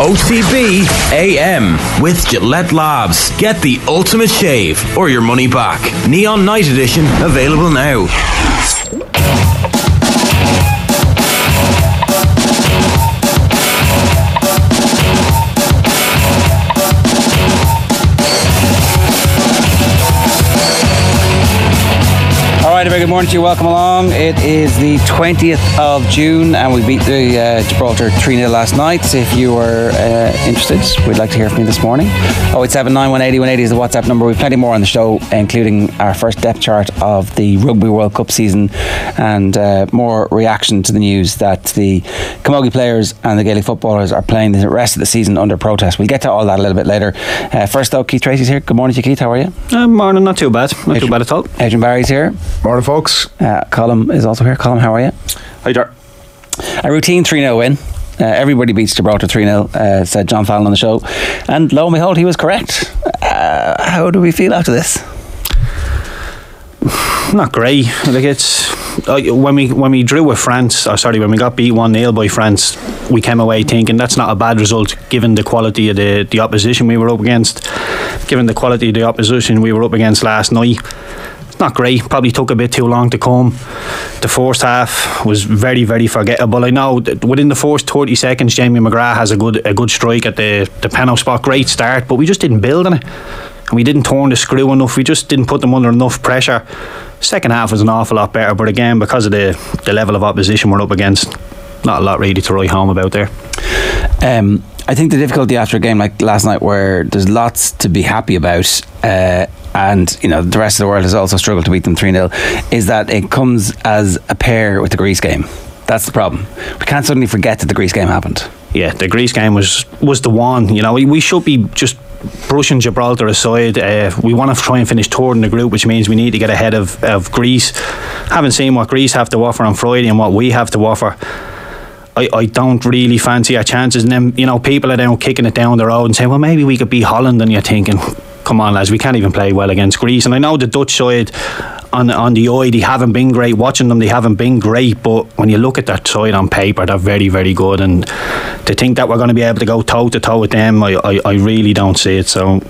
OTB AM with Gillette Labs. Get the ultimate shave or your money back. Neon Night Edition available now. Right, a very good morning to you. Welcome along. It is the 20th of June, and we beat the uh, Gibraltar 3 0 last night. If you are uh, interested, we'd like to hear from you this morning. 087 180 is the WhatsApp number. We've plenty more on the show, including our first depth chart of the Rugby World Cup season and uh, more reaction to the news that the Camogie players and the Gaelic footballers are playing the rest of the season under protest. We'll get to all that a little bit later. Uh, first, though, Keith Treacy's here. Good morning to you, Keith. How are you? Uh, morning, not too bad. Not Adrian, too bad at all. Adrian Barry's here. Morning, folks. Uh, Colm is also here. Colm, how are you? Hi, Dar. A routine 3 0 win. Uh, everybody beats Gibraltar 3 0, uh, said John Fallon on the show. And lo and behold, he was correct. Uh, how do we feel after this? Not great. Like it's when we when we drew with France, or sorry, when we got beat one 0 by France, we came away thinking that's not a bad result given the quality of the the opposition we were up against, given the quality of the opposition we were up against last night not great. Probably took a bit too long to come. The first half was very, very forgettable. I know within the first 30 seconds, Jamie McGrath has a good a good strike at the, the penalty spot. Great start, but we just didn't build on it. And we didn't turn the screw enough. We just didn't put them under enough pressure. Second half was an awful lot better, but again, because of the, the level of opposition we're up against, not a lot really to write home about there. Um, I think the difficulty after a game like last night, where there's lots to be happy about, uh, and you know the rest of the world has also struggled to beat them 3 0 is that it comes as a pair with the Greece game. That's the problem. We can't suddenly forget that the Greece game happened. Yeah, the Greece game was was the one. You know, we, we should be just brushing Gibraltar aside. Uh, we want to try and finish third in the group, which means we need to get ahead of, of Greece. Haven't seen what Greece have to offer on Friday and what we have to offer. I, I don't really fancy our chances. And then, you know, people are down kicking it down the road and saying, well, maybe we could beat Holland. And you're thinking, come on, lads, we can't even play well against Greece. And I know the Dutch side on on the eye, they haven't been great. Watching them, they haven't been great. But when you look at that side on paper, they're very, very good. And to think that we're going to be able to go toe to toe with them, I, I, I really don't see it. So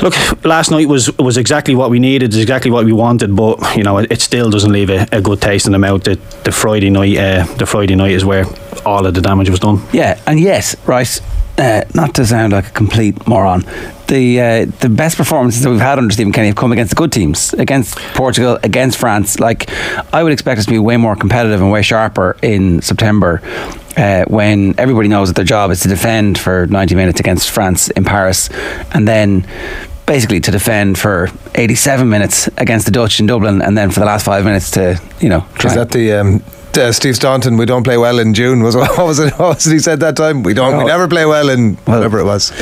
look, last night was was exactly what we needed, exactly what we wanted, but you know it, it still doesn't leave a, a, good taste in the mouth. The, the Friday night, uh, the Friday night is where all of the damage was done. Yeah, and yes, right. Not to sound like a complete moron, the uh, the best performances that we've had under Stephen Kenny have come against the good teams, against Portugal, against France. Like I would expect us to be way more competitive and way sharper in September. Uh, when everybody knows that their job is to defend for 90 minutes against France in Paris and then basically to defend for 87 minutes against the Dutch in Dublin and then for the last five minutes to, you know. Is that the um, uh, Steve Staunton, we don't play well in June. Was what was it? What was it he said that time? We don't. No. We never play well in well, whatever it was.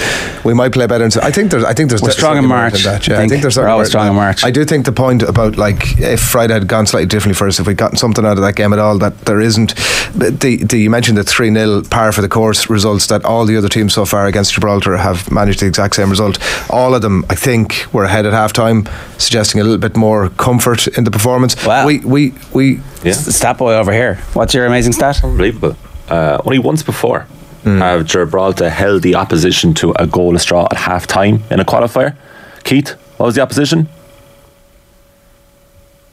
We might play better. In, I think there's. I think there's. We're strong in March. That, yeah, I think, I think there's. We're always strong in March. I do think the point about like if Friday had gone slightly differently for us, if we'd gotten something out of that game at all, that there isn't. The, the you mentioned the three 0 par for the course results that all the other teams so far against Gibraltar have managed the exact same result. All of them, I think, were ahead at halftime, suggesting a little bit more comfort in the performance. Wow. We we we. Yeah. Stat boy over here. What's your amazing stat? Unbelievable. Uh, only once before mm. have Gibraltar held the opposition to a goal straw at half time in a qualifier. Keith, what was the opposition?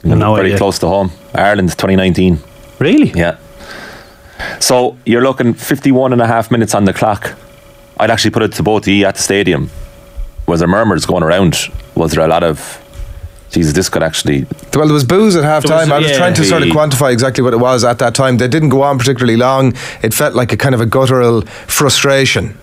No very idea. close to home. Ireland 2019. Really? Yeah. So you're looking 51 and a half minutes on the clock. I'd actually put it to both of you at the stadium. Was there murmurs going around? Was there a lot of Jesus, this could actually. Well, there was booze at half time. I was yeah, trying to sort of quantify exactly what it was at that time. They didn't go on particularly long. It felt like a kind of a guttural frustration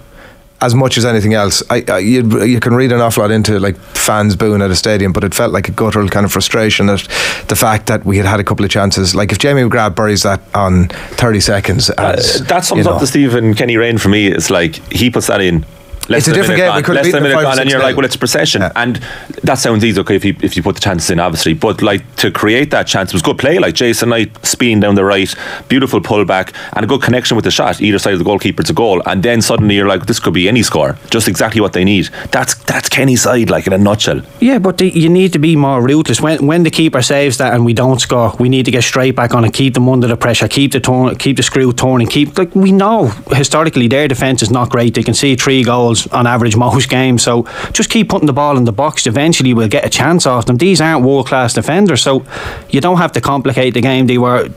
as much as anything else. I, I you, you, can read an awful lot into like fans booing at a stadium, but it felt like a guttural kind of frustration at the fact that we had had a couple of chances. Like if Jamie McGrath buries that on 30 seconds, as, uh, that sums you know, up the Stephen Kenny Reign for me. It's like he puts that in Less it's a different game. Gone, we could less beat than a minute gone, and six you're like, well, it's a procession, Yeah. and that sounds easy. Okay, if you if you put the chances in, obviously, but like to create that chance it was good play. Like Jason Knight speeding down the right, beautiful pullback, and a good connection with the shot either side of the goalkeeper. It's a goal, and then suddenly you're like, this could be any score, just exactly what they need. That's that's Kenny's side, like in a nutshell. Yeah, but the, you need to be more ruthless. When when the keeper saves that and we don't score, we need to get straight back on and keep them under the pressure, keep the turn, keep the screw turning, keep like we know historically their defence is not great. They can see three goals on average most games, so just keep putting the ball in the box. Eventually, we'll get a chance off them. These aren't world class defenders, so you don't have to complicate the game. They were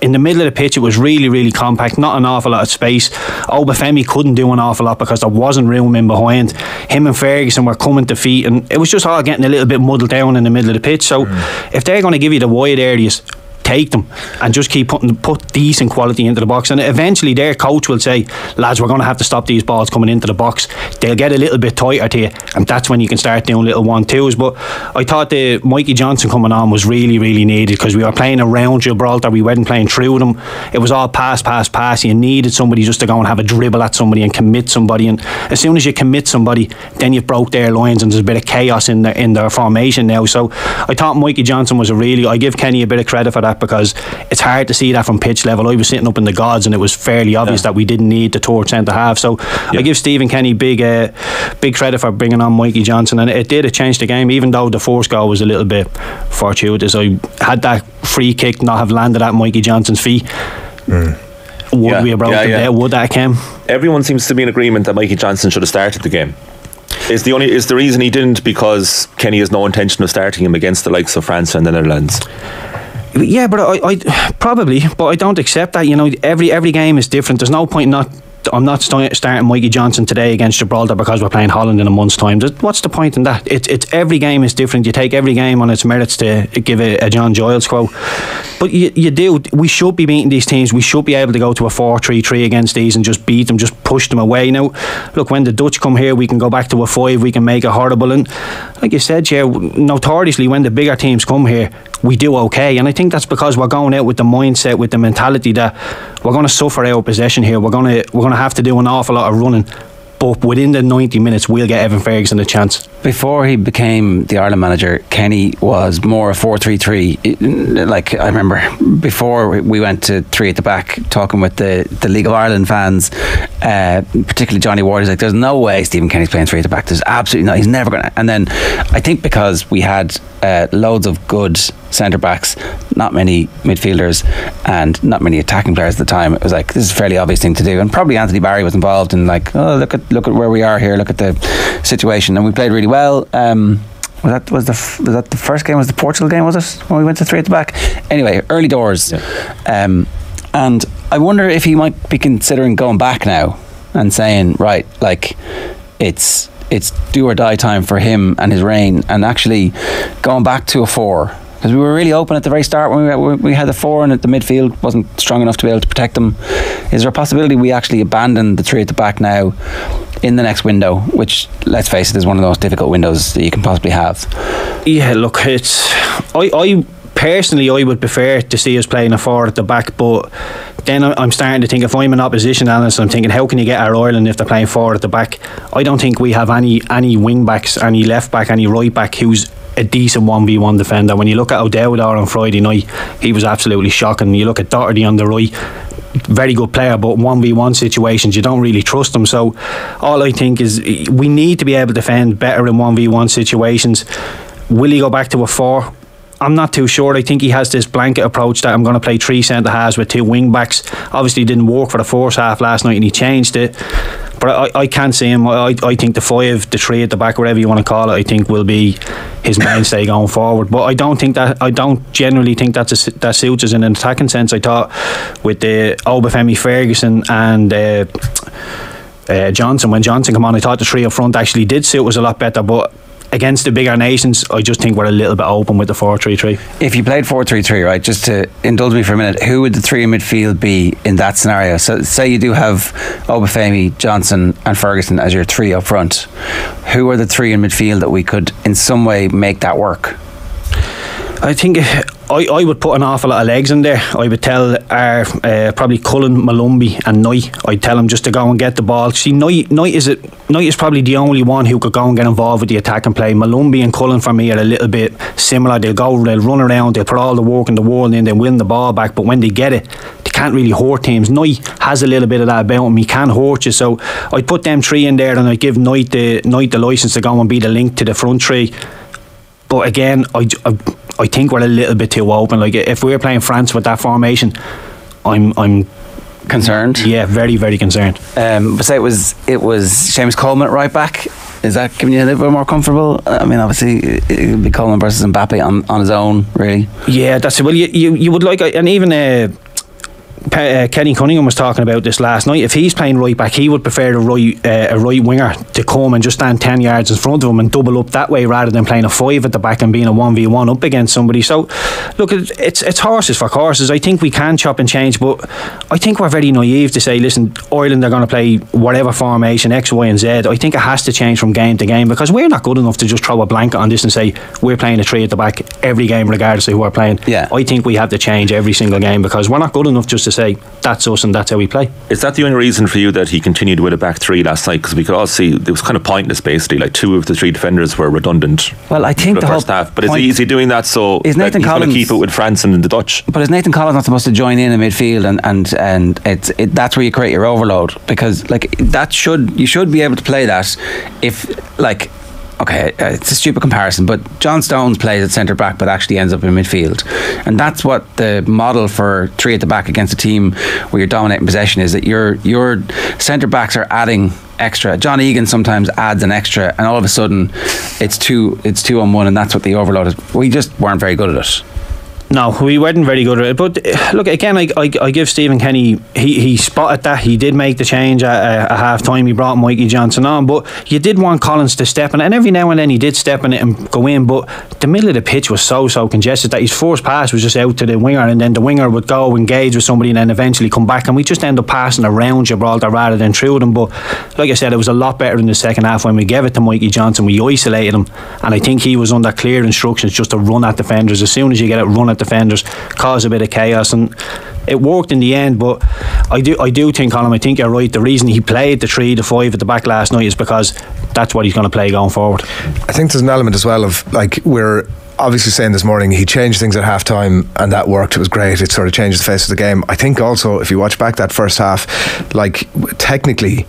in the middle of the pitch, it was really, really compact, not an awful lot of space. Obafemi couldn't do an awful lot because there wasn't room in behind. Him and Ferguson were coming to feet, and it was just all getting a little bit muddled down in the middle of the pitch. So, mm. if they're going to give you the wide areas, take them and just keep putting put decent quality into the box. And eventually their coach will say lads we're going to have to stop these balls coming into the box. They'll get a little bit tighter to you and that's when you can start doing little one twos but I thought the Mikey Johnston coming on was really really needed because we were playing around Gibraltar. We weren't playing through them. It was all pass pass pass. You needed somebody just to go and have a dribble at somebody and commit somebody. And as soon as you commit somebody then you've broke their lines and there's a bit of chaos in their in their formation now. So I thought Mikey Johnston was a really I give Kenny a bit of credit for that because it's hard to see that from pitch level. I was sitting up in the gods and it was fairly obvious that we didn't need the third centre half. So I give Stephen Kenny big uh, big credit for bringing on Mikey Johnston and it did it changed the game even though the first goal was a little bit fortuitous. I had that free kick not have landed at Mikey Johnston's feet. Would Yeah, we have broken yeah, yeah. there? Would that have came? Everyone seems to be in agreement that Mikey Johnston should have started the game. Is the only is the reason he didn't because Kenny has no intention of starting him against the likes of France and the Netherlands. Yeah, but I, I probably, but I don't accept that. You know, every every game is different. There's no point not. I'm not starting Mikey Johnston today against Gibraltar because we're playing Holland in a month's time. What's the point in that? It's it's every game is different. You take every game on its merits to give a, a John Giles quote. But you, you do. We should be beating these teams. We should be able to go to a 4-3-3 against these and just beat them, just push them away. Now, look, when the Dutch come here, we can go back to a five. We can make it horrible. And like you said, yeah, notoriously when the bigger teams come here, we do okay. And I think that's because we're going out with the mindset, with the mentality that we're going to suffer our possession here. We're going to we're going to have to do an awful lot of running. But within the 90 minutes, we'll get Evan Ferguson a chance. Before he became the Ireland manager, Kenny was more a 4 3 3. Like, I remember before we went to three at the back, talking with the, the League of Ireland fans, uh, particularly Johnny Ward, he's like, there's no way Stephen Kenny's playing three at the back. There's absolutely no, He's never going to. And then I think because we had uh, loads of good centre backs, not many midfielders, and not many attacking players at the time, it was like, this is a fairly obvious thing to do. And probably Anthony Barry was involved in, like, oh, look at look at where we are here, look at the situation. And we played really well. Um, was that was the f- was that the first game? Was the Portugal game? Was it when we went to three at the back? Anyway, early doors, um, and I wonder if he might be considering going back now and saying, right, like it's it's do or die time for him and his reign, and actually going back to a four because we were really open at the very start when we, we had the four and the midfield wasn't strong enough to be able to protect them. Is there a possibility we actually abandon the three at the back now in the next window, which let's face it is one of the most difficult windows that you can possibly have? Yeah, look, it's I, I personally I would prefer to see us playing a four at the back, but then I'm starting to think if I'm an opposition analyst, I'm thinking how can you get our Ireland if they're playing four at the back? I don't think we have any any wing backs, any left back, any right back who's a decent one v one defender. When you look at O'Dowd on Friday night, he was absolutely shocking. You look at Doherty on the right. Very good player, but one v one situations you don't really trust him. So, all I think is we need to be able to defend better in one v one situations. Will he go back to a four? I'm not too sure. I think he has this blanket approach that I'm going to play three centre halves with two wing backs. Obviously, didn't work for the first half last night, and he changed it. But I, I can't see him. I, I think the five, the three at the back, whatever you want to call it, I think will be his mainstay going forward. But I don't think that I don't generally think that's a, that suits us in an attacking sense. I thought with the Obafemi Ferguson and. Uh, uh, Johnston, when Johnston came on, I thought the three up front actually did suit us a lot better. But against the bigger nations, I just think we're a little bit open with the four three three. If you played 4 3 3, right, just to indulge me for a minute, who would the three in midfield be in that scenario? So, say you do have Obafemi, Johnston, and Ferguson as your three up front. Who are the three in midfield that we could, in some way, make that work? I think I, I would put an awful lot of legs in there. I would tell our uh, probably Cullen, Molumby, and Knight. I'd tell them just to go and get the ball. See, Knight, Knight is it. Knight is probably the only one who could go and get involved with the attack and play. Molumby and Cullen for me are a little bit similar. They'll go, they'll run around, they'll put all the work in the world then they win the ball back. But when they get it, they can't really hurt teams. Knight has a little bit of that about him. He can hurt you. So I'd put them three in there, and I'd give Knight the Knight the license to go and be the link to the front three. But again, I, I, I think we're a little bit too open. Like if we were playing France with that formation, I'm I'm concerned. Yeah, very very concerned. Um, but say it was it was Seamus Coleman right back. Is that giving you a little bit more comfortable? I mean, obviously, it would be Coleman versus Mbappe on, on his own, really. Yeah, that's it. Well, you, you, you would like, and even uh, uh, Kenny Cunningham was talking about this last night. If he's playing right back, he would prefer a right uh, a right winger to come and just stand ten yards in front of him and double up that way rather than playing a five at the back and being a one v one up against somebody. So, look, it's it's horses for courses. I think we can chop and change, but I think we're very naive to say, listen, Ireland are going to play whatever formation X, Y, and Z. I think it has to change from game to game because we're not good enough to just throw a blanket on this and say we're playing a three at the back every game, regardless of who we're playing. Yeah. I think we have to change every single game because we're not good enough just to say that's us and that's how we play. Is that the only reason for you that he continued with a back three last night? Because we could all see it was kind of pointless, basically. Like two of the three defenders were redundant. Well, I think the, the first half. But is he, is he doing that so is Nathan he's Collins, going to keep it with France and the Dutch? But is Nathan Collins not supposed to join in in midfield and and and it's it, that's where you create your overload because like that should you should be able to play that if like okay, uh, it's a stupid comparison, but John Stones plays at centre back, but actually ends up in midfield, and that's what the model for three at the back against a team where you're dominating possession is that your your centre backs are adding extra. John Egan sometimes adds an extra, and all of a sudden, it's two it's two on one, and that's what the overload is. We just weren't very good at it. No, we weren't very good at it. But uh, look, again, I, I, I, give Stephen Kenny, he, he spotted that. He did make the change at, at half time. He brought Mikey Johnston on. But you did want Collins to step in. And every now and then he did step in it and go in. But the middle of the pitch was so, so congested that his first pass was just out to the winger. And then the winger would go engage with somebody and then eventually come back. And we just end up passing around Gibraltar rather than through them. But like I said, it was a lot better in the second half when we gave it to Mikey Johnston. We isolated him. And I think he was under clear instructions just to run at defenders. As soon as you get it, run at defenders, cause a bit of chaos, and it worked in the end. But I do, I do think, Colin, I think you're right. The reason he played the three, the five at the back last night is because that's what he's going to play going forward. I think there's an element as well of like we're obviously saying this morning he changed things at half time and that worked. It was great. It sort of changed the face of the game. I think also if you watch back that first half, like technically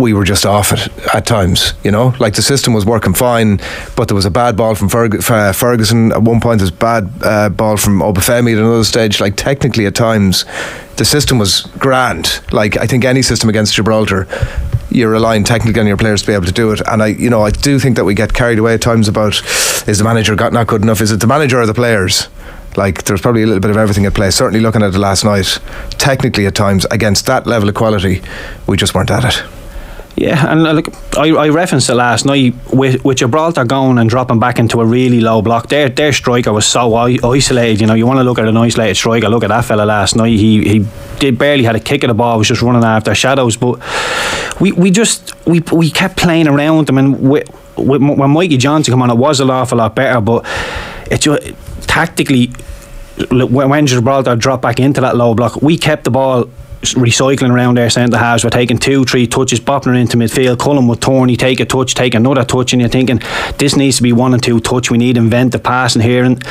we were just off it at times. You know, like the system was working fine, but there was a bad ball from Ferg- uh, Ferguson at one point. There's bad uh, ball from Obafemi at another stage. Like technically, at times, the system was grand. Like I think any system against Gibraltar, you're relying technically on your players to be able to do it. And I, you know, I do think that we get carried away at times about is the manager got not good enough? Is it the manager or the players? Like there's probably a little bit of everything at play. Certainly looking at it last night, technically at times against that level of quality, we just weren't at it. Yeah, and uh, look, I, I referenced it last night with, with Gibraltar going and dropping back into a really low block. Their their striker was so isolated. You know, you want to look at an isolated striker. Look at that fella last night. He he did barely had a kick at the ball. Was just running after shadows. But we, we just we we kept playing around them. And we, when Mikey Johnston came on, it was an awful lot better. But it just tactically when Gibraltar dropped back into that low block, we kept the ball recycling around their centre halves. We're taking two, three touches, bopping into midfield. Cullen would turn, he take a touch, take another touch, and you're thinking this needs to be one and two touch. We need inventive passing here, and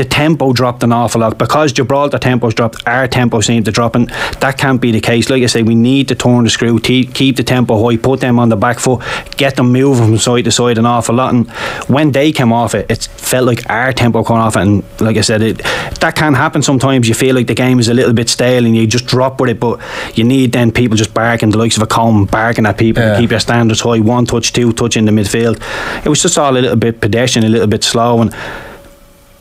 the tempo dropped an awful lot because Gibraltar tempo's dropped. Our tempo seemed to drop, and that can't be the case. Like I say, we need to turn the screw, keep the tempo high, put them on the back foot, get them moving from side to side an awful lot. And when they came off it, it felt like our tempo came off it. And like I said, it that can happen sometimes. You feel like the game is a little bit stale and you just drop with it, but you need then people just barking the likes of a comb barking at people yeah. to keep your standards high. One touch, two touch in the midfield. It was just all a little bit pedestrian, a little bit slow, and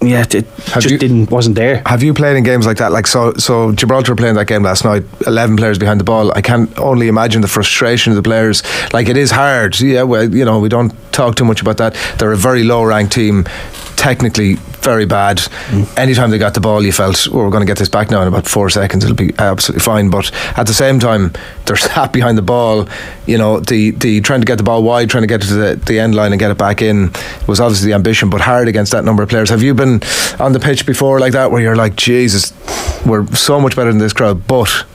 yeah, it have just you, didn't wasn't there. Have you played in games like that? Like so, so Gibraltar playing that game last night. Eleven players behind the ball. I can't only imagine the frustration of the players. Like it is hard. Yeah, well, you know, we don't talk too much about that. They're a very low ranked team technically very bad. Mm. Anytime they got the ball, you felt oh, we're going to get this back now in about four seconds. It'll be absolutely fine. But at the same time, they're sat behind the ball. You know, the the trying to get the ball wide, trying to get to the, the end line and get it back in was obviously the ambition, but hard against that number of players. Have you been on the pitch before like that, where you're like, Jesus, we're so much better than this crowd, but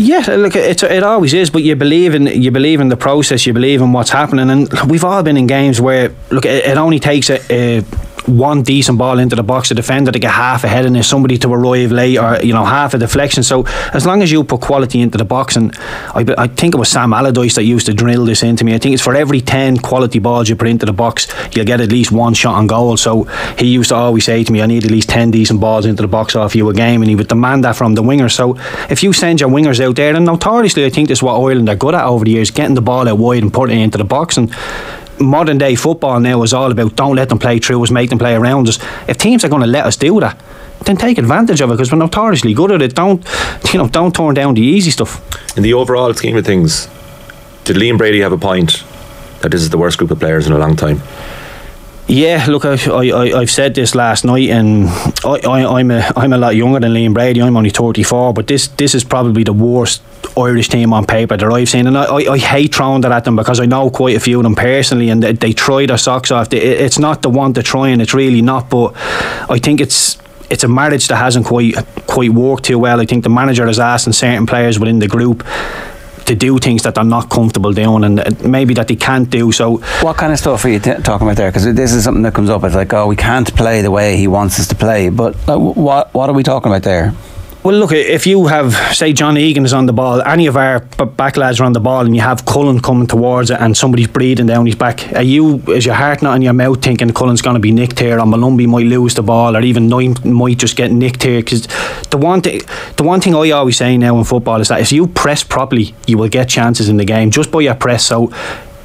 yeah, look, it, it always is, but you believe in you believe in the process, you believe in what's happening, and we've all been in games where look, it, it only takes a, a one decent ball into the box, a defender to get half ahead, and there's somebody to arrive late, or you know half a deflection. So as long as you put quality into the box, and I, I think it was Sam Allardyce that used to drill this into me. I think it's for every ten quality balls you put into the box, you'll get at least one shot on goal. So he used to always say to me, "I need at least ten decent balls into the box off you a game," and he would demand that from the wingers. So if you send your wingers out there, and notoriously, I think this is what Ireland are good at over the years, getting the ball out wide and putting it into the box and modern day football now is all about don't let them play through us, make them play around us. If teams are going to let us do that, then take advantage of it because we're notoriously good at it. Don't you know? Don't turn down the easy stuff. In the overall scheme of things, did Liam Brady have a point that this is the worst group of players in a long time? Yeah, look, I, I, I've said this last night, and I, I, I'm a I'm a lot younger than Liam Brady. I'm only 34, but this this is probably the worst Irish team on paper that I've seen, and I, I, I hate throwing that at them because I know quite a few of them personally, and they, they try their socks off. it's not the one to try, and it's really not. But I think it's it's a marriage that hasn't quite quite worked too well. I think the manager is asking certain players within the group to do things that they're not comfortable doing and maybe that they can't do. So, what kind of stuff are you t- talking about there? Because this is something that comes up. It's like, oh, we can't play the way he wants us to play. But what what are we talking about there? Well, look, if you have, say, John Egan is on the ball, any of our back lads are on the ball, and you have Cullen coming towards it, and somebody's breathing down his back, are you, is your heart not in your mouth thinking Cullen's going to be nicked here, or Molumby might lose the ball, or even Nine might just get nicked here? Because the one, th- the one thing I always say now in football is that if you press properly, you will get chances in the game just by your press. So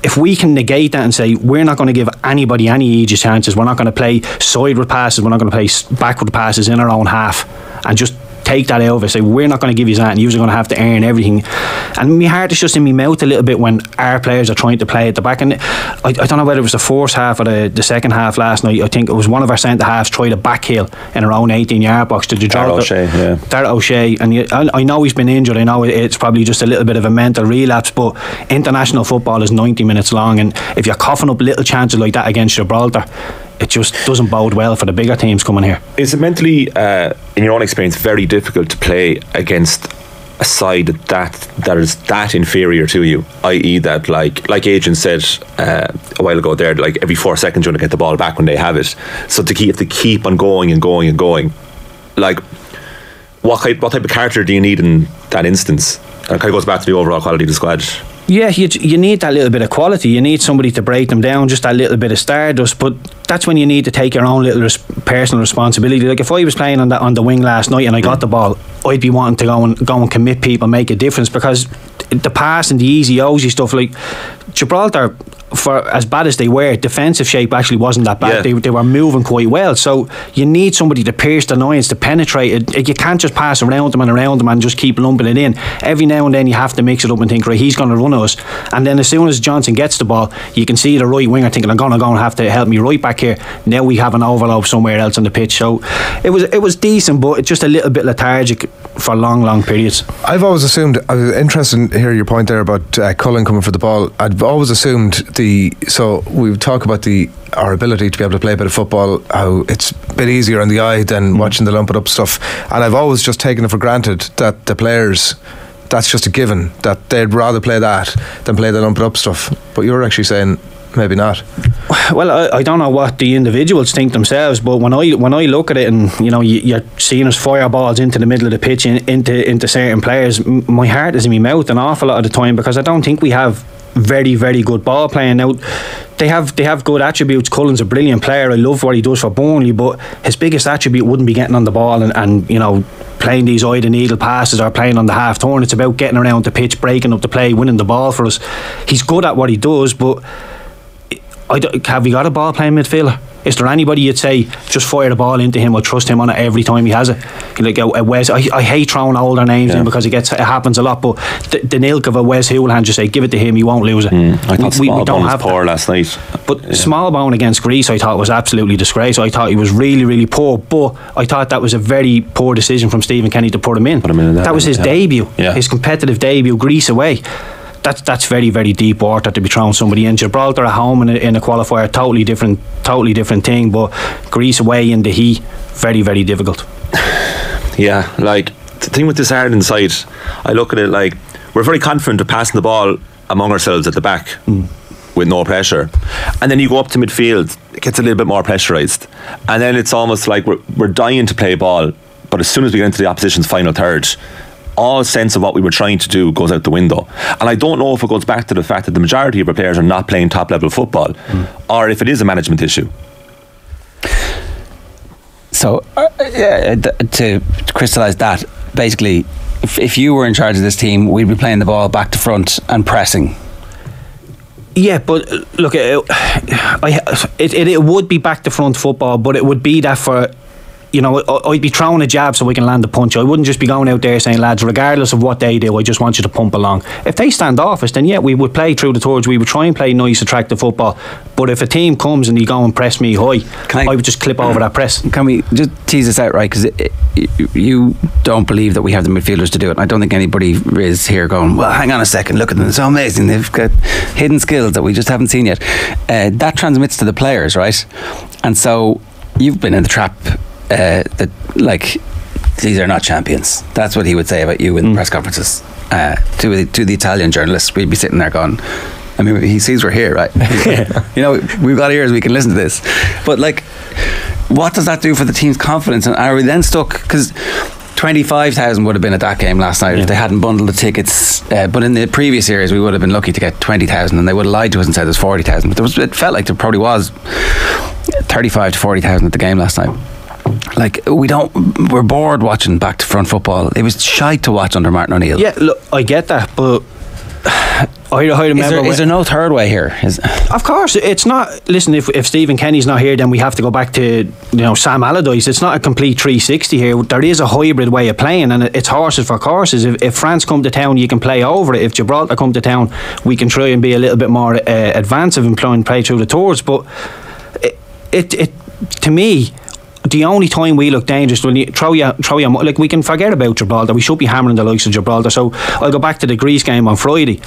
if we can negate that and say we're not going to give anybody any easy chances, we're not going to play sideward passes, we're not going to play backward passes in our own half, and just take that over. Say we're not going to give you that, and you're going to have to earn everything. And my heart is just in my mouth a little bit when our players are trying to play at the back. And I, I don't know whether it was the first half or the, the second half last night. I think it was one of our centre halves tried a back heel in our own 18 yard box to Dara O'Shea. Yeah, O'Shea, and you, I, I, know he's been injured. I know it's probably just a little bit of a mental relapse, but international football is 90 minutes long, and if you're coughing up little chances like that against Gibraltar it just doesn't bode well for the bigger teams coming here. Is it mentally, uh, in your own experience, very difficult to play against a side that that is that inferior to you, i.e., that like like Agent said uh, a while ago, there like every four seconds you want to get the ball back when they have it. So to keep to keep on going and going and going, like what type, what type of character do you need in that instance? And it kind of goes back to the overall quality of the squad. Yeah, you, you need that little bit of quality. You need somebody to break them down, just that little bit of stardust. But that's when you need to take your own little res- personal responsibility. Like if I was playing on the on the wing last night and I got the ball, I'd be wanting to go and go and commit people, make a difference because the pass and the easy Ozy stuff like Gibraltar for as bad as they were, defensive shape actually wasn't that bad. Yeah. They, they were moving quite well. So you need somebody to pierce the lines, to penetrate it. You can't just pass around them and around them and just keep lumping it in. Every now and then you have to mix it up and think, right, he's going to run us. And then as soon as Johnston gets the ball, you can see the right winger thinking, I'm going to go and have to help me right back here. Now we have an overload somewhere else on the pitch. So it was it was decent, but just a little bit lethargic for long, long periods. I've always assumed, I was interested to hear your point there about uh, Cullen coming for the ball. I've always assumed the the so we talk about the our ability to be able to play a bit of football, how it's a bit easier on the eye than mm. watching the lump it up stuff. And I've always just taken it for granted that the players that's just a given that they'd rather play that than play the lump it up stuff. But you're actually saying maybe not. Well, I, I, don't know what the individuals think themselves, but when I when I look at it and you know you, are seeing us fire balls into the middle of the pitch in, into into certain players, my heart is in my mouth an awful lot of the time because I don't think we have very very good ball playing. Now they have they have good attributes. Cullen's a brilliant player. I love what he does for Burnley, but his biggest attribute wouldn't be getting on the ball and, and you know playing these eye the needle passes or playing on the half turn. It's about getting around the pitch, breaking up the play, winning the ball for us. He's good at what he does, but I have you got a ball playing midfielder? Is there anybody you'd say just fire the ball into him or trust him on it every time he has it? Like a, a Wes, I, I hate throwing older names yeah. in because it gets it happens a lot. But the, the ilk of a Wes Hoolahan, just say give it to him, he won't lose it. Mm, I thought we, we don't have poor that. last night. But yeah. Smallbone against Greece, I thought was absolutely disgraceful. I thought he was really really poor. But I thought that was a very poor decision from Stephen Kenny to put him in. Put him in that, that was his yeah. debut, his competitive debut. Greece away that's that's very very deep water to be throwing somebody in. Gibraltar at home in a, in a qualifier, totally different, totally different thing. But Greece away in the heat, very very difficult. Yeah, like the thing with this Ireland side, I look at it like we're very confident of passing the ball among ourselves at the back. Mm. With no pressure, and then you go up to midfield, it gets a little bit more pressurised, and then it's almost like we're, we're dying to play ball, but as soon as we get into the opposition's final third, all sense of what we were trying to do goes out the window. And I don't know if it goes back to the fact that the majority of our players are not playing top level football mm. or if it is a management issue. So, uh, yeah, to, to crystallise that, basically, if, if you were in charge of this team, we'd be playing the ball back to front and pressing. Yeah, but uh, look, it, it, it, it would be back to front football, but it would be that for you know, I'd be throwing a jab so we can land a punch. I wouldn't just be going out there saying, lads, regardless of what they do, I just want you to pump along. If they stand off us, then yeah, we would play through the towards. We would try and play nice, attractive football. But if a team comes and you go and press me high, I, I, would just clip over that press. Can we just tease this out, right? Because you don't believe that we have the midfielders to do it. I don't think anybody is here going, well, hang on a second, look at them. It's so amazing. They've got hidden skills that we just haven't seen yet. Uh, that transmits to the players, right? And so you've been in the trap uh, that like these are not champions. That's what he would say about you in mm. press conferences uh, to the, to the Italian journalists. We'd be sitting there going. I mean, he sees we're here, right? you know, we've got ears, we can listen to this. But like, what does that do for the team's confidence? And are we then stuck? Because 25,000 would have been at that game last night yeah. if they hadn't bundled the tickets. Uh, but in the previous years, we would have been lucky to get 20,000 and they would have lied to us and said there's 40,000. But there was, it felt like there probably was 35 to 40,000 at the game last night like we don't we're bored watching back to front football. It was shy to watch under Martin O'Neill. Yeah look I get that but I, I remember is there, is there no third way here? Is, of course it's not listen if, if Stephen Kenny's not here then we have to go back to you know Sam Allardyce. It's not a complete 360 here. There is a hybrid way of playing and it's horses for courses. If, if France come to town you can play over it. If Gibraltar come to town we can try and be a little bit more uh, advanced of employing play through the tours but it, it, it to me the only time we look dangerous when you throw you throw you like we can forget about Gibraltar. We should be hammering the likes of Gibraltar. So I'll go back to the Greece game on Friday.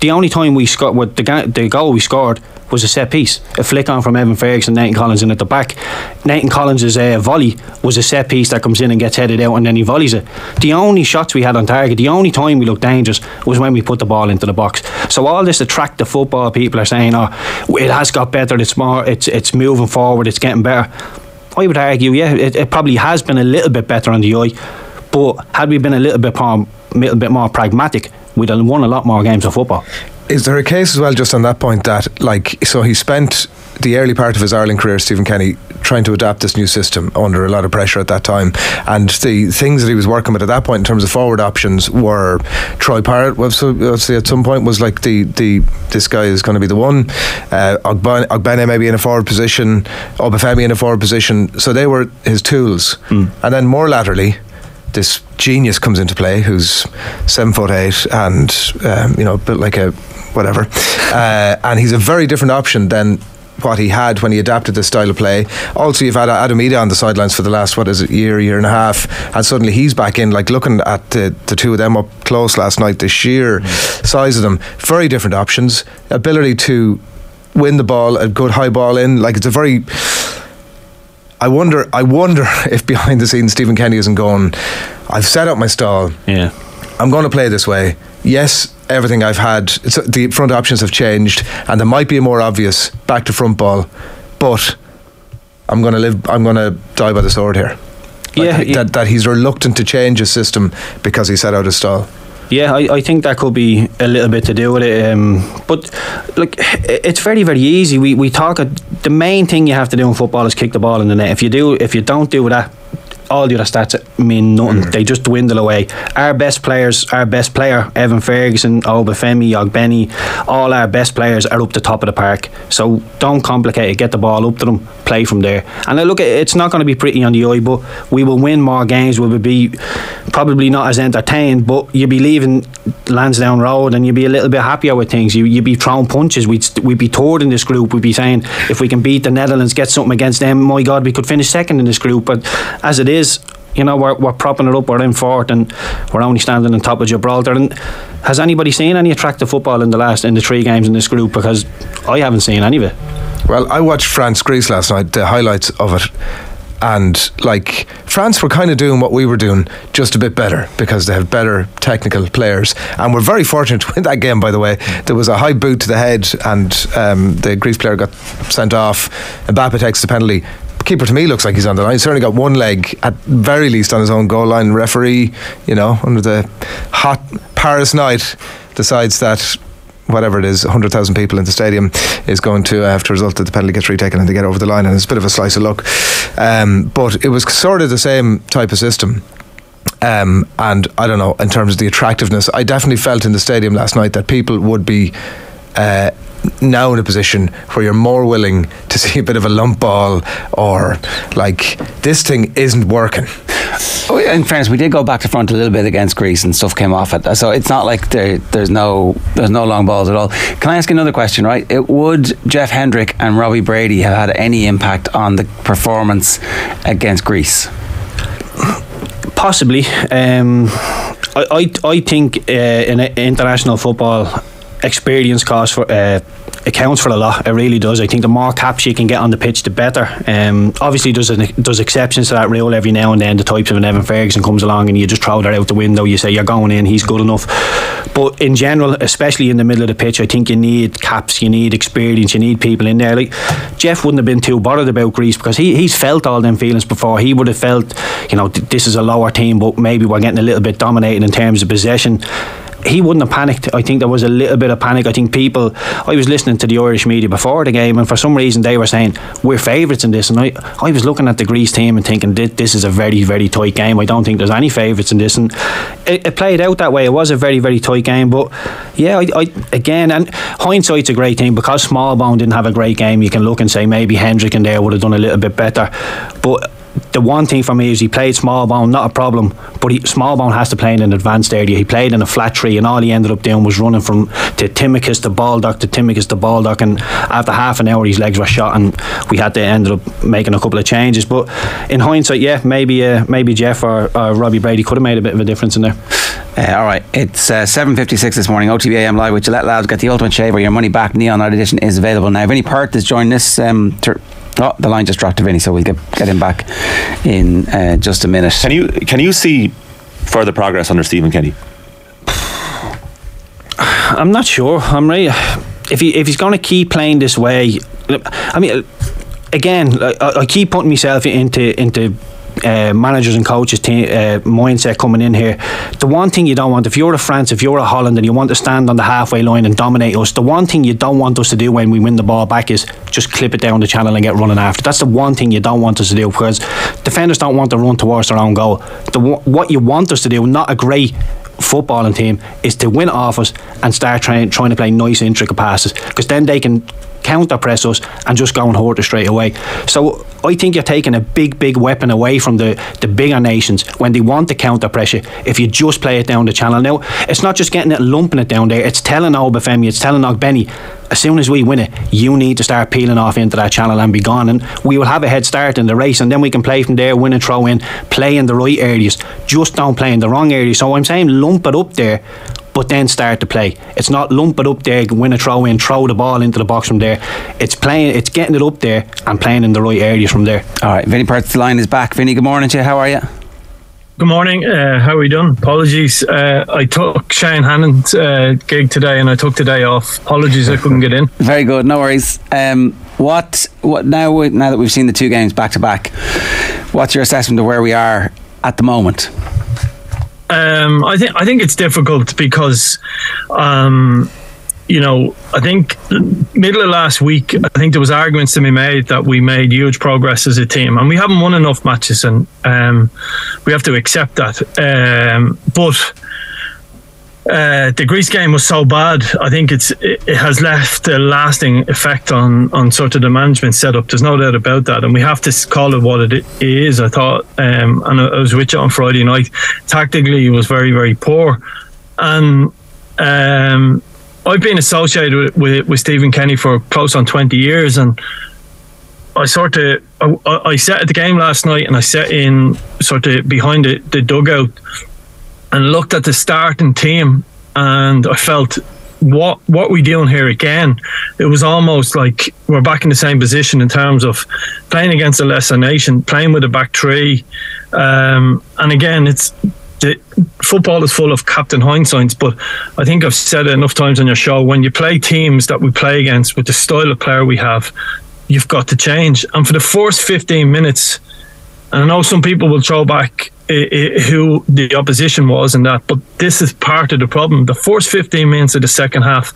The only time we scored, the, the goal we scored was a set piece, a flick on from Evan Ferguson, Nathan Collins in at the back. Nathan Collins' uh, volley was a set piece that comes in and gets headed out and then he volleys it. The only shots we had on target, the only time we looked dangerous was when we put the ball into the box. So all this attractive football people are saying, oh, it has got better, it's more, it's it's moving forward, it's getting better. I would argue, yeah, it, it, probably has been a little bit better on the eye, but had we been a little bit more, little bit more pragmatic, we'd have won a lot more games of football. Is there a case as well, just on that point, that like so he spent the early part of his Ireland career, Stephen Kenny, trying to adapt this new system under a lot of pressure at that time. And the things that he was working with at that point in terms of forward options were Troy Parrott, obviously at some point was like the, the this guy is going to be the one. Uh, Ogbene, maybe in a forward position, Obafemi in a forward position. So they were his tools. Mm. And then more laterally, this genius comes into play who's seven foot eight and um, you know built like a whatever uh, and he's a very different option than what he had when he adapted the style of play. Also, you've had Adam Idah on the sidelines for the last what is it year, year and a half, and suddenly he's back in. Like looking at the, the two of them up close last night, the sheer mm. size of them, very different options, ability to win the ball, a good high ball in. Like it's a very I wonder. I wonder if behind the scenes Stephen Kenny isn't going. I've set up my stall. Yeah. I'm going to play this way. Yes, everything I've had, the front options have changed, and there might be a more obvious back to front ball, but I'm going to live. I'm going to die by the sword here. Like yeah, yeah, that, that he's reluctant to change his system because he set out his stall. Yeah, I, I think that could be a little bit to do with it. Um, but like, it's very very easy. We we talk. The main thing you have to do in football is kick the ball in the net. If you do, if you don't do that, all the other stats mean nothing. Mm. They just dwindle away. Our best players, our best player, Evan Ferguson, Obafemi, Ogbene, all our best players are up the top of the park. So don't complicate it. Get the ball up to them, play from there. And I look, it's not going to be pretty on the eye, but we will win more games. We will be probably not as entertained, but you'll be leaving Lansdowne Road and you'll be a little bit happier with things. You you'd be throwing punches. We'd we'd be toured in this group. We'd be saying if we can beat the Netherlands, get something against them. My God, we could finish second in this group. But as it is, you know, we're, we're propping it up, we're in fourth, and we're only standing on top of Gibraltar. And has anybody seen any attractive football in the last in the three games in this group? Because I haven't seen any of it. Well, I watched France Greece last night, the highlights of it. And like France were kind of doing what we were doing, just a bit better because they have better technical players. And we're very fortunate to win that game, by the way. There was a high boot to the head, and um, the Greece player got sent off. Mbappe takes the penalty keeper to me looks like he's on the line. He's certainly got one leg at very least on his own goal line. Referee, you know, under the hot Paris night, decides that whatever it is, 100,000 people in the stadium is going to have to result that the penalty gets retaken and they get over the line. And it's a bit of a slice of luck. Um, but it was sort of the same type of system. Um, and I don't know, in terms of the attractiveness, I definitely felt in the stadium last night that people would be. Uh, now in a position where you're more willing to see a bit of a lump ball or like this thing isn't working. Oh, in fairness, we did go back to front a little bit against Greece and stuff came off it. So it's not like there, there's no there's no long balls at all. Can I ask another question? Right, it, would Jeff Hendrick and Robbie Brady have had any impact on the performance against Greece? Possibly. Um, I, I, I think uh, in international football, experience costs for. Uh, accounts for a lot. It really does. I think the more caps you can get on the pitch, the better. Um, obviously, there's there's exceptions to that rule every now and then. The types of an Evan Ferguson comes along and you just throw that out the window. You say you're going in, he's good enough. But in general, especially in the middle of the pitch, I think you need caps, you need experience, you need people in there. Like Jeff wouldn't have been too bothered about Greece because he, he's felt all them feelings before. He would have felt, you know, this is a lower team, but maybe we're getting a little bit dominated in terms of possession he wouldn't have panicked. I think there was a little bit of panic. I think people. I was listening to the Irish media before the game, and for some reason they were saying we're favourites in this, and I, I was looking at the Greece team and thinking this is a very very tight game. I don't think there's any favourites in this, and it, it, played out that way. It was a very very tight game, but yeah, I, I, again, and hindsight's a great thing because Smallbone didn't have a great game. You can look and say maybe Hendrick and there would have done a little bit better, but the one thing for me is he played Smallbone, not a problem, but he, Smallbone has to play in an advanced area. He played in a flat tree, and all he ended up doing was running from to Tsimikas to Baldock to Tsimikas to Baldock. And after half an hour, his legs were shot, and we had to end up making a couple of changes. But in hindsight, yeah, maybe uh, maybe Jeff or, or, Robbie Brady could have made a bit of a difference in there. Uh, all right, it's uh, 7.56 this morning, OTBAM Live with Gillette Labs. Get the ultimate shave or your money back. Neon Art Edition is available now. Vinny Perth is joining us. Um, Oh, the line just dropped to Vinny, so we'll get get him back in uh, just a minute. Can you can you see further progress under Stephen Kenny? I'm not sure. I'm really, If he if he's going to keep playing this way, I mean, again, I, I keep putting myself into into uh, managers and coaches team, uh, mindset coming in here. The one thing you don't want, if you're a France, if you're a Holland, and you want to stand on the halfway line and dominate us, the one thing you don't want us to do when we win the ball back is just clip it down the channel and get running after. That's the one thing you don't want us to do because defenders don't want to run towards their own goal. The what you want us to do, not a great footballing team, is to win off us and start trying trying to play nice intricate passes because then they can counter press us and just go and hurt us straight away. So I think you're taking a big, big weapon away from the, the bigger nations when they want the counter pressure. If you just play it down the channel. Now, it's not just getting it and lumping it down there, it's telling Obafemi, it's telling Ogbene, as soon as we win it, you need to start peeling off into that channel and be gone. And we will have a head start in the race, and then we can play from there, win and throw in, play in the right areas. Just don't play in the wrong areas. So I'm saying lump it up there but then start to play. It's not lump it up there, win a throw in, throw the ball into the box from there. It's playing, it's getting it up there and playing in the right areas from there. All right, Vinny Perth's line is back. Vinny, good morning to you. How are you? Good morning. Uh, how are we doing? Apologies. Uh, I took Shane Hannon's uh, gig today, and I took today off. Apologies, I couldn't get in. Very good. No worries. Um, what? What now? Now that we've seen the two games back to back, what's your assessment of where we are at the moment? Um, I think I think it's difficult because um, you know, I think middle of last week, I think there was arguments to be made that we made huge progress as a team, and we haven't won enough matches, and um, we have to accept that. Um, but uh, the Greece game was so bad. I think it's it, it, has left a lasting effect on on sort of the management setup. There's no doubt about that, and we have to call it what it is. I thought, um, and I was with you on Friday night. Tactically, it was very very poor, and um, I've been associated with, with, with Stephen Kenny for close on twenty years, and I sort of I, I sat at the game last night, and I sat in sort of behind the, the dugout and looked at the starting team and I felt what what we doing here again? It was almost like we're back in the same position in terms of playing against a lesser nation, playing with a back three, um, and again, it's the, football is full of captain hindsights. But I think I've said it enough times on your show. When you play teams that we play against with the style of player we have, you've got to change. And for the first fifteen minutes, and I know some people will throw back who the opposition was and that. But this is part of the problem. The first 15 minutes of the second half,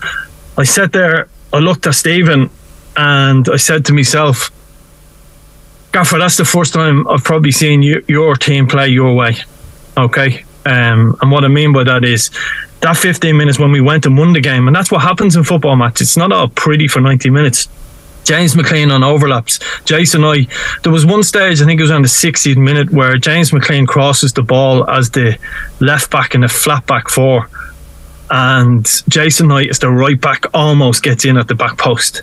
I sat there, I looked at Stephen, and I said to myself, Gaffer, that's the first time I've probably seen you, your team play your way. Okay. Um, and what I mean by that is that 15 minutes when we went and won the game, and that's what happens in football matches. It's not all pretty for 90 minutes. James McLean on overlaps. Jason I there was one stage I think it was on the 60th minute where James McLean crosses the ball as the left back in the flat back four and Jason Knight as the right back almost gets in at the back post.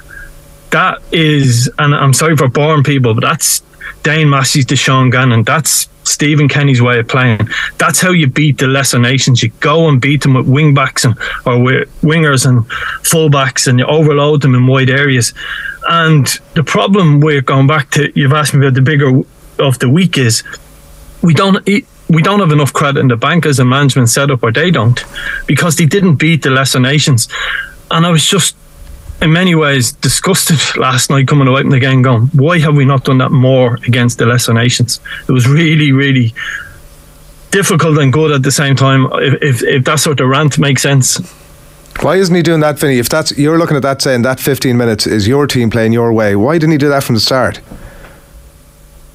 That is and I'm sorry for boring people, but that's Dane Massey's Sean Gannon. That's Stephen Kenny's way of playing. That's how you beat the lesser nations. You go and beat them with wing backs and or with wingers and fullbacks, and you overload them in wide areas. And the problem we're going back to, you've asked me about the bigger of the week is we don't we don't have enough credit in the bank as a management setup, or they don't, because they didn't beat the lesser nations. And I was just in many ways disgusted last night coming away from the game going, why have we not done that more against the lesser nations? It was really, really difficult and good at the same time, if, if, if that sort of rant makes sense. Why isn't he doing that, Vinny? If that's you're looking at that saying that 15 minutes is your team playing your way, why didn't he do that from the start?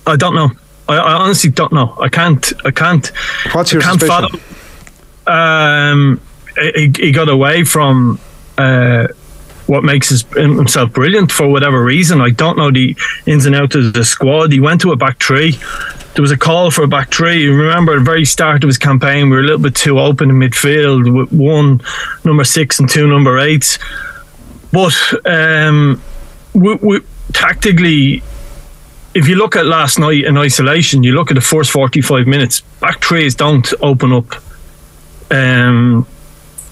I don't know. I, I honestly don't know. I can't. I can't. What's your I can't suspicion? Um, he, he got away from uh, what makes his, himself brilliant for whatever reason. I don't know the ins and outs of the squad. He went to a back three there was a call for a back three. You remember at the very start of his campaign, we were a little bit too open in midfield with one number six and two number eights. But um, we, we, tactically, if you look at last night in isolation, you look at the first 45 minutes, back threes don't open up. Um,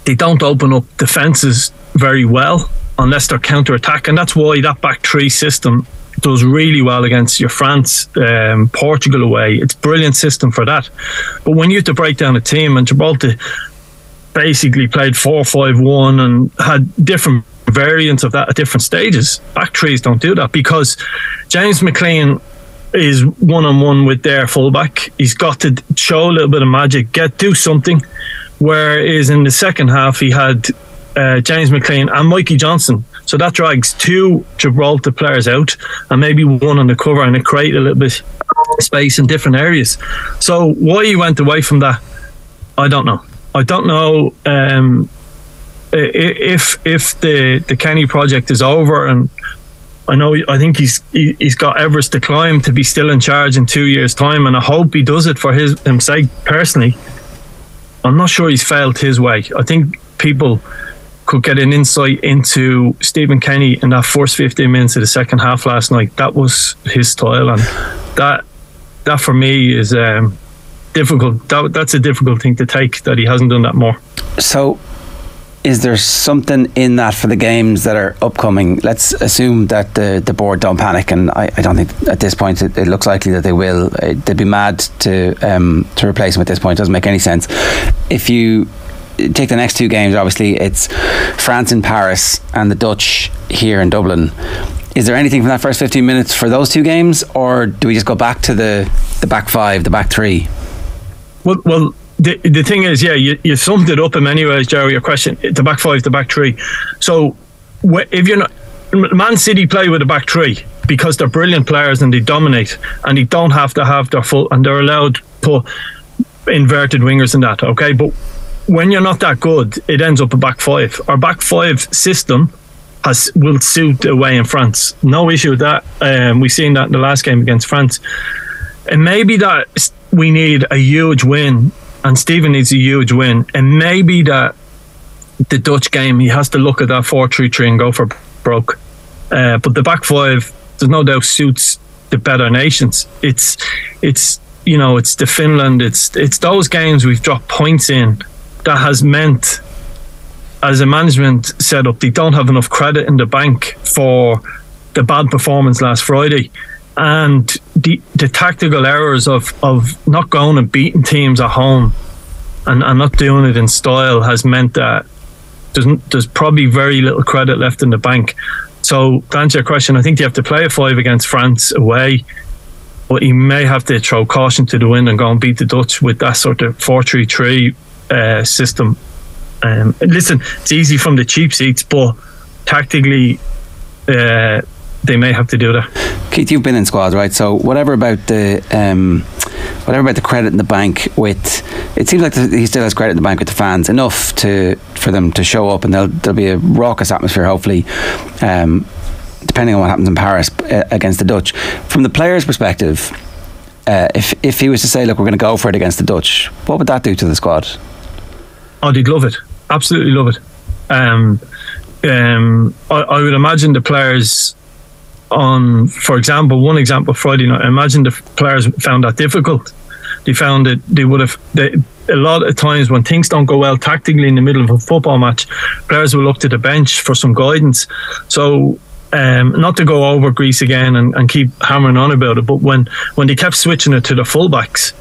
they don't open up defences very well unless they're counter attack, and that's why that back three system does really well against your France, um, Portugal away. It's brilliant system for that. But when you have to break down a team, and Gibraltar basically played 4 5 1 and had different variants of that at different stages, back threes don't do that because James McLean is one on one with their fullback. He's got to show a little bit of magic, get do something. Whereas in the second half, he had uh, James McLean and Mikey Johnston so that drags two Gibraltar players out and maybe one on the cover and it create a little bit space in different areas. So why he went away from that, I don't know. I don't know um, if if the the Kenny project is over and I know I think he's he, has got Everest to climb to be still in charge in two years' time, and I hope he does it for his himself personally. I'm not sure he's failed his way. I think people could get an insight into Stephen Kenny in that first 15 minutes of the second half last night. That was his style, and that that for me is um, difficult. That, that's a difficult thing to take that he hasn't done that more. So, is there something in that for the games that are upcoming? Let's assume that the, the board don't panic, and I, I don't think at this point it, it, looks likely that they will. Uh, they'd be mad to um, to replace him at this point. It doesn't make any sense. If you take the next two games, obviously it's France in Paris and the Dutch here in Dublin. Is there anything from that first 15 minutes for those two games, or do we just go back to the, the back five, the back three? Well, well, the, the thing is, yeah, you, you summed it up in many ways, Jerry. Your question: the back five, the back three. So, if you're not, Man City play with a back three because they're brilliant players and they dominate, and they don't have to have their full, and they're allowed to put inverted wingers in that. Okay, but when you're not that good, it ends up a back five. Our back five system has will suit away in France. No issue with that. Um, we've seen that in the last game against France. And maybe that we need a huge win, and Stephen needs a huge win, and maybe that the Dutch game he has to look at that four three three and go for broke. Uh, but the back five, there's no doubt suits the better nations. It's it's you know it's the Finland. It's it's those games we've dropped points in that has meant as a management setup they don't have enough credit in the bank for the bad performance last Friday and the the tactical errors of of not going and beating teams at home and, and not doing it in style has meant that there's there's probably very little credit left in the bank. So to answer your question, I think you have to play a five against France away, but you may have to throw caution to the wind and go and beat the Dutch with that sort of four three three uh, system. Um, listen, it's easy from the cheap seats, but tactically. Uh, they may have to do that. Keith, you've been in squads, right? So whatever about the um, whatever about the credit in the bank with, it seems like he still has credit in the bank with the fans enough to for them to show up, and there'll there'll be a raucous atmosphere, hopefully. Um, depending on what happens in Paris uh, against the Dutch, from the player's perspective, uh, if if he was to say, "Look, we're going to go for it against the Dutch," what would that do to the squad? Oh, they'd love it. Absolutely love it. Um, um, I, I, would imagine the players on, for example, one example Friday night. Imagine the players found that difficult. They found that they would have. They, a lot of times when things don't go well tactically in the middle of a football match, players will look to the bench for some guidance. So um, not to go over Greece again and, and, keep hammering on about it, but when, when they kept switching it to the fullbacks,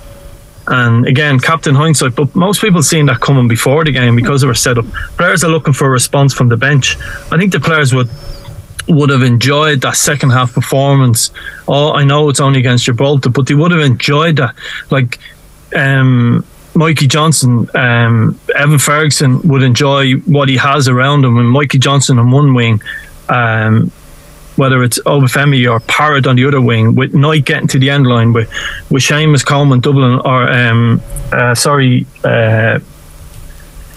and again, captain hindsight, but most people seen that coming before the game because they were set up. Players are looking for a response from the bench. I think the players would would have enjoyed that second half performance. Oh, I know it's only against Gibraltar, but they would have enjoyed that. Like, um, Mikey Johnston, um, Evan Ferguson would enjoy what he has around him. And Mikey Johnston on one wing, um, whether it's Obafemi or Parrott on the other wing, with Knight getting to the end line, with with Seamus Coleman doubling, or um, uh, sorry, uh,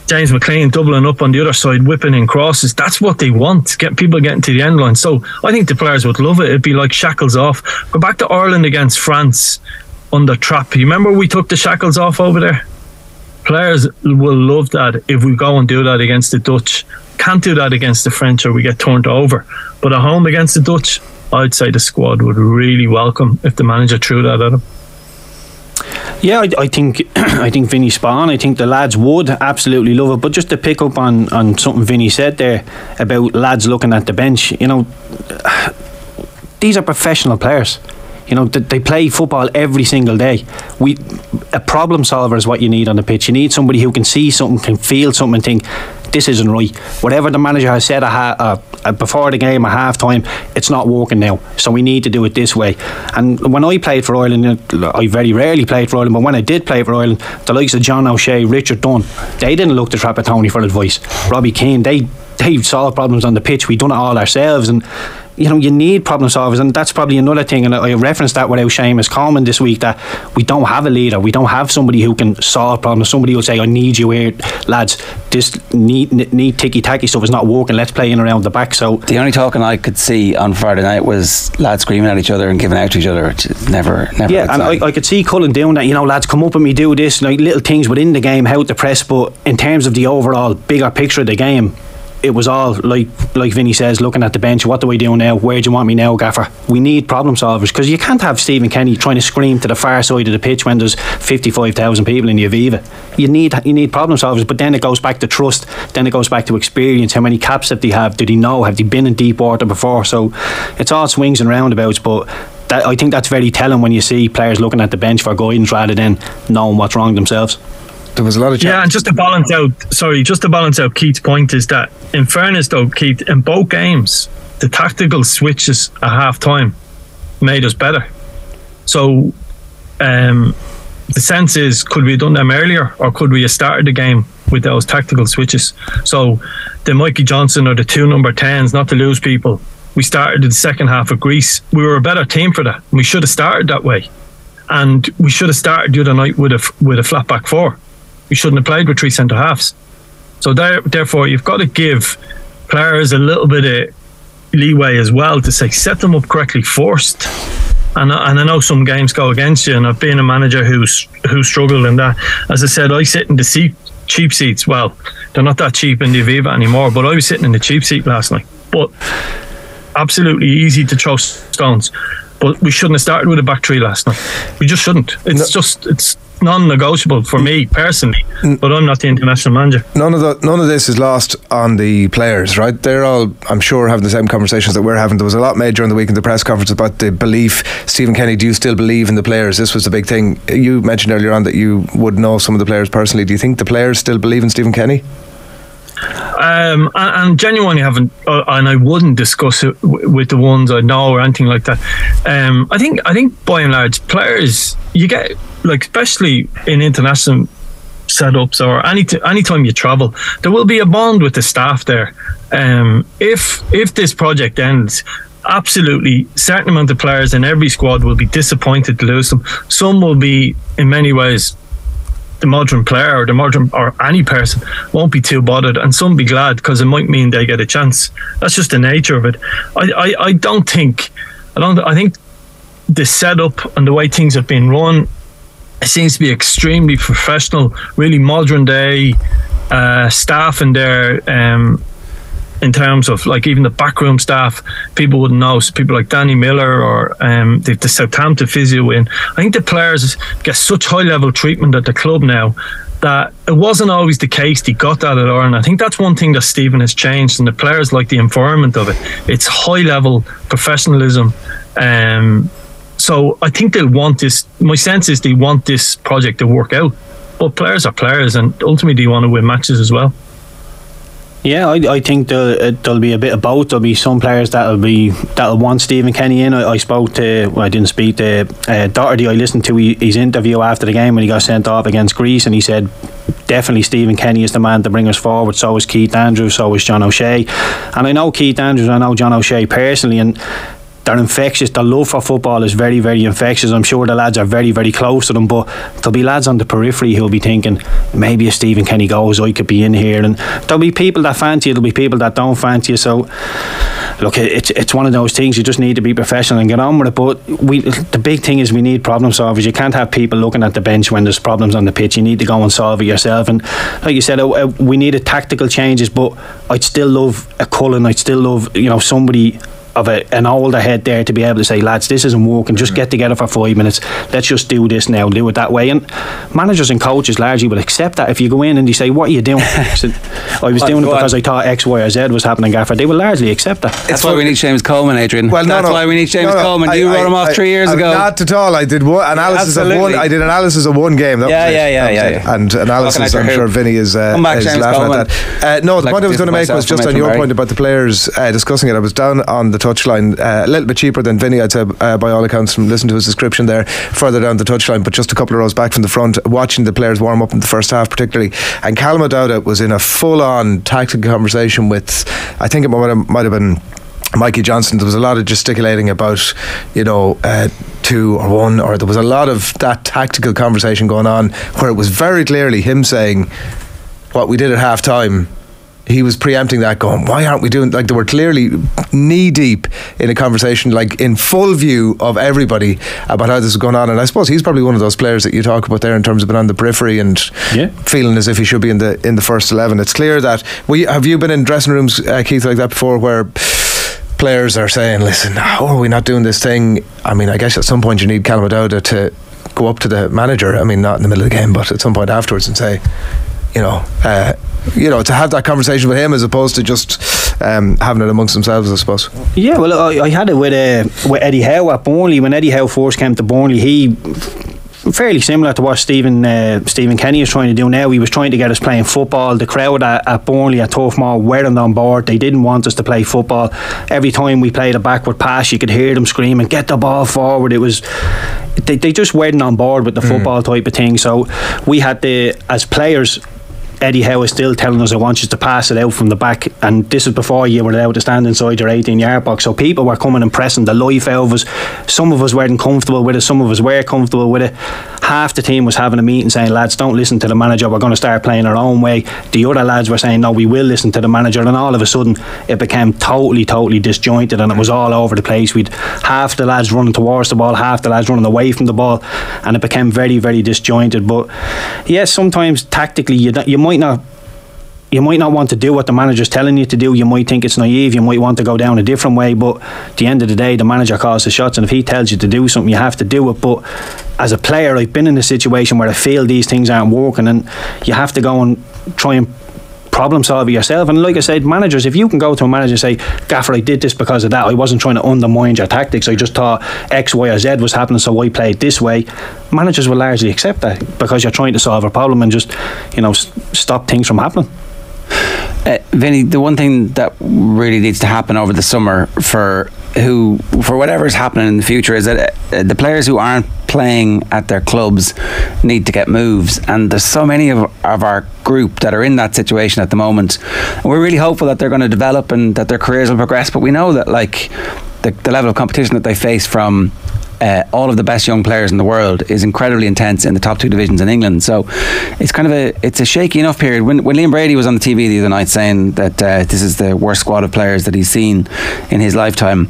James McLean doubling up on the other side, whipping in crosses. That's what they want. Get people getting to the end line. So I think the players would love it. It'd be like shackles off. Go back to Ireland against France under trap. You remember we took the shackles off over there? Players will love that if we go and do that against the Dutch. Can't do that against the French or we get turned over. But at home against the Dutch, I'd say the squad would really welcome if the manager threw that at them. Yeah, I, I, think I think Vinny Spawn. I think the lads would absolutely love it. But just to pick up on, on something Vinny said there about lads looking at the bench, you know, these are professional players. You know, they play football every single day. We a problem solver is what you need on the pitch. You need somebody who can see something, can feel something, think this isn't right. Whatever the manager has said uh, uh, before the game at half time, it's not working now. So we need to do it this way. And when I played for Ireland, I very rarely played for Ireland, but when I did play for Ireland, the likes of John O'Shea, Richard Dunne, they didn't look to Trapattoni for advice. Robbie Keane, they they solved problems on the pitch. We done it all ourselves, and you know, you need problem solvers, and that's probably another thing. And I referenced that without Seamus Coleman this week that we don't have a leader. We don't have somebody who can solve problems. Somebody will say, "I need you here, lads. This need need ticky tacky stuff is not working. Let's play in around the back." So the only talking I could see on Friday night was lads screaming at each other and giving out to each other. Which is never, never. Yeah, and I, I, could see Cullen doing that. You know, lads, come up with me, do this, like little things within the game, how to press. But in terms of the overall bigger picture of the game, it was all like like Vinny says, looking at the bench. What do I do now? Where do you want me now, Gaffer? We need problem solvers because you can't have Stephen Kenny trying to scream to the far side of the pitch when there's fifty five thousand people in the Aviva. You need you need problem solvers, but then it goes back to trust. Then it goes back to experience. How many caps have they have? Did they know? Have they been in deep water before? So it's all swings and roundabouts, but. That, I think that's very telling when you see players looking at the bench for guidance rather than knowing what's wrong themselves there was a lot of yeah, and just to balance out, sorry, just to balance out Keith's point is that, in fairness though, Keith, in both games, the tactical switches at half time made us better. So, um, the sense is, could we have done them earlier, or could we have started the game with those tactical switches? So the Mikey Johnston or the two number tens, not to lose people. We started in the second half of Greece. We were a better team for that. We should have started that way, and we should have started the other night with a with a flat back four. We shouldn't have played with three centre halves. So there, therefore, you've got to give players a little bit of leeway as well to say set them up correctly first and, and I know some games go against you. And I've been a manager who's who struggled in that. As I said, I sit in the seat, cheap seats. Well, they're not that cheap in the Aviva anymore, but I was sitting in the cheap seat last night. But absolutely easy to throw stones. But we shouldn't have started with a back three last night. We just shouldn't. It's no. just it's non-negotiable for me personally. But I'm not the international manager. None of the none of this is lost on the players, right? They're all, I'm sure, having the same conversations that we're having. There was a lot made during the week in the press conference about the belief. Stephen Kenny, do you still believe in the players? This was the big thing. You mentioned earlier on that you would know some of the players personally. Do you think the players still believe in Stephen Kenny? Um, and, and, genuinely haven't, uh, and I wouldn't discuss it w- with the ones I know or anything like that. Um, I think, I think by and large, players you get like, especially in international setups or any t- anytime you travel, there will be a bond with the staff there. Um, if if this project ends, absolutely certain amount of players in every squad will be disappointed to lose them. Some will be in many ways the modern player or the modern or any person won't be too bothered, and some be glad because it might mean they get a chance. That's just the nature of it. I, I, I don't think I don't I think the setup and the way things have been run it seems to be extremely professional, really modern day uh, staff in there. Um, in terms of like even the backroom staff, people wouldn't know. So people like Danny Miller or um, the, the Southampton physio in. I think the players get such high level treatment at the club now that it wasn't always the case they got that at Ireland. I think that's one thing that Stephen has changed, and the players like the environment of it. It's high level professionalism. Um, so I think they'll want this. My sense is they want this project to work out. But players are players, and ultimately they want to win matches as well. Yeah, I, I think there'll, there'll be a bit of both. There'll be some players that'll be that'll want Stephen Kenny in. I, I spoke to, well, I didn't speak to uh, Doherty. I listened to his interview after the game when he got sent off against Greece, and he said definitely Stephen Kenny is the man to bring us forward. So is Keith Andrews, so is John O'Shea, and I know Keith Andrews, I know John O'Shea personally, and they're infectious. Their love for football is very, very infectious. I'm sure the lads are very, very close to them, but there'll be lads on the periphery who'll be thinking, maybe if Stephen Kenny goes, I could be in here. And there'll be people that fancy you, there'll be people that don't fancy you. So, look, it's it's one of those things. You just need to be professional and get on with it. But we, the big thing is we need problem solvers. You can't have people looking at the bench when there's problems on the pitch. You need to go and solve it yourself. And like you said, uh, uh, we needed tactical changes, but I'd still love a Cullen. I'd still love you know somebody of a, an older head there to be able to say, lads, this isn't working. Just get together for five minutes. Let's just do this now. Do it that way. And managers and coaches largely will accept that. If you go in and you say, "What are you doing?" I, said, I was doing it because on. I thought X, Y, or Z was happening. Gaffer, they will largely accept that. That's why we need James Coleman, Adrian. Well, That's no, no, why we need James no, Coleman. You I, wrote him off I, three years ago. Not at all. I did one analysis of one. I did analysis of one game. That yeah, yeah, yeah, yeah, yeah, And analysis. I'm sure Vinny is, uh, back, is laughing at that. Uh, no, the point I was going to make was just on your point about the players uh, discussing it. I was down on the touchline. Uh, a little bit cheaper than Vinny, I'd say, uh, by all accounts, from listening to his description there, further down the touchline, but just a couple of rows back from the front, watching the players warm up in the first half, particularly. And Callum O'Dowda was in a full on tactical conversation with, I think it might have, might have been. Mikey Johnston, there was a lot of gesticulating about, you know, uh, two or one, or there was a lot of that tactical conversation going on where it was very clearly him saying, what we did at half time he was preempting that, going, "Why aren't we doing?" Like they were clearly knee deep in a conversation, like in full view of everybody about how this is going on. And I suppose he's probably one of those players that you talk about there in terms of being on the periphery and yeah. feeling as if he should be in the in the first eleven. It's clear that we have you been in dressing rooms, uh, Keith, like that before, where players are saying, "Listen, how are we not doing this thing?" I mean, I guess at some point you need Callum O'Dowda to go up to the manager. I mean, not in the middle of the game, but at some point afterwards and say, you know, uh, you know, to have that conversation with him as opposed to just um, having it amongst themselves, I suppose. Yeah, well, I, I had it with uh, with Eddie Howe at Burnley when Eddie Howe first came to Burnley. He fairly similar to what Stephen uh, Stephen Kenny is trying to do now. He was trying to get us playing football. The crowd at, at Burnley at Turf Moor weren't on board. They didn't want us to play football. Every time we played a backward pass, you could hear them screaming, "Get the ball forward!" It was they, they just weren't on board with the mm. football type of thing. So we had the as players Eddie Howe is still telling us, I want you to pass it out from the back. And this is before you were allowed to stand inside your 18 yard box. So people were coming and pressing the life out of us. Some of us weren't comfortable with it, some of us were comfortable with it. Half the team was having a meeting saying, lads, don't listen to the manager, we're going to start playing our own way. The other lads were saying, no, we will listen to the manager. And all of a sudden, it became totally, totally disjointed and it was all over the place. We'd half the lads running towards the ball, half the lads running away from the ball. And it became very, very disjointed. But yes, sometimes tactically, you, you might not you might not want to do what the manager's telling you to do. You might think it's naive. You might want to go down a different way. But at the end of the day, the manager calls the shots, and if he tells you to do something, you have to do it. But as a player, I've been in a situation where I feel these things aren't working, and you have to go and try and problem solve it yourself. And like I said, managers, if you can go to a manager and say, Gaffer, I did this because of that, I wasn't trying to undermine your tactics, I just thought X, Y, or Z was happening, so I played this way, managers will largely accept that because you're trying to solve a problem and just, you know, stop things from happening. Uh, Vinny, the one thing that really needs to happen over the summer for who, for whatever is happening in the future, is that uh, the players who aren't playing at their clubs need to get moves. And there's so many of, of our group that are in that situation at the moment. And we're really hopeful that they're going to develop and that their careers will progress. But we know that, like, the, the level of competition that they face from uh, all of the best young players in the world is incredibly intense in the top two divisions in England. So it's kind of a it's a shaky enough period. When, when Liam Brady was on the TV the other night saying that uh, this is the worst squad of players that he's seen in his lifetime,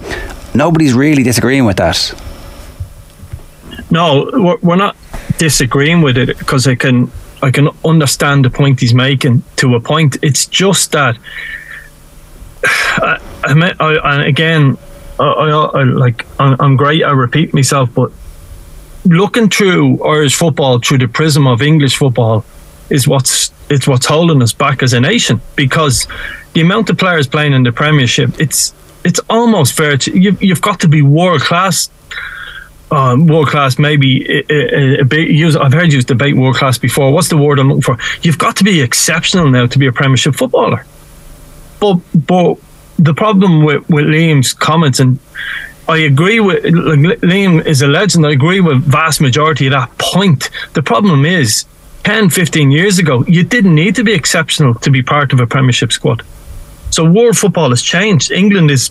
nobody's really disagreeing with that. No, we're not disagreeing with it because I can I can understand the point he's making to a point. It's just that. I, I, I, again, I, I, I like I'm great. I repeat myself, but looking through Irish football through the prism of English football is what's it's what's holding us back as a nation because the amount of players playing in the Premiership it's it's almost fair to you've, you've got to be world class um, world class maybe a, a, a bit use I've heard you debate world class before what's the word I'm looking for you've got to be exceptional now to be a Premiership footballer but but the problem with, with Liam's comments, and I agree with like, Liam is a legend. I agree with vast majority of that point. The problem is 10, 15 years ago, you didn't need to be exceptional to be part of a Premiership squad. So world football has changed. England is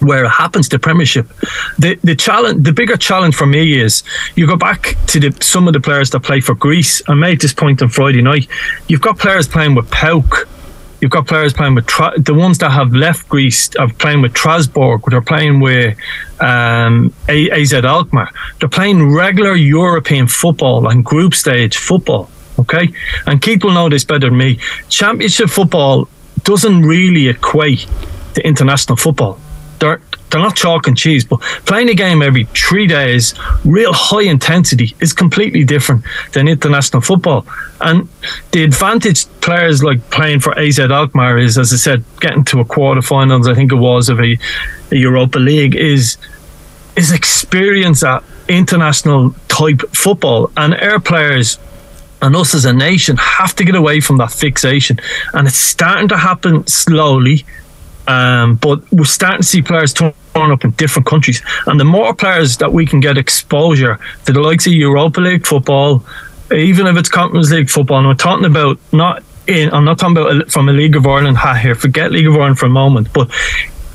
where it happens the Premiership. The the challenge, the bigger challenge for me is you go back to the, some of the players that play for Greece. I made this point on Friday night. You've got players playing with PAOK You've got players playing with Tra- the ones that have left Greece are playing with Strasbourg. They're playing with um, AZ Alkmaar. They're playing regular European football and group stage football. Okay, and Keith will know this better than me. Championship football doesn't really equate to international football. They're they're not chalk and cheese, but playing a game every three days, real high intensity, is completely different than international football. And the advantage players like playing for AZ Alkmaar is, as I said, getting to a quarterfinals. I think it was of a, a Europa League is is experience at international type football, and our players and us as a nation have to get away from that fixation. And it's starting to happen slowly. Um, but we're starting to see players turn up in different countries. And the more players that we can get exposure to the likes of Europa League football, even if it's Conference League football, and we're talking about not in, I'm not talking about from a League of Ireland hat here, forget League of Ireland for a moment, but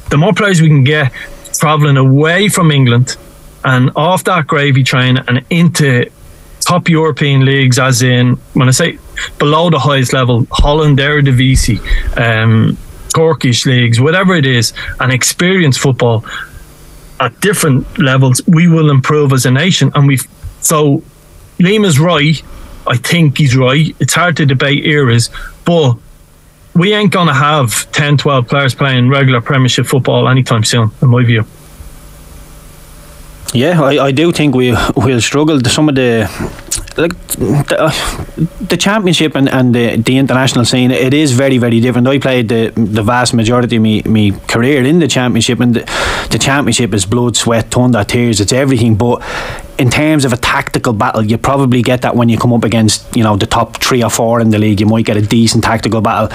the more players we can get travelling away from England and off that gravy train and into top European leagues, as in, when I say below the highest level, Holland, Eredivisie, um, Turkish leagues, whatever it is, and experience football at different levels, we will improve as a nation. And we've so Liam's right. I think he's right. It's hard to debate eras, but we ain't going to have 10, 12 players playing regular Premiership football anytime soon, in my view. Yeah, I, I do think we will struggle. Some of the like the, uh, the championship and, and the, the international scene, it is very very different. I played the the vast majority of me me career in the championship, and the, the championship is blood, sweat, thunder, tears. It's everything, but in terms of a tactical battle, you probably get that when you come up against you know the top three or four in the league. You might get a decent tactical battle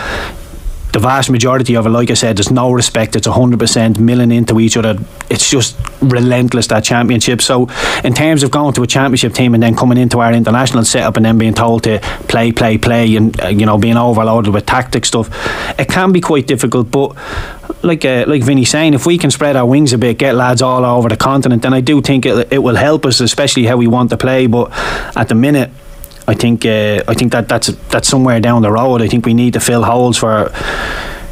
the vast majority of it, like I said, there's no respect. It's 100% milling into each other, it's just relentless that championship. So in terms of going to a championship team and then coming into our international setup and then being told to play, play, play, and uh, you know being overloaded with tactic stuff, it can be quite difficult. But like uh, like Vinny saying, if we can spread our wings a bit, get lads all over the continent, then I do think it, it will help us, especially how we want to play. But at the minute. I think uh, I think that that's that's somewhere down the road. I think we need to fill holes for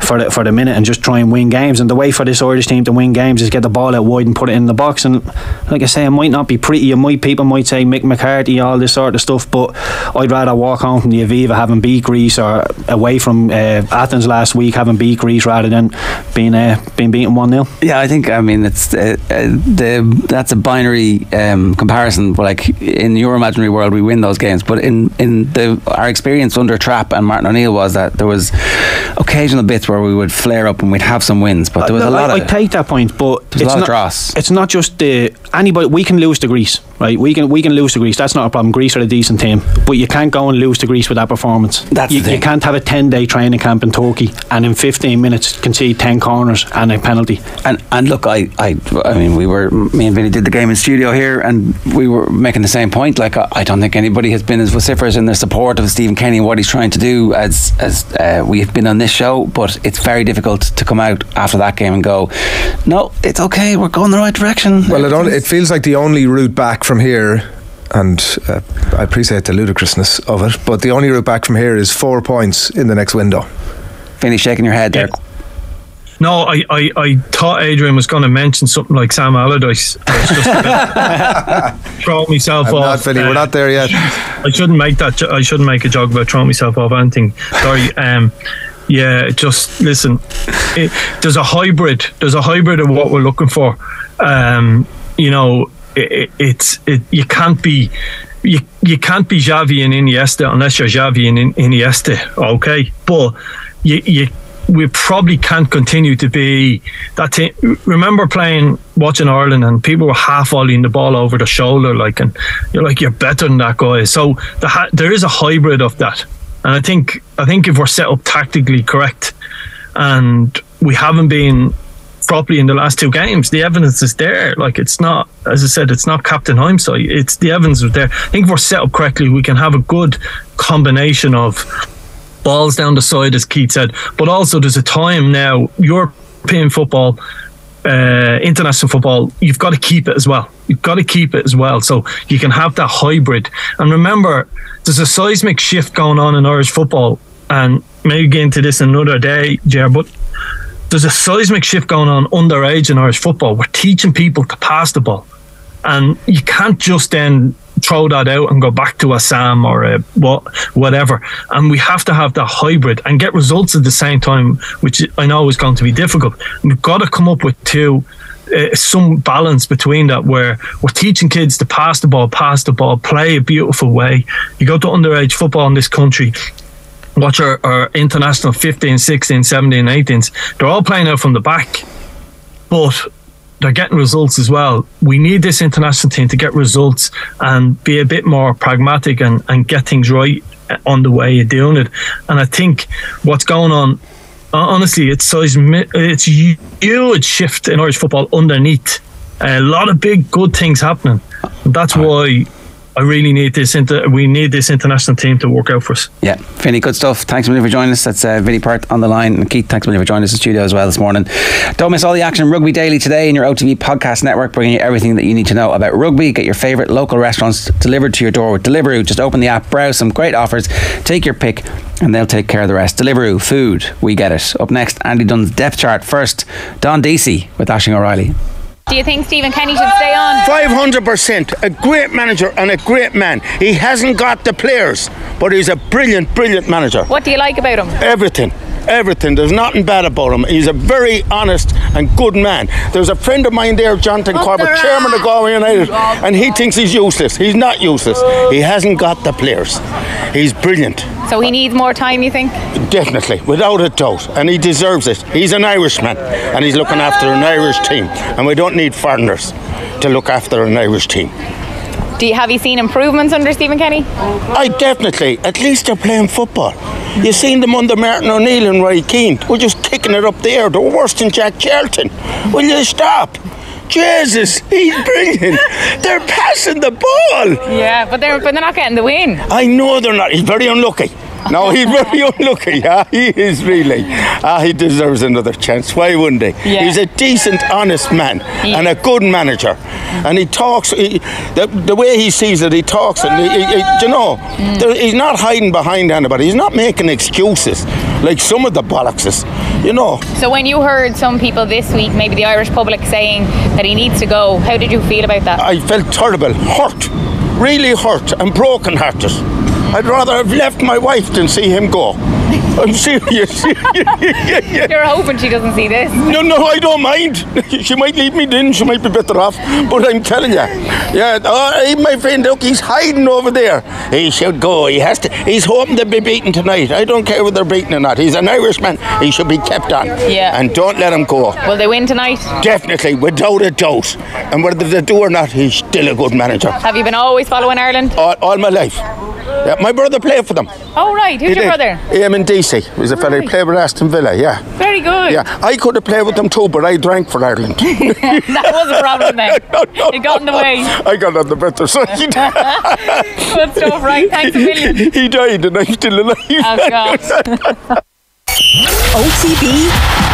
for the, for the minute and just try and win games. And the way for this Irish team to win games is get the ball out wide and put it in the box. And like I say, it might not be pretty. And might people might say Mick McCarthy, all this sort of stuff. But I'd rather walk home from the Aviva having beat Greece or away from uh, Athens last week having beat Greece rather than being uh, being beaten one 0 Yeah, I think I mean it's uh, uh, the that's a binary um, comparison. But like in your imaginary world, we win those games. But in in the our experience under Trap and Martin O'Neill was that there was occasional bits where we would flare up and we'd have some wins, but there was uh, a lot I, of. I take that point, but there's it's not. It's not just the anybody. We can lose to Greece, right? We can we can lose to Greece. That's not a problem. Greece are a decent team, but you can't go and lose to Greece with that performance. That's you, you can't have a ten day training camp in Turkey and in fifteen minutes concede ten corners and a penalty. And and look, I I, I mean, we were me and Vinny did the game in studio here, and we were making the same point. Like I, I don't think anybody has been as vociferous in their support of Stephen Kenny and what he's trying to do as as uh, we have been on this show, but it's very difficult to come out after that game and go, no, it's okay, we're going the right direction. Well, it, only, it feels like the only route back from here and uh, I appreciate the ludicrousness of it, but the only route back from here is four points in the next window. Finish shaking your head there. No, I, I, I thought Adrian was going to mention something like Sam Allardyce. I throw myself I'm off. Not, Vinny, we're not there yet. I shouldn't make that. I shouldn't make a joke about throwing myself off anything. Sorry. Um, yeah, just listen. It, there's a hybrid. There's a hybrid of what we're looking for. Um, you know, it, it's it. You can't be. You, you can't be Xavi and Iniesta unless you're Xavi and Iniesta, okay? But you, you we probably can't continue to be that team. Remember playing, watching Ireland, and people were half volleying the ball over the shoulder, like, and you're like, you're better than that guy. So the, there is a hybrid of that. And I think I think if we're set up tactically correct, and we haven't been properly in the last two games, the evidence is there. Like it's not, as I said, it's not Captain hindsight. It's the evidence is there. I think if we're set up correctly, we can have a good combination of balls down the side, as Keith said. But also, there's a time now. European football uh, international football, you've got to keep it as well. You've got to keep it as well. So you can have that hybrid. And remember, there's a seismic shift going on in Irish football. And maybe get into this another day, Jer, but there's a seismic shift going on underage in Irish football. We're teaching people to pass the ball. And you can't just then throw that out and go back to a Sam or a what whatever. And we have to have that hybrid and get results at the same time, which I know is going to be difficult. We've got to come up with two. Uh, some balance between that where we're teaching kids to pass the ball, pass the ball, play a beautiful way. You go to underage football in this country, watch our, our international 15, 16, 17, 18s, they're all playing out from the back. But they're getting results as well. We need this international team to get results and be a bit more pragmatic and, and get things right on the way of doing it. And I think what's going on, uh, honestly, it's it's huge shift in Irish football underneath. A lot of big good things happening. That's why I really need this. Inter- we need this international team to work out for us. Yeah, Vinny, good stuff. Thanks a million for joining us. That's uh, Vinny Perth on the line, and Keith, thanks a million for joining us in the studio as well this morning. Don't miss all the action Rugby Daily today in your OTB podcast network, bringing you everything that you need to know about rugby. Get your favourite local restaurants delivered to your door with Deliveroo. Just open the app, browse some great offers, take your pick, and they'll take care of the rest. Deliveroo, food, we get it. Up next, Andy Dunne's depth chart. First, Don Deacy with Aisling O'Reilly. Do you think Stephen Kenny should stay on? 500%. A great manager and a great man. He hasn't got the players, but he's a brilliant, brilliant manager. What do you like about him? Everything everything. There's nothing bad about him. He's a very honest and good man. There's a friend of mine there, Jonathan Corbett, chairman of Galway United, and he thinks he's useless. He's not useless. He hasn't got the players. He's brilliant. So he needs more time, you think? Definitely, without a doubt, and he deserves it. He's an Irishman, and he's looking after an Irish team, and we don't need foreigners to look after an Irish team. Do you have you seen improvements under Stephen Kenny? I definitely. At least they're playing football. You've seen them under Martin O'Neill and Roy Keane. We're just kicking it up there. They're worse than Jack Charlton. Will you stop? Jesus, he's brilliant. they're passing the ball. Yeah, but they're but they're not getting the win. I know they're not. He's very unlucky. No, he's very unlucky. Yeah, he is really. Ah, he deserves another chance. Why wouldn't he? Yeah. He's a decent, honest man He- and a good manager. And he talks. He, the, the way he sees it, he talks, and he, he- you know, there, he's not hiding behind anybody. He's not making excuses like some of the bollockses. You know, So when you heard some people this week, maybe the Irish public saying that he needs to go, how did you feel about that? I felt terrible, hurt, really hurt, and broken-hearted. I'd rather have left my wife than see him go. I'm serious. You're hoping she doesn't see this. No, no, I don't mind. She might leave me then, she might be better off. But I'm telling you, yeah, he- my friend, look, he's hiding over there. He should go. He has to. He's hoping to be beaten tonight. I don't care whether they're beaten or not. He's an Irishman. He should be kept on. Yeah. And don't let him go. Will they win tonight? Definitely, without a doubt. And whether they do or not, he's still a good manager. Have you been always following Ireland? All, all my life. Yeah, my brother played for them. Oh right, who's He your did. brother? Eamon Deacy. He was a fellow who Right. played with Aston Villa, yeah. Very good. Yeah, I could have played with them too, but I drank for Ireland. that was a problem then. No, no, It got in the way. I got on the better side. Good stuff, right? Thanks a million. he died and I'm still alive. Oh God. OTB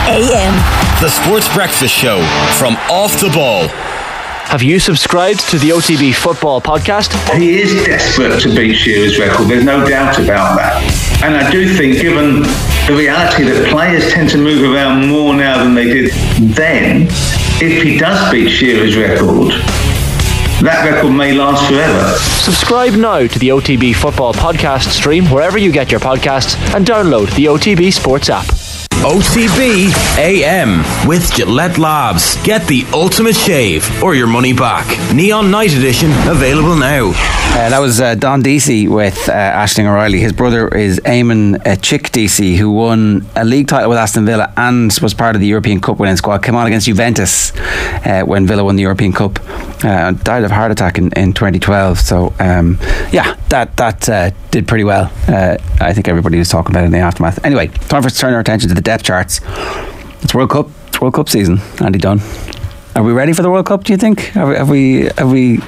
AM. The Sports Breakfast Show from Off the Ball. Have you subscribed to the OTB Football Podcast? He is desperate to beat Shearer's record, there's no doubt about that. And I do think, given the reality that players tend to move around more now than they did then, if he does beat Shearer's record, that record may last forever. Subscribe now to the OTB Football Podcast stream wherever you get your podcasts and download the OTB Sports app. OTB AM with Gillette Labs. Get the ultimate shave or your money back. Neon Night Edition available now. Uh, that was uh, Don Deacy with uh, Ashling O'Reilly. His brother is Eamon uh, Chick who won a league title with Aston Villa and was part of the European Cup winning squad. Came on against Juventus uh, when Villa won the European Cup. Uh, died of heart attack in, in 2012. So um, yeah, that that uh, did pretty well. I think everybody was talking about it in the aftermath. Anyway, time for us to turn our attention to the depth charts. It's World Cup. It's World Cup season. Andy Dunne. Are we ready for the World Cup? Do you think? Have we have we, have we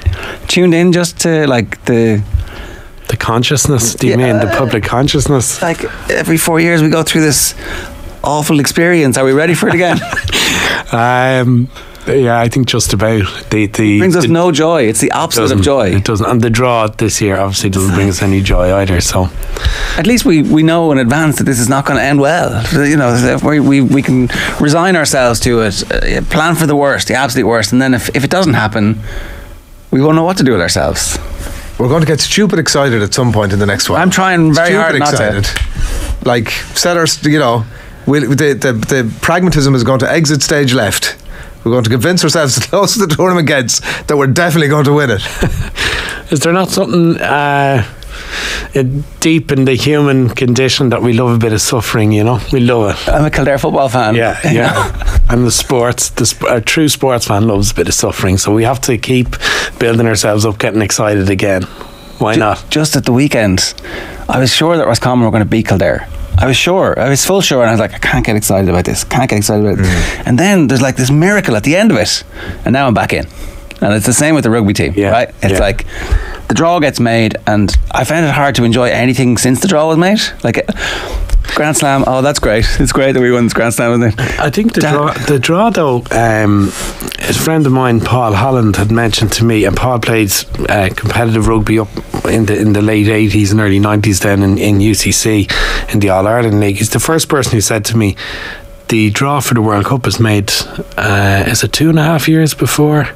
tuned in just to like the The consciousness, do you mean the public consciousness? like every four years we go through this awful experience? Are we ready for it again? Um, yeah, I think just about the the brings us the- no joy. It's the opposite of joy. It doesn't, and the draw this year obviously doesn't bring us any joy either. So At least we, we know in advance that this is not going to end well. You know, if we, we, we can resign ourselves to it, uh, plan for the worst, the absolute worst, and then if, if it doesn't happen, we won't know what to do with ourselves. We're going to get stupid excited at some point in the next one. I'm trying very stupid hard not to. excited. Like set our, you know, we'll, the, the the pragmatism is going to exit stage left. We're going to convince ourselves the closer the tournament gets that we're definitely going to win it. is there not something uh, uh, deep in the human condition that we love a bit of suffering? You know, we love it. I'm a Kildare football fan. Yeah, yeah. and the sports, the sp- a true sports fan loves a bit of suffering. So we have to keep building ourselves up, getting excited again. Why not? Just at the weekend, I was sure that Roscommon were going to beat Kildare. I was sure. I was full sure, and I was like, I can't get excited about this. Can't get excited about it. Mm. And then there's like this miracle at the end of it, and now I'm back in. And it's the same with the rugby team, right? It's yeah. like the draw gets made, and I found it hard to enjoy anything since the draw was made. Like Grand Slam, oh, that's great. It's great that we won this Grand Slam, isn't it? I think the Damn. draw, the draw though, um, a friend of mine, Paul Holland, had mentioned to me, and Paul played uh, competitive rugby up in the in the late eighties and early nineties, then in, in UCC in the All Ireland League. He's the first person who said to me, "The draw for the World Cup is made. Uh, is it two and a half years before?"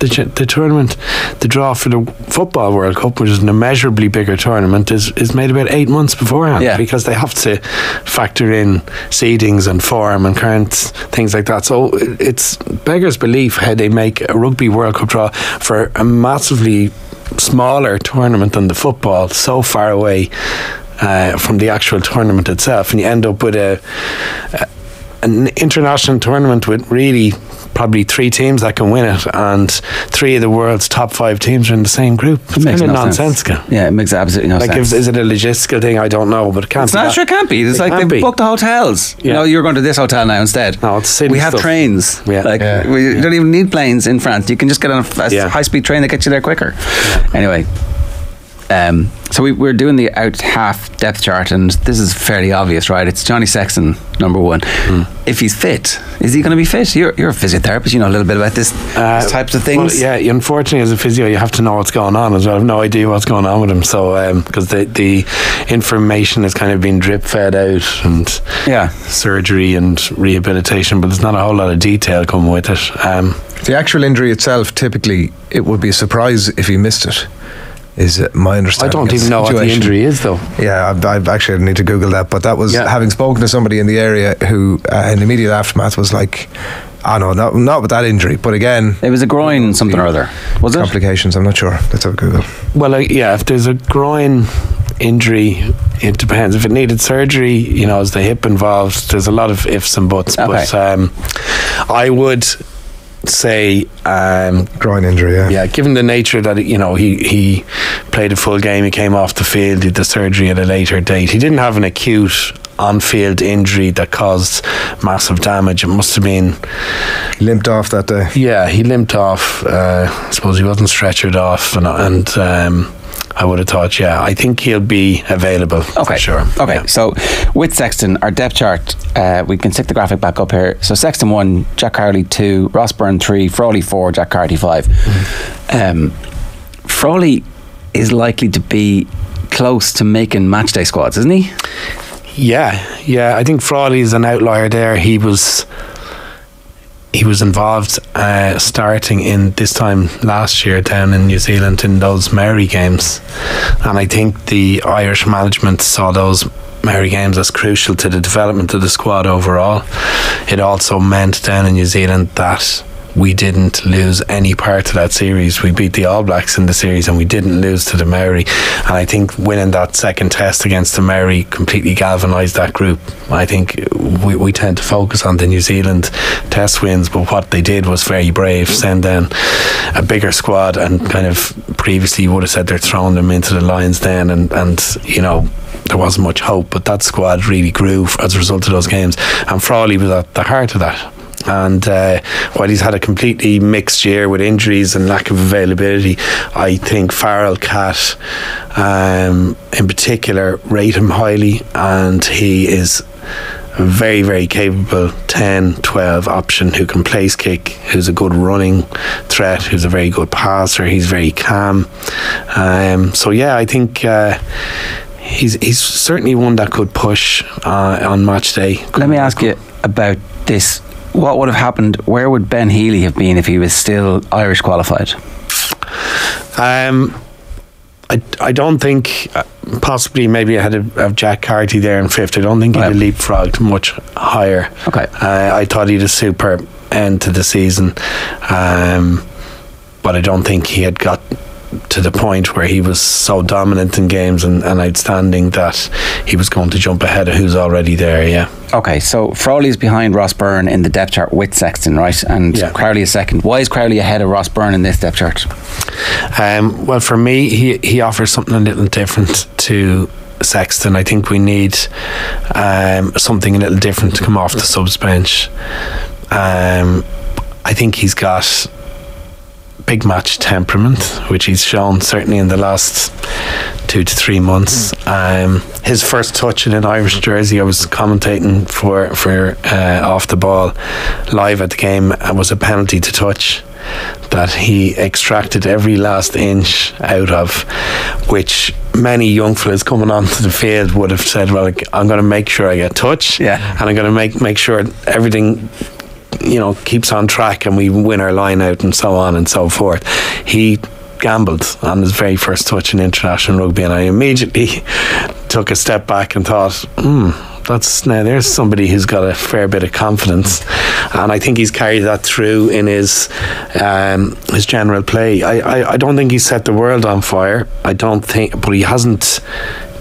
The, the tournament, the draw for the Football World Cup, which is an immeasurably bigger tournament, is, is made about eight months beforehand Yeah. because they have to factor in seedings and form and current things like that. So it's beggars belief how they make a Rugby World Cup draw for a massively smaller tournament than the football, so far away uh, from the actual tournament itself, and you end up with a. a an international tournament with really probably three teams that can win it, and three of the world's top five teams are in the same group. It's It makes kind of no sense. nonsensical. Yeah, it makes absolutely no like, sense. if, is it a logistical thing? I don't know, but it can't It's be. not that. sure it can't be. It's It like can't they be. booked the hotels. You know, you're going to this hotel now instead. No, it's silly we have stuff. trains. Yeah. Like Yeah. we don't even need planes in France. You can just get on a, Yeah. high speed train that gets you there quicker. Anyway. Um, so we, we're doing the out half depth chart, and this is fairly obvious, right? It's Johnny Sexton, number one. Hmm. If he's fit, is he going to be fit? You're, you're a physiotherapist, you know a little bit about this Uh, types of Well, things. yeah, unfortunately, as a physio, you have to know what's going on as well. I have no idea what's going on with him. So, because the, the information has kind of been drip fed out and Yeah. surgery and rehabilitation, but there's not a whole lot of detail coming with it. Um, The actual injury itself, typically, it would be a surprise if he missed it. Is uh, my understanding. I don't even know what the injury is, though. Yeah, I, I actually need to Google that, but that was Yeah. having spoken to somebody in the area who, uh, in the immediate aftermath, was like, "I know, not not with that injury, but again, It was a groin something or other. Was it? complications. I'm not sure. Let's have a Google." Well, like, yeah, if there's a groin injury, it depends. If it needed surgery, you know, is the hip involved? There's a lot of ifs and buts. But Okay. um, I would say, um, Groin injury. Yeah. yeah, given the nature that you know he he played a full game, he came off the field, did the surgery at a later date. He didn't have an acute on-field injury that caused massive damage. It must have been He limped off that day. yeah, he limped off. Uh, I suppose he wasn't stretchered off, and, and um, I would have thought, yeah, I think he'll be available. Okay, for sure. Okay, Yeah. so with Sexton, our depth chart, uh, we can stick the graphic back up here. So Sexton one, Jack Crowley two, Ross Byrne three, Frawley four, Jack Carty 5 Um, Frawley is likely to be close to making matchday squads, isn't he? Yeah, yeah. I think Frawley is an outlier there. He was he was involved uh, starting in this time last year down in New Zealand in those Maori games, and I think the Irish management saw those. Maori games as crucial to the development of the squad overall. It also meant down in New Zealand that we didn't lose any part of that series. We beat the All Blacks in the series and we didn't lose to the Maori. And I think winning that second test against the Maori completely galvanised that group. I think we, we tend to focus on the New Zealand test wins, but what they did was very brave. Send down a bigger squad and kind of previously you would have said they're throwing them into the Lions then and, and you know, there wasn't much hope, but that squad really grew as a result of those games. And Frawley was at the heart of that. And uh, while he's had a completely mixed year with injuries and lack of availability, I think Farrell Cat, um, in particular, rate him highly, and he is a very, very capable 10 12 option who can place kick, who's a good running threat, who's a very good passer, he's very calm. Um, so, yeah, I think. Uh, He's, he's certainly one that could push uh, on match day. Let me ask you about this. What would have happened? Where would Ben Healy have been if he was still Irish qualified? Um, I, I don't think uh, possibly maybe I had a, Jack Carty there in fifth. I don't think he'd have leapfrogged much higher. Okay. Uh, I thought he'd a super end to the season, um, but I don't think he had got to the point where he was so dominant in games and, and outstanding that he was going to jump ahead of who's already there. Yeah. Okay, so Frawley's behind Ross Byrne in the depth chart with Sexton, right? And Yeah. Crowley is second. Why is Crowley ahead of Ross Byrne in this depth chart? Um, well, for me, he he offers something a little different to Sexton. I think we need um, something a little different to come off the subs bench. Um, I think he's got big match temperament, which he's shown certainly in the last two to three months. Um, his first touch in an Irish jersey, I was commentating for for uh, off the ball live at the game, and was a penalty to touch that he extracted every last inch out of, which many young fellas coming onto the field would have said, "Well, I'm going to make sure I get touch, Yeah. and I'm going to make make sure everything." You know, keeps on track, and we win our line out, and so on and so forth. He gambled on his very first touch in international rugby, and I immediately took a step back and thought, hmm, that's now there's somebody who's got a fair bit of confidence, and I think he's carried that through in his um, his general play. I, I, I don't think he's set the world on fire. I don't think, but he hasn't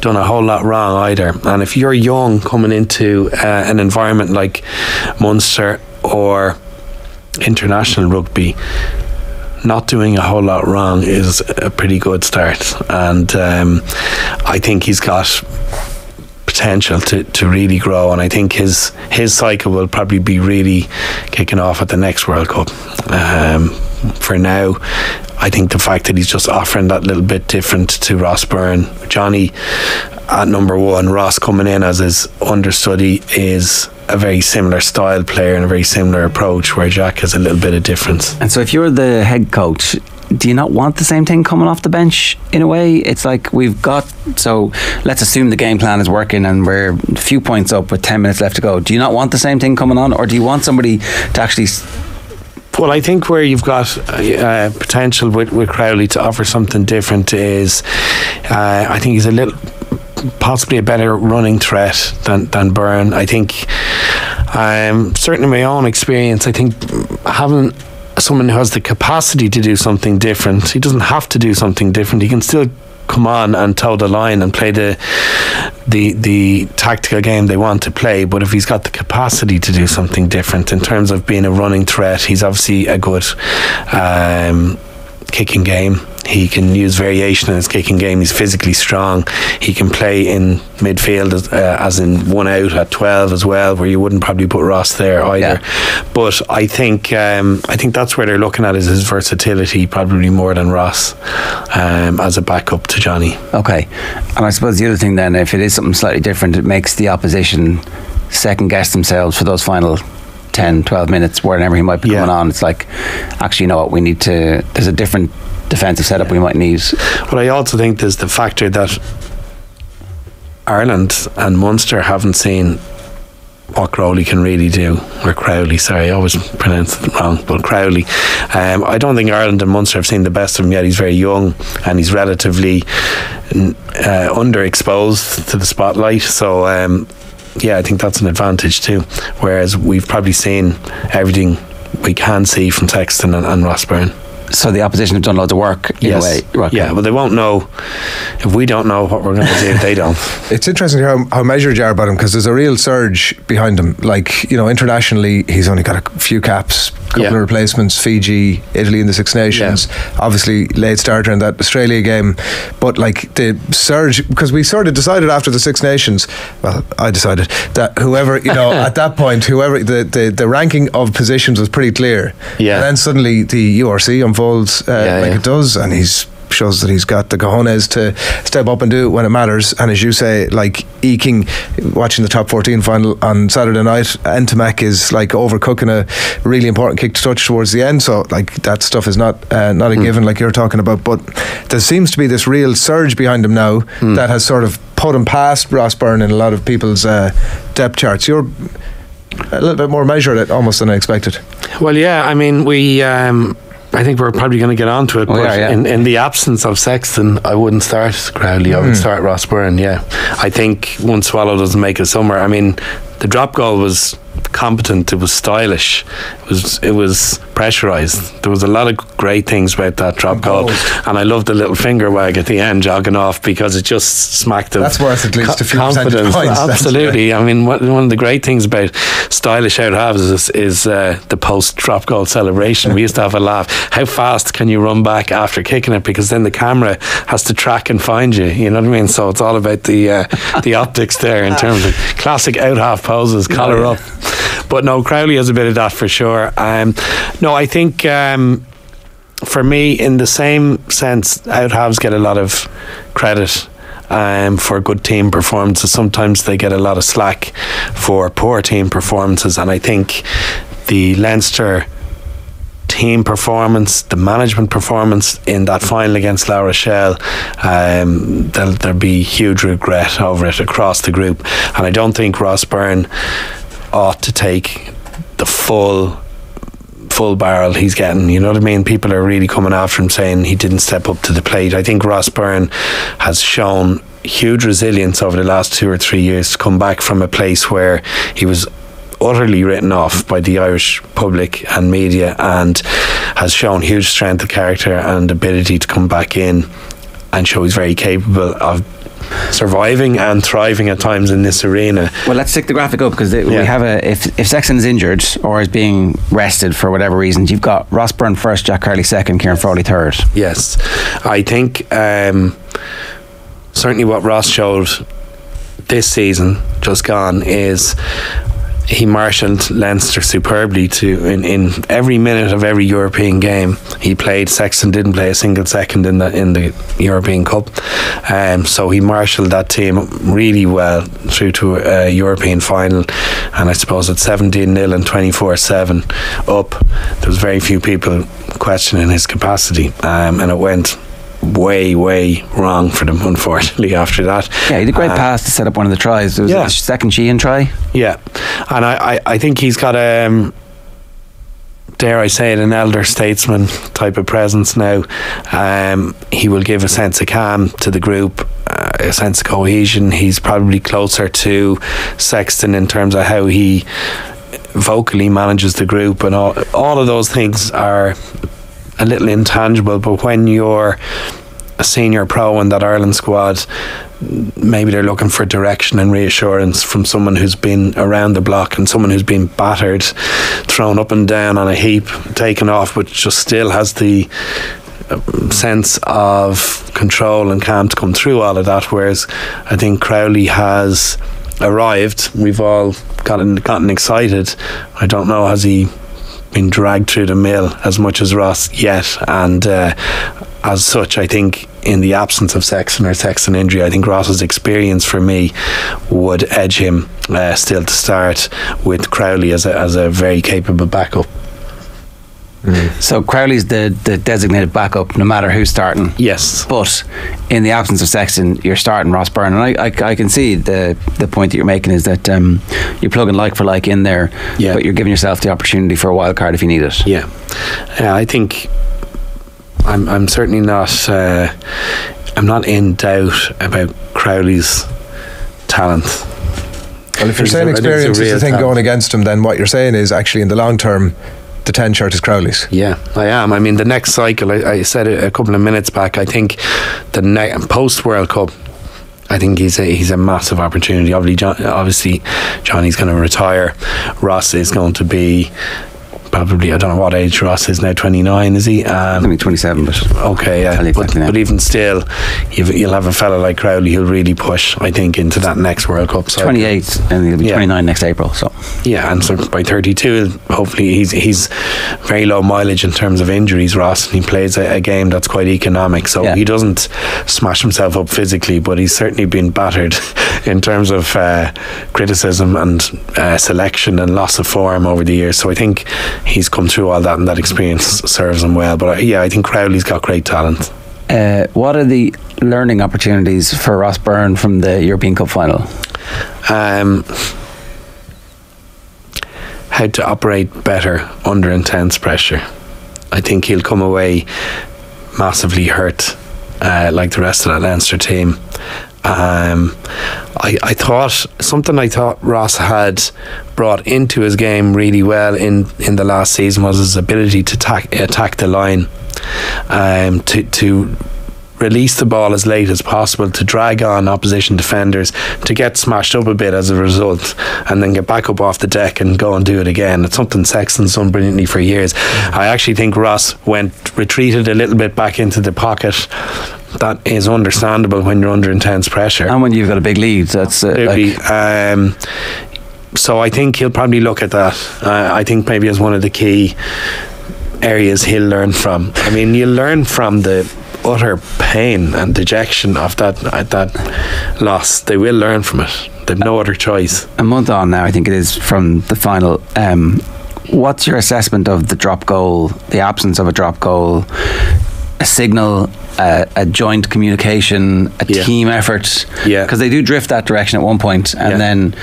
done a whole lot wrong either. And if you're young coming into uh, an environment like Munster or international rugby, not doing a whole lot wrong is a pretty good start. And um, I think he's got potential to, to really grow and I think his his cycle will probably be really kicking off at the next World Cup. Um, for now, I think the fact that he's just offering that little bit different to Ross Byrne, Johnny at number one, Ross coming in as his understudy is a very similar style player and a very similar approach where Jack has a little bit of difference. And so if you're the head coach, do you not want the same thing coming off the bench in a way? It's like we've got so let's assume the game plan is working and we're a few points up with 10 minutes left to go. Do you not want the same thing coming on or do you want somebody to actually well, I think where you've got uh, potential with, with Crowley to offer something different is, uh, I think he's a little possibly a better running threat than, than Byrne. I think, um, certainly my own experience, I think having someone who has the capacity to do something different, he doesn't have to do something different. He can still come on and toe the line and play the the the tactical game they want to play. But if he's got the capacity to do something different in terms of being a running threat, he's obviously a good um, kicking game. He can use variation in his kicking game. He's physically strong. He can play in midfield as, uh, as in one out at twelve as well, where you wouldn't probably put Ross there either. Yeah. But I think um, I think that's where they're looking at is his versatility probably more than Ross um, as a backup to Johnny. Okay, and I suppose the other thing then, if it is something slightly different, it makes the opposition second guess themselves for those final 10, 12 minutes, whenever he might be yeah. coming on. It's like, actually, you know what, we need to, there's a different defensive setup we might need. But I also think there's the factor that Ireland and Munster haven't seen what Crowley can really do, or Crowley, sorry, I always pronounce it wrong, but Crowley. Um, I don't think Ireland and Munster have seen the best of him yet. He's very young and he's relatively uh, underexposed to the spotlight. So um, yeah, I think that's an advantage too. Whereas we've probably seen everything we can see from Sexton and, and Ross Byrne. So the opposition have done loads of work in yes. a way. Okay. Yeah, but they won't know if we don't know what we're going to do. If they don't. It's interesting how, how measured you are about him because there's a real surge behind him. Like you know, internationally, he's only got a few caps, couple yeah. of replacements. Fiji, Italy in the Six Nations. Yeah. Obviously, late starter in that Australia game. But like the surge, because we sort of decided after the Six Nations. Well, I decided that whoever you know at that point, whoever the, the the ranking of positions was pretty clear. Yeah. And then suddenly the URC unfolds uh, yeah, like it does, and he's shows that he's got the cojones to step up and do it when it matters. And as you say, like eking, watching the top 14 final on Saturday night, Ntamack is like overcooking a really important kick to touch towards the end. So like that stuff is not uh, not a mm. given like you're talking about. But there seems to be this real surge behind him now mm. that has sort of put him past Ross Byrne in a lot of people's uh, depth charts. You're a little bit more measured almost than I expected. Well, yeah, I mean, we. Um, I think we're probably going to get onto it, oh, but yeah, yeah. In, in the absence of Sexton, I wouldn't start Crowley. I would mm. start Ross Byrne. Yeah, I think one swallow doesn't make a summer. I mean, the drop goal was competent. It was stylish. It was it was pressurized. There was a lot of great things about that drop goal, and I loved the little finger wag at the end, jogging off because it just smacked him. That's worth at least co- a few confidence. Points, Absolutely. I mean, one of the great things about stylish out halves is, is uh, the post drop goal celebration. we used to have a laugh. How fast can you run back after kicking it? Because then the camera has to track and find you. You know what I mean? So it's all about the uh, the optics there in terms of classic out half poses, collar up. But no, Crowley has a bit of that for sure. Um, no, I think um, for me, in the same sense, out halves get a lot of credit. Um, for good team performances. Sometimes they get a lot of slack for poor team performances, and I think the Leinster team performance, the management performance in that final against La Rochelle, um, there'll, there'll be huge regret over it across the group. And I don't think Ross Byrne ought to take the full full barrel he's getting. You know what I mean? People are really coming after him saying he didn't step up to the plate. I think Ross Byrne has shown huge resilience over the last two or three years to come back from a place where he was utterly written off by the Irish public and media and has shown huge strength of character and ability to come back in and show he's very capable of surviving and thriving at times in this arena. Well, let's stick the graphic up because we have a if if Sexton's injured or is being rested for whatever reasons, you've got Ross Byrne first, Jack Crowley second, Ciaran Frawley third. Yes, I think um, certainly what Ross showed this season, just gone, is he marshalled Leinster superbly to in, in every minute of every European game he played. Sexton didn't play a single second in the in the European Cup, um, so he marshalled that team really well through to a European final. And I suppose at seventeen 0 and twenty four seven up, there was very few people questioning his capacity, um, and it went way way wrong for them unfortunately after that Yeah, he did a great Uh, pass to set up one of the tries. It was Yeah. the second Sheehan try. yeah, and I, I, I think he's got a, um, dare I say it, an elder statesman type of presence now. Um, he will give a sense of calm to the group, uh, a sense of cohesion. He's probably closer to Sexton in terms of how he vocally manages the group, and all, all of those things are a little intangible. But when you're a senior pro in that Ireland squad, maybe they're looking for direction and reassurance from someone who's been around the block and someone who's been battered, thrown up and down on a heap, taken off, but just still has the uh, sense of control and calm to come through all of that. Whereas I think Crowley has arrived. We've all gotten gotten excited. I don't know has he been dragged through the mill as much as Ross yet, and uh, as such, I think in the absence of Sexton or Sexton injury, I think Ross's experience for me would edge him uh, still to start with Crowley as a, as a very capable backup. So Crowley's the, the designated backup no matter who's starting. Yes. But in the absence of Sexton, you're starting Ross Byrne. And I, I, I can see the the point that you're making is that um, you're plugging like for like in there, Yeah. but you're giving yourself the opportunity for a wild card if you need it. Yeah, yeah. I think I'm. I'm certainly not. Uh, I'm not in doubt about Crowley's talent. Well, if you're He's saying a- I think a experience is real the thing talent. going against him, then what you're saying is actually in the long term, the 10 shirt is Crowley's. Yeah, I am. I mean, the next cycle, I, I said it a couple of minutes back. I think the ne- post World Cup. I think he's a he's a massive opportunity. Obviously, John, obviously, Johnny's going to retire. Ross is going to be probably I don't know what age Ross is now. Twenty nine, is he? Um, Only 27, but okay, yeah. Tell you But, exactly now. but even still, you've, you'll have a fella like Crowley who'll really push. I think into that next World Cup. cycle. 28 and he'll be Yeah. 29 next April. So Yeah, and so by 32, hopefully he's he's very low mileage in terms of injuries, Ross, and he plays a, a game that's quite economic. So Yeah. he doesn't smash himself up physically, but he's certainly been battered in terms of uh, criticism and uh, selection and loss of form over the years. So I think he's come through all that, and that experience serves him well. But uh, yeah, I think Crowley's got great talent. Uh, what are the learning opportunities for Ross Byrne from the European Cup final? um, how to operate better under intense pressure. I think he'll come away massively hurt, uh, like the rest of that Leinster team. Um, I, I thought something I thought Ross had brought into his game really well in, in the last season was his ability to attack, attack the line, um, to to release the ball as late as possible to drag on opposition defenders to get smashed up a bit as a result and then get back up off the deck and go and do it again it's something Sexton's done brilliantly for years I actually think Ross went retreated a little bit back into the pocket that is understandable when you're under intense pressure And when you've got a big lead, that's uh, like, um, so I think he'll probably look at that. Uh, I think maybe as one of the key areas he'll learn from. I mean, you learn from the utter pain and dejection of that uh, that loss. They will learn from it. They've no other choice. a month on now, I think it is from the final. Um, what's your assessment of the drop goal, the absence of a drop goal, a signal, uh, a joint communication, a Yeah. team effort? Yeah. because they do drift that direction at one point, and Yeah. then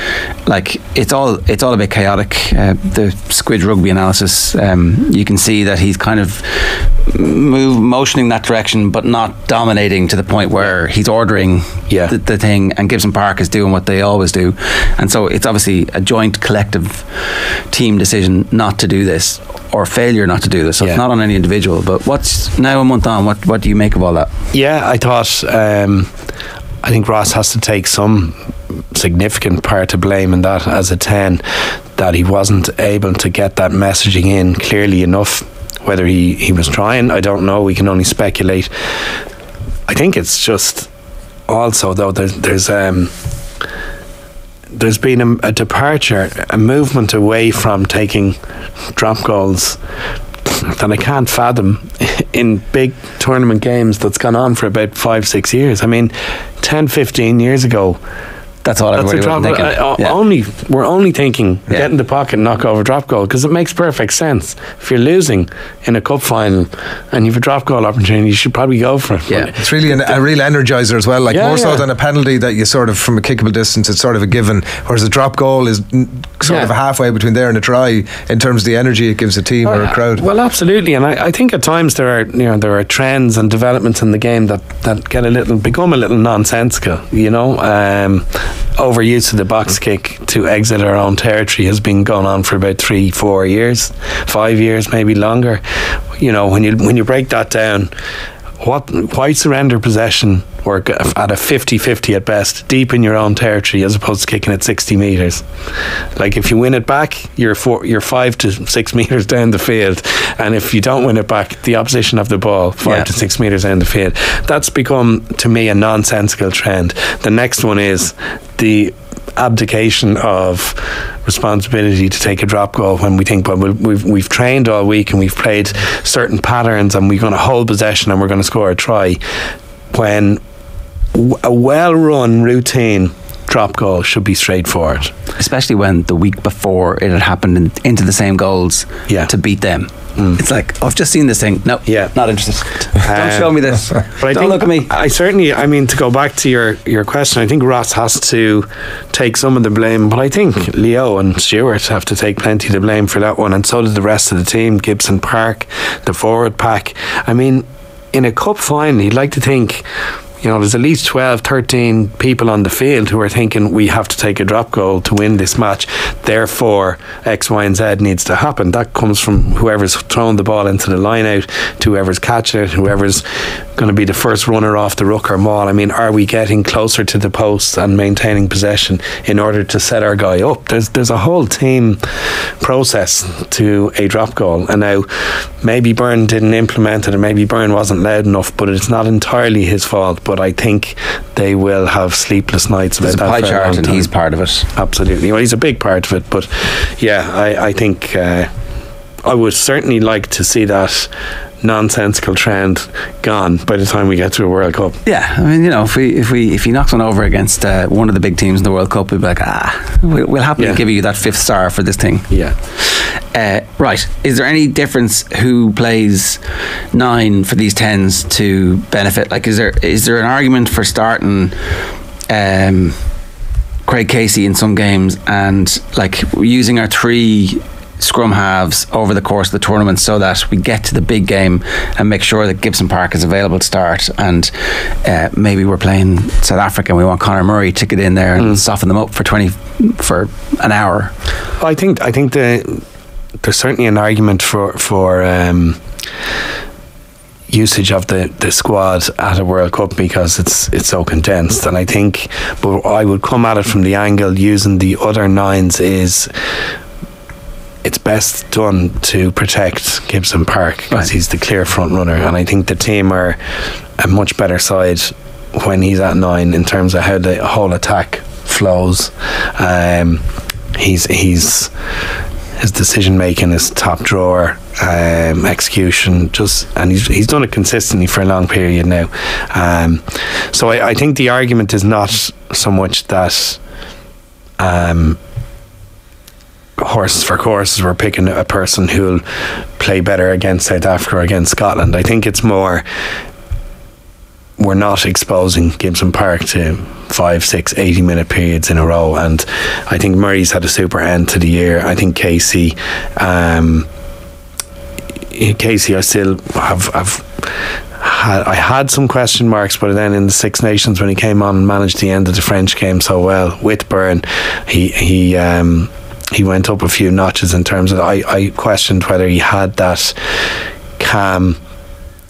like it's all it's all a bit chaotic. Uh, the Squidge rugby analysis, um, you can see that he's kind of move motioning that direction, but not dominating to the point where he's ordering Yeah. the, the thing, and Gibson Park is doing what they always do, and so it's obviously a joint collective team decision not to do this or failure not to do this. So Yeah. it's not on any individual. But what's now a month on? What what do you make of all that? Yeah, I thought. Um, I think Ross has to take some significant part to blame in that as a 10 that he wasn't able to get that messaging in clearly enough whether he, he was trying I don't know we can only speculate I think it's just also though there's there's um there's been a, a departure a movement away from taking drop goals that I can't fathom in big tournament games that's gone on for about five, six years. I mean, 10, 15 years ago, that's all everybody was thinking. Uh, yeah. Only we're only thinking yeah. get in the pocket, knock over drop goal because it makes perfect sense. If you're losing in a cup final and you've a drop goal opportunity, you should probably go for it. Yeah, it's really an, a real energizer as well. Like yeah, more so than a penalty that you sort of from a kickable distance, it's sort of a given. Whereas a drop goal is sort of halfway between there and a try in terms of the energy it gives a team oh, or a crowd. Well, absolutely, and I, I think at times there are you know there are trends and developments in the game that that get a little become a little nonsensical. You know. Um, overuse of the box kick to exit our own territory has been going on for about three, four years, five years, maybe longer. You know, when you when you break that down, what why surrender possession or at a 50-50 at best deep in your own territory as opposed to kicking it 60 meters? Like if you win it back you're four, you're 5 to 6 meters down the field. And if you don't win it back the opposition of the ball 5 yeah. to 6 meters down the field. That's become to me a nonsensical trend. The next one is the abdication of responsibility to take a drop goal when we think, well, we've, we've trained all week and we've played certain patterns and we're going to hold possession and we're going to score a try. When a well run routine drop goal should be straightforward. Especially when the week before it had happened in, into the same goals yeah. to beat them. Mm. It's like I've just seen this thing. No, yeah, not interested. Don't show me this. But I Don't look at me. I certainly, I mean, to go back to your your question, I think Ross has to take some of the blame, but I think Leo and Stuart have to take plenty of the blame for that one, and so did the rest of the team. Gibson Park, the forward pack. I mean, in a cup final, you'd like to think you know, there's at least 12, 13 people on the field who are thinking we have to take a drop goal to win this match. Therefore, X, Y, and Z needs to happen. That comes from whoever's throwing the ball into the line out, to whoever's catching it, whoever's going to be the first runner off the ruck or maul. I mean, are we getting closer to the post and maintaining possession in order to set our guy up? There's there's a whole team process to a drop goal, and now maybe Byrne didn't implement it, or maybe Byrne wasn't loud enough, but it's not entirely his fault. But I think they will have sleepless nights There's a pie chart, and he's part of it. Absolutely, well, he's a big part of it. But yeah, I I think. Uh, I would certainly like to see that nonsensical trend gone by the time we get to a World Cup. Yeah, I mean, you know, if we if we if he knocks one over against uh, one of the big teams in the World Cup, we'd be like, ah, we'll, we'll happily yeah. give you that fifth star for this thing. Yeah. Uh, right. Is there any difference who plays nine for these tens to benefit? Like, is there is there an argument for starting? Um, Craig Casey in some games and like using our three scrum halves over the course of the tournament so that we get to the big game and make sure that Gibson Park is available to start. And uh, maybe we're playing South Africa and we want Conor Murray to get in there and mm. soften them up for 20 for an hour. I think I think the, there's certainly an argument for for um, usage of the, the squad at a World Cup because it's it's so condensed. And I think but I would come at it from the angle using the other nines is it's best done to protect Gibson Park because right. he's the clear front runner, and I think the team are a much better side when he's at nine in terms of how the whole attack flows. Um, he's he's his decision making is top drawer, um, execution, just and he's he's done it consistently for a long period now. Um, so I, I, think the argument is not so much that um, horses for courses, we're picking a person who'll play better against South Africa or against Scotland. I think it's more we're not exposing Gibson Park to five, six, 80 minute periods in a row. And I think Murray's had a super end to the year. I think Casey, um, Casey, I still have, have I had some question marks, but then in the Six Nations when he came on and managed the end of the French game so well with Byrne, he he um, he went up a few notches in terms of I, I questioned whether he had that calm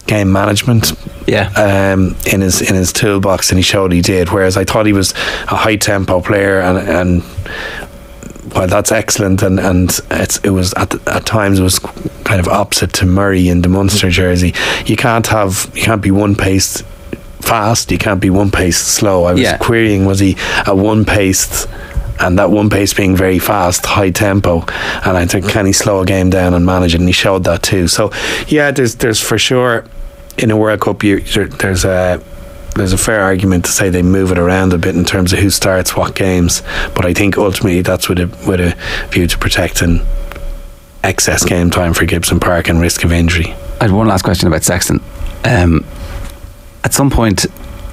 game management yeah. um, in his in his toolbox and he showed he did. Whereas I thought he was a high tempo player and and well that's excellent and and it's it was at, at times it was kind of opposite to Murray in the Munster jersey. You can't have you can't be one paced fast you can't be one pace slow. I was Yeah. querying was he a one paced and that one pace being very fast, high tempo, and I think can he slow a game down and manage it? And he showed that too. So yeah, there's there's for sure in a World Cup you there's a there's a fair argument to say they move it around a bit in terms of who starts what games, but I think ultimately that's with a with a view to protecting excess game time for Gibson Park and risk of injury. I had one last question about Sexton. Um, at some point,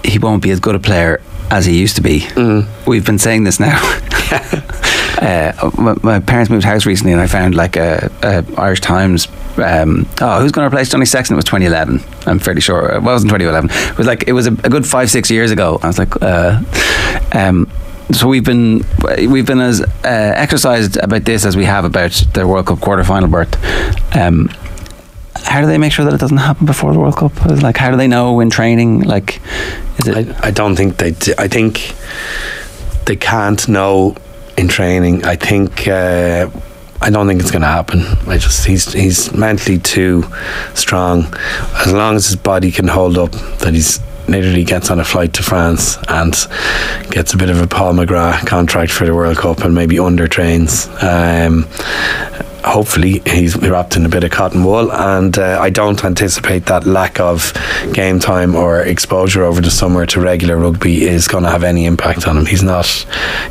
he won't be as good a player as he used to be. We've been saying this now. uh, my, my parents moved house recently, and I found like a, a Irish Times. Um, oh, who's going to replace Johnny Sexton? It was 2011. I'm fairly sure it wasn't 2011. It was like it was a, a good five six years ago. I was like, uh, um, so we've been we've been as uh, exercised about this as we have about the World Cup quarter final berth. Um, how do they make sure that it doesn't happen before the World Cup? Like, how do they know in training? Like, is it? I, I don't think they. I think they can't know in training. I think. Uh, I don't think it's going to happen. I just he's he's mentally too strong. As long as his body can hold up, that he's literally gets on a flight to France and gets a bit of a Paul McGrath contract for the World Cup and maybe under trains. Um, hopefully he's wrapped in a bit of cotton wool and uh, I don't anticipate that lack of game time or exposure over the summer to regular rugby is going to have any impact on him. He's not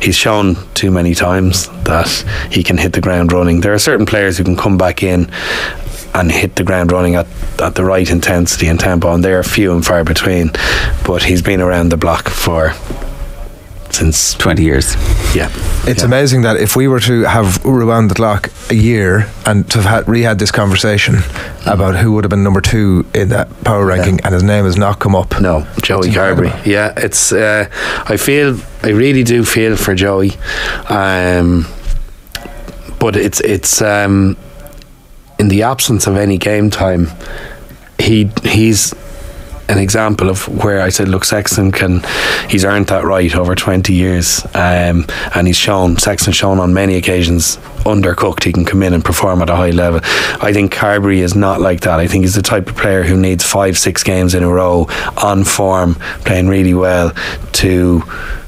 he's shown too many times that he can hit the ground running. There are certain players who can come back in and hit the ground running at, at the right intensity and tempo and they're few and far between but he's been around the block for since 20 years yeah It's amazing that if we were to have rewound the clock a year and to have had, re-had this conversation about who would have been number two in that power ranking, and his name has not come up. No, Joey Carberry. Yeah, it's. Uh, I feel. I really do feel for Joey, um, but it's it's um, in the absence of any game time. He he's an example of where I said, look, Sexton can, he's earned that right over 20 years. Um, and he's shown, Sexton's shown on many occasions, undercooked, he can come in and perform at a high level. I think Carberry is not like that. I think he's the type of player who needs five, six games in a row on form, playing really well to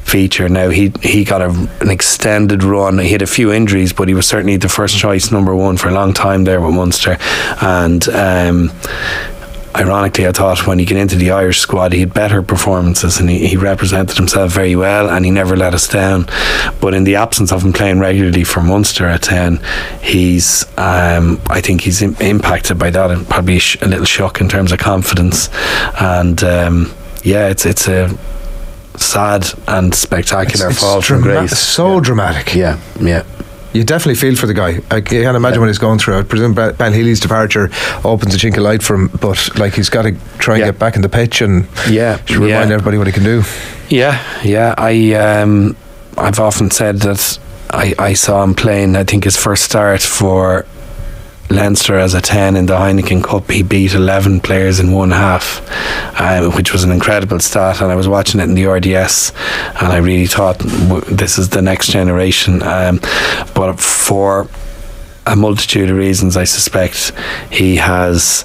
feature. Now he he got a, an extended run. He had a few injuries, but he was certainly the first choice number one for a long time there with Munster, and. Um, Ironically, I thought when he got into the Irish squad, he had better performances and he, he represented himself very well and he never let us down. But in the absence of him playing regularly for Munster at 10, he's, um, I think he's Im- impacted by that and probably sh- a little shock in terms of confidence. And um, yeah, it's it's a sad and spectacular It's fall from grace. So dramatic. Yeah, yeah. You definitely feel for the guy. I can't imagine what he's going through. I presume Ben Healy's departure opens a chink of light for him, but like he's got to try and get back in the pitch and Yeah, remind yeah. everybody what he can do. Yeah, yeah. I um, I've often said that I, I saw him playing. I think his first start for Leinster as a ten in the Heineken Cup, he beat eleven players in one half, uh, which was an incredible stat. And I was watching it in the RDS, and I really thought this is the next generation. Um, but for a multitude of reasons, I suspect he has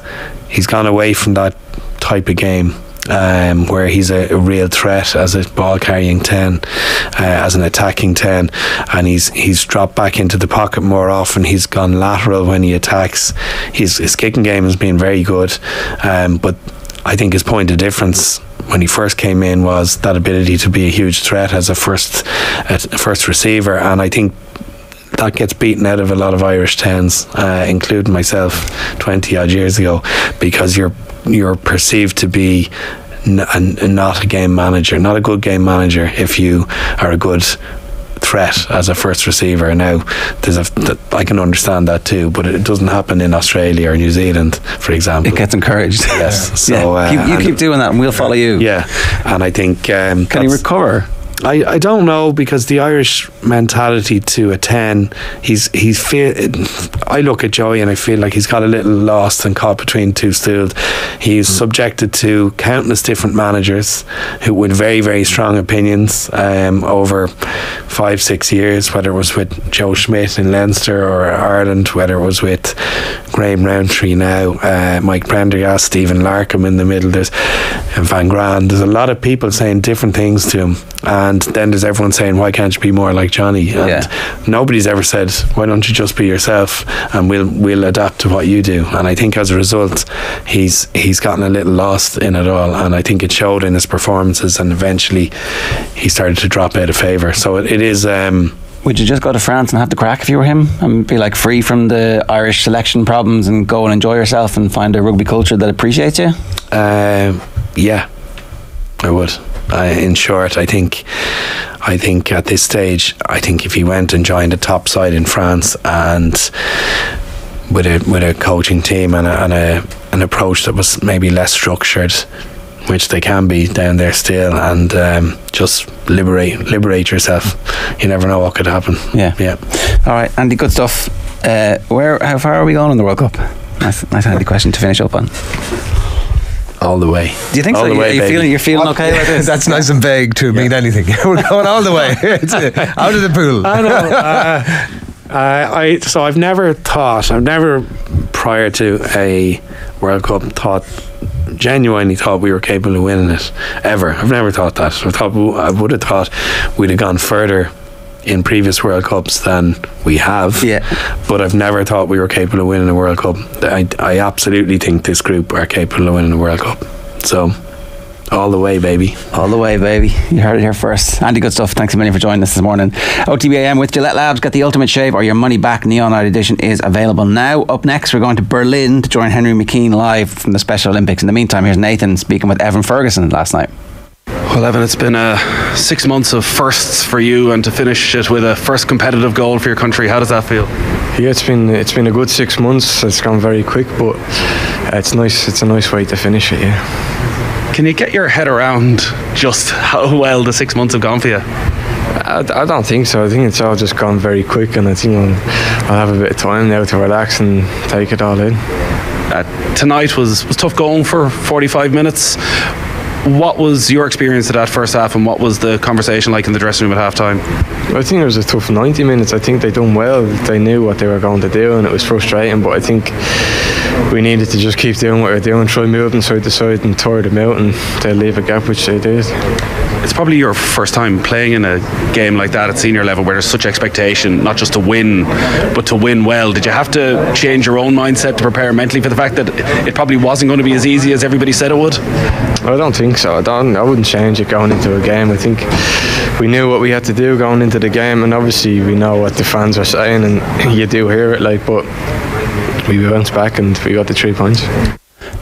he's gone away from that type of game. Um, where he's a, a real threat as a ball carrying ten, uh, as an attacking ten, and he's he's dropped back into the pocket more often. He's gone lateral when he attacks. His his kicking game has been very good, um, but I think his point of difference when he first came in was that ability to be a huge threat as a first a first receiver, and I think that gets beaten out of a lot of Irish tens, uh, including myself, twenty odd years ago, because you're you're perceived to be n- not a game manager, not a good game manager if you are a good threat as a first receiver. Now, there's a I can understand that too, but it doesn't happen in Australia or New Zealand, for example. It gets encouraged. Yes. So Yeah. uh, Keep- you keep doing that, and we'll follow you. Yeah, and I think um, Can he recover? I, I don't know because the Irish mentality to a ten, he's he's feel. I look at Joey and I feel like he's got a little lost and caught between two stools. He's mm. subjected to countless different managers who with very very strong opinions um, over five six years, whether it was with Joe Schmidt in Leinster or Ireland, whether it was with Graham Rowntree now, uh, Mike Prendergast, Stephen Larkham in the middle. There's and Van Graan. There's a lot of people saying different things to him, and then there's everyone saying, "Why can't you be more like Johnny?" And yeah. nobody's ever said, "Why don't you just be yourself?" And we'll we'll adapt to what you do. And I think as a result, he's he's gotten a little lost in it all, and I think it showed in his performances. And eventually, he started to drop out of favour. So it, it is. Um, would you just go to France and have the crack if you were him and be like free from the Irish selection problems and go and enjoy yourself and find a rugby culture that appreciates you? Uh, yeah, I would. Uh, in short, I think, I think at this stage, I think if he went and joined a top side in France and with a with a coaching team and a, and a an approach that was maybe less structured, which they can be down there still, and um, just liberate liberate yourself. You never know what could happen. Yeah, yeah. All right, Andy, good stuff. Uh, where, how far are we going in the World Cup? Nice, nice handy question to finish up on. All the way. Do you think all so? The way, you, are feeling you're feeling okay about this? That's nice and vague to yeah. mean anything. We're going all the way out of the pool. I know. Uh, uh, I so I've never thought I've never prior to a World Cup thought genuinely thought we were capable of winning it ever. I've never thought that. I thought I would have thought we'd have gone further in previous World Cups than we have. Yeah. But I've never thought we were capable of winning a World Cup. I, I absolutely think this group are capable of winning a World Cup. So all the way, baby. All the way, baby. You heard it here first. Andy, good stuff. Thanks a million for joining us this morning. OTBAM with Gillette Labs. Get the ultimate shave or your money back. Neon Night Edition is available now. Up next, we're going to Berlin to join Henry McKean live from the Special Olympics. In the meantime, here's Nathan speaking with Evan Ferguson last night. Well, Evan, it's been uh, six months of firsts for you, and to finish it with a first competitive goal for your country. How does that feel? Yeah, it's been it's been a good six months. It's gone very quick, but it's nice. It's a nice way to finish it. Yeah. Can you get your head around just how well the six months have gone for you? I, I don't think so. I think it's all just gone very quick, and I think I'll, I'll have a bit of time now to relax and take it all in. Uh, tonight was, was tough going for 45 minutes. What was your experience of that first half, and what was the conversation like in the dressing room at half time? I think it was a tough 90 minutes. I think they done well. They knew what they were going to do, and it was frustrating. But I think we needed to just keep doing what we're doing, try moving side to side and tire them out, and they leave a gap, which they did. It's probably your first time playing in a game like that at senior level where there's such expectation, not just to win, but to win well. Did you have to change your own mindset to prepare mentally for the fact that it probably wasn't going to be as easy as everybody said it would? I don't think so. I don't. I wouldn't change it going into a game. I think we knew what we had to do going into the game, and obviously we know what the fans are saying, and you do hear it. Like, but we bounced back and we got the three points.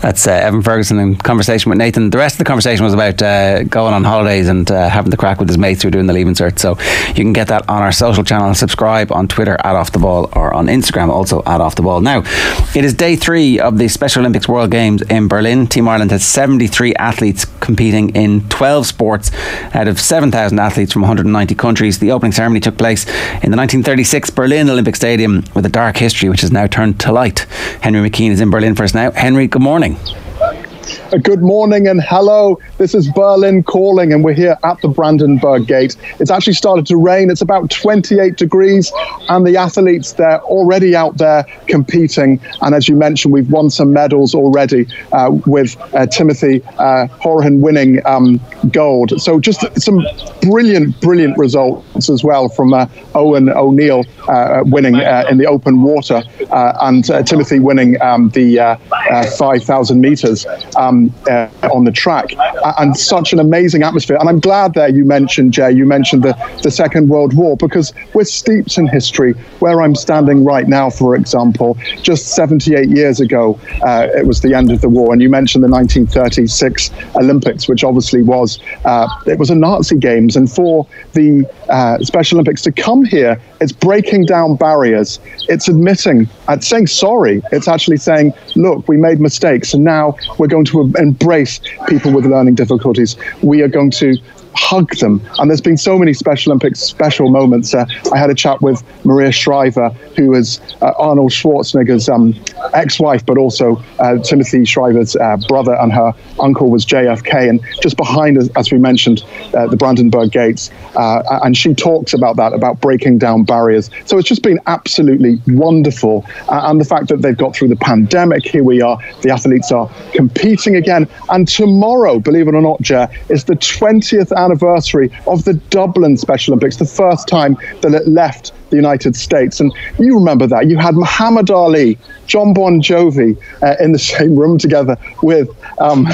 That's uh, Evan Ferguson in conversation with Nathan. The rest of the conversation was about uh, going on holidays and uh, having the crack with his mates who are doing the leaving cert. So you can get that on our social channel. Subscribe on Twitter at Off the Ball or on Instagram also at Off the Ball. Now, it is day three of the Special Olympics World Games in Berlin. Team Ireland has 73 athletes competing in 12 sports out of 7,000 athletes from 190 countries. The opening ceremony took place in the 1936 Berlin Olympic Stadium with a dark history which has now turned to light. Henry McKean is in Berlin for us now. Henry, good morning morning. Good morning and hello. This is Berlin calling, and we're here at the Brandenburg Gate. It's actually started to rain. It's about 28 degrees, and the athletes, they're already out there competing. And as you mentioned, we've won some medals already uh, with uh, Timothy uh, Horan winning um, gold. So just some brilliant, brilliant results as well from uh, Owen O'Neill uh, winning uh, in the open water and Timothy winning um, the 5,000 meters um, Um, uh, on the track. and such an amazing atmosphere. And I'm glad there you mentioned, Jay, you mentioned the, the Second World War because we're steeped in history. Where I'm standing right now, for example, just 78 years ago, uh, it was the end of the war. And you mentioned the 1936 Olympics, which obviously was uh, it was a Nazi Games, and for the uh, Special Olympics to come here, it's breaking down barriers. It's admitting, it's saying sorry. It's actually saying, look, we made mistakes, and now we're going to embrace people with learning difficulties. We are going to hug them. And there's been so many Special Olympics special moments. Uh, I had a chat with Maria Shriver, who is uh, Arnold Schwarzenegger's um, ex-wife, but also uh, Timothy Shriver's uh, brother, and her uncle was JFK. And just behind us, as we mentioned, uh, the Brandenburg Gates, and she talks about that, about breaking down barriers. So it's just been absolutely wonderful, and the fact that they've got through the pandemic. Here we are. The athletes are competing again, and tomorrow, believe it or not, Ger, is the 20th anniversary of the Dublin Special Olympics, the first time that it left the United States. And you remember that. You had Muhammad Ali, Jon Bon Jovi uh, in the same room together with um,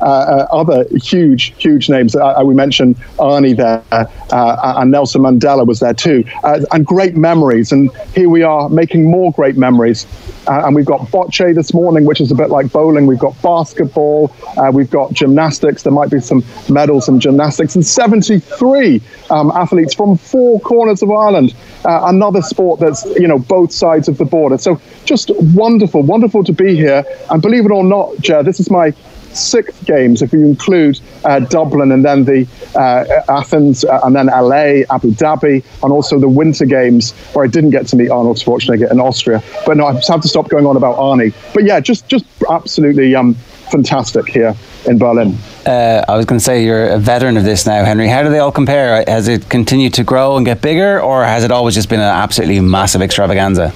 uh, uh, other huge, huge names. Uh, uh, we mentioned Arnie there, uh, and Nelson Mandela was there too. and great memories. And here we are making more great memories. and we've got bocce this morning, which is a bit like bowling. We've got basketball. we've got gymnastics. There might be some medals in gymnastics. And 73 um, athletes from four corners of Ireland uh, another sport that's you know both sides of the border. So just wonderful, wonderful to be here. And believe it or not, Ger, this is my sixth games if you include uh, Dublin and then the uh, Athens uh, and then LA, Abu Dhabi, and also the Winter Games where I didn't get to meet Arnold Schwarzenegger in Austria. But no, I have to stop going on about Arnie. But yeah, just just absolutely um, fantastic here in Berlin. Uh, I was going to say you're a veteran of this now, Henry. How do they all compare? Has it continued to grow and get bigger, or has it always just been an absolutely massive extravaganza?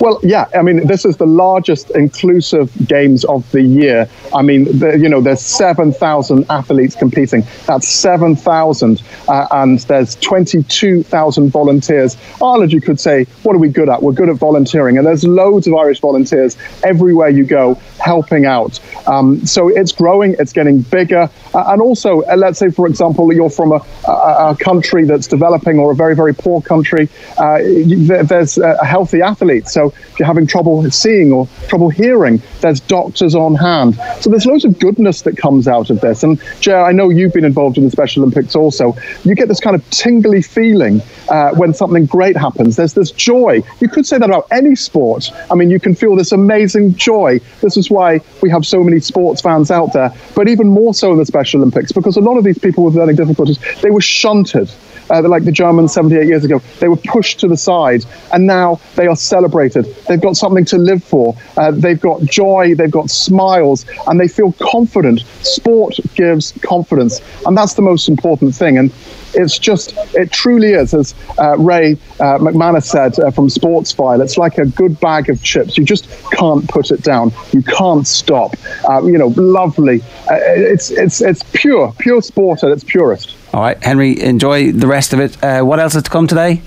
Well, yeah. I mean, this is the largest inclusive games of the year. I mean, the, you know, there's 7,000 athletes competing. That's 7,000. Uh, and there's 22,000 volunteers. Ireland, you could say, what are we good at? We're good at volunteering. And there's loads of Irish volunteers everywhere you go helping out. Um, so it's growing, it's getting bigger. Uh, and also, uh, let's say, for example, you're from a, a, a, country that's developing or a very, very poor country, uh, there's a healthy athlete. So if you're having trouble seeing or trouble hearing, there's doctors on hand. So there's loads of goodness that comes out of this. And Ger, I know you've been involved in the Special Olympics also. You get this kind of tingly feeling uh, when something great happens. There's this joy. You could say that about any sport. I mean, you can feel this amazing joy. This is why we have so many sports fans out there, but even more so in the Special Olympics because a lot of these people with learning difficulties, they were shunted uh, like the Germans 78 years ago. They were pushed to the side, and now they are celebrated. They've got something to live for. Uh, they've got joy, they've got smiles, and they feel confident. Sport gives confidence, and that's the most important thing. And it's just, it truly is, as uh, Ray uh, McManus said uh, from Sportsfile, it's like a good bag of chips. You just can't put it down. You can't stop. Uh, you know, lovely. Uh, it's, it's, it's pure, pure sport at its purest. All right, Henry, enjoy the rest of it. Uh, what else is to come today?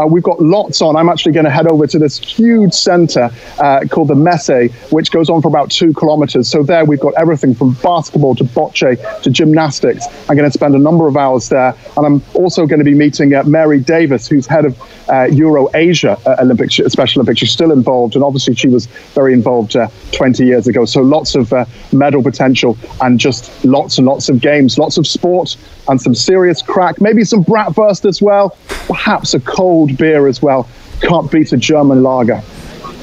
Uh, we've got lots on. I'm actually going to head over to this huge centre uh, called the Messe, which goes on for about two kilometres. So there we've got everything from basketball to bocce to gymnastics. I'm going to spend a number of hours there. And I'm also going to be meeting uh, Mary Davis, who's head of uh, Euro Asia uh, Olympics, Special Olympics. She's still involved. And obviously she was very involved uh, 20 years ago. So lots of medal potential and just lots and lots of games, lots of sport and some serious crack. Maybe some bratwurst as well. Perhaps a cold cold beer as well. Can't beat a German lager.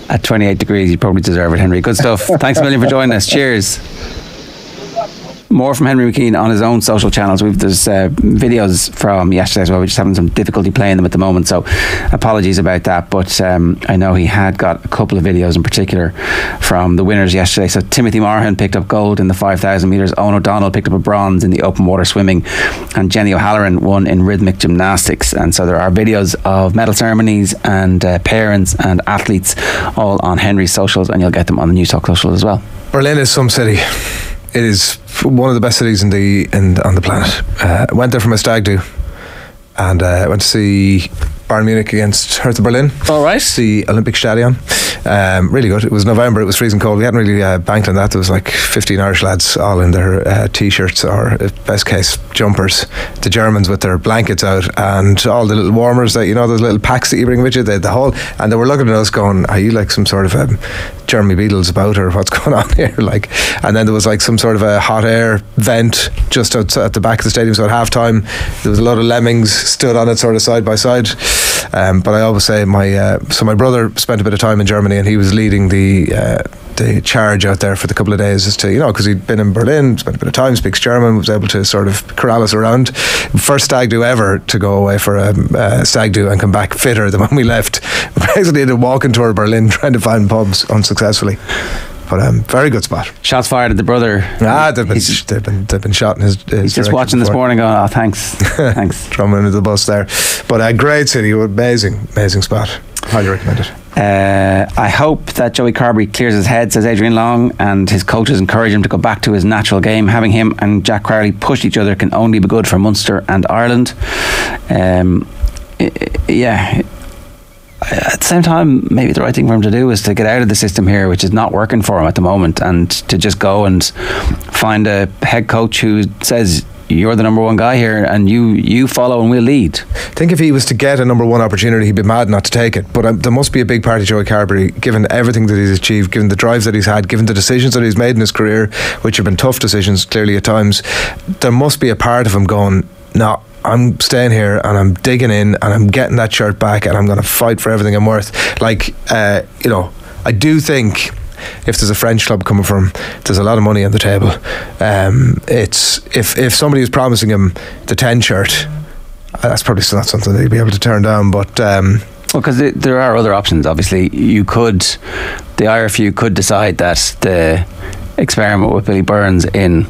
At 28 degrees, you probably deserve it, Henry. Good stuff. Thanks a million for joining us. Cheers. More from Henry McKean on his own social channels. We've there's uh, videos from yesterday as well. We're just having some difficulty playing them at the moment, so apologies about that. But um, I know he had got a couple of videos in particular from the winners yesterday. So Timothy Marhan picked up gold in the 5,000 meters. Owen O'Donnell picked up a bronze in the open water swimming, and Jenny O'Halloran won in rhythmic gymnastics. And so there are videos of medal ceremonies and uh, parents and athletes all on Henry's socials, and you'll get them on the Newstalk social as well. Berlin is some city it is one of the best cities in the in on the planet. Uh, went there from a stag do, and uh, went to see Bayern Munich against Hertha Berlin. All right. The Olympic Stadion. Um, really good. It was November. It was freezing cold. We hadn't really uh, banked on that. There was like 15 Irish lads all in their uh, t-shirts or uh, best case jumpers. The Germans with their blankets out and all the little warmers that you know those little packs that you bring with you. The, the whole and they were looking at us going, "Are you like some sort of um, Jeremy Beadle's about or what's going on here?" Like, and then there was like some sort of a hot air vent just outside, at the back of the stadium. So at half time, there was a lot of lemmings stood on it sort of side by side. Um, but I always say my uh, so my brother spent a bit of time in Germany and he was leading the uh, the charge out there for the couple of days is to you know because he'd been in Berlin, spent a bit of time, speaks German, was able to sort of corral us around. First stag do ever to go away for a, a stag do and come back fitter than when we left. Basically, did a walking tour of Berlin trying to find pubs unsuccessfully. But um, very good spot. Shots fired at the brother. Ah, they've been, they've been, they've been shot in his. his He's just watching this morning going, oh, thanks. thanks. Drumming into the bus there. But a uh, great city, amazing, amazing spot. Highly recommend it. Uh, I hope that Joey Carbery clears his head, says Adrian Long, and his coaches encourage him to go back to his natural game. Having him and Jack Crowley push each other can only be good for Munster and Ireland. Um, yeah, at the same time, maybe the right thing for him to do is to get out of the system here, which is not working for him at the moment, and to just go and find a head coach who says you're the number one guy here, and you you follow and we'll lead. I think if he was to get a number one opportunity, he'd be mad not to take it. But um, there must be a big part of Joey Carbery, given everything that he's achieved, given the drives that he's had, given the decisions that he's made in his career, which have been tough decisions, clearly at times. There must be a part of him going, "No, I'm staying here and I'm digging in and I'm getting that shirt back and I'm going to fight for everything I'm worth. Like, uh, you know, I do think if there's a French club coming from, there's a lot of money on the table. Um, it's if if somebody is promising him the ten shirt, uh, that's probably not something he'd be able to turn down. But um, well, because there are other options. Obviously, you could the IRFU could decide that the experiment with Billy Burns in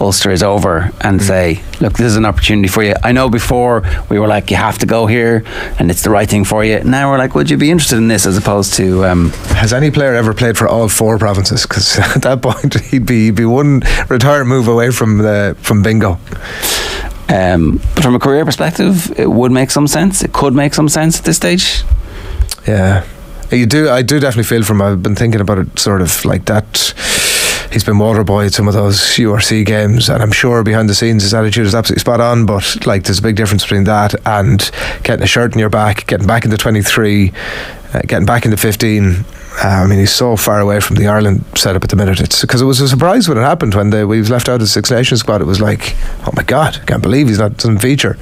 Ulster is over and mm. say, look, this is an opportunity for you. I know before we were like, you have to go here and it's the right thing for you. Now we're like, would you be interested in this as opposed to. Um, Has any player ever played for all four provinces? Because at that point, he'd be, he'd be one retire move away from, the, from bingo. Um, but from a career perspective, it would make some sense. It could make some sense at this stage. Yeah. You do. I do definitely feel from. I've been thinking about it, sort of like that he's been water boy at some of those URC games, and I'm sure behind the scenes his attitude is absolutely spot on. But like, there's a big difference between that and getting a shirt in your back, getting back into 23, uh, getting back into 15. Uh, I mean, he's so far away from the Ireland setup at the minute. It's because it was a surprise when it happened when the, we was left out of the Six Nations squad. It was like, oh my god, I can't believe he's not doesn't feature.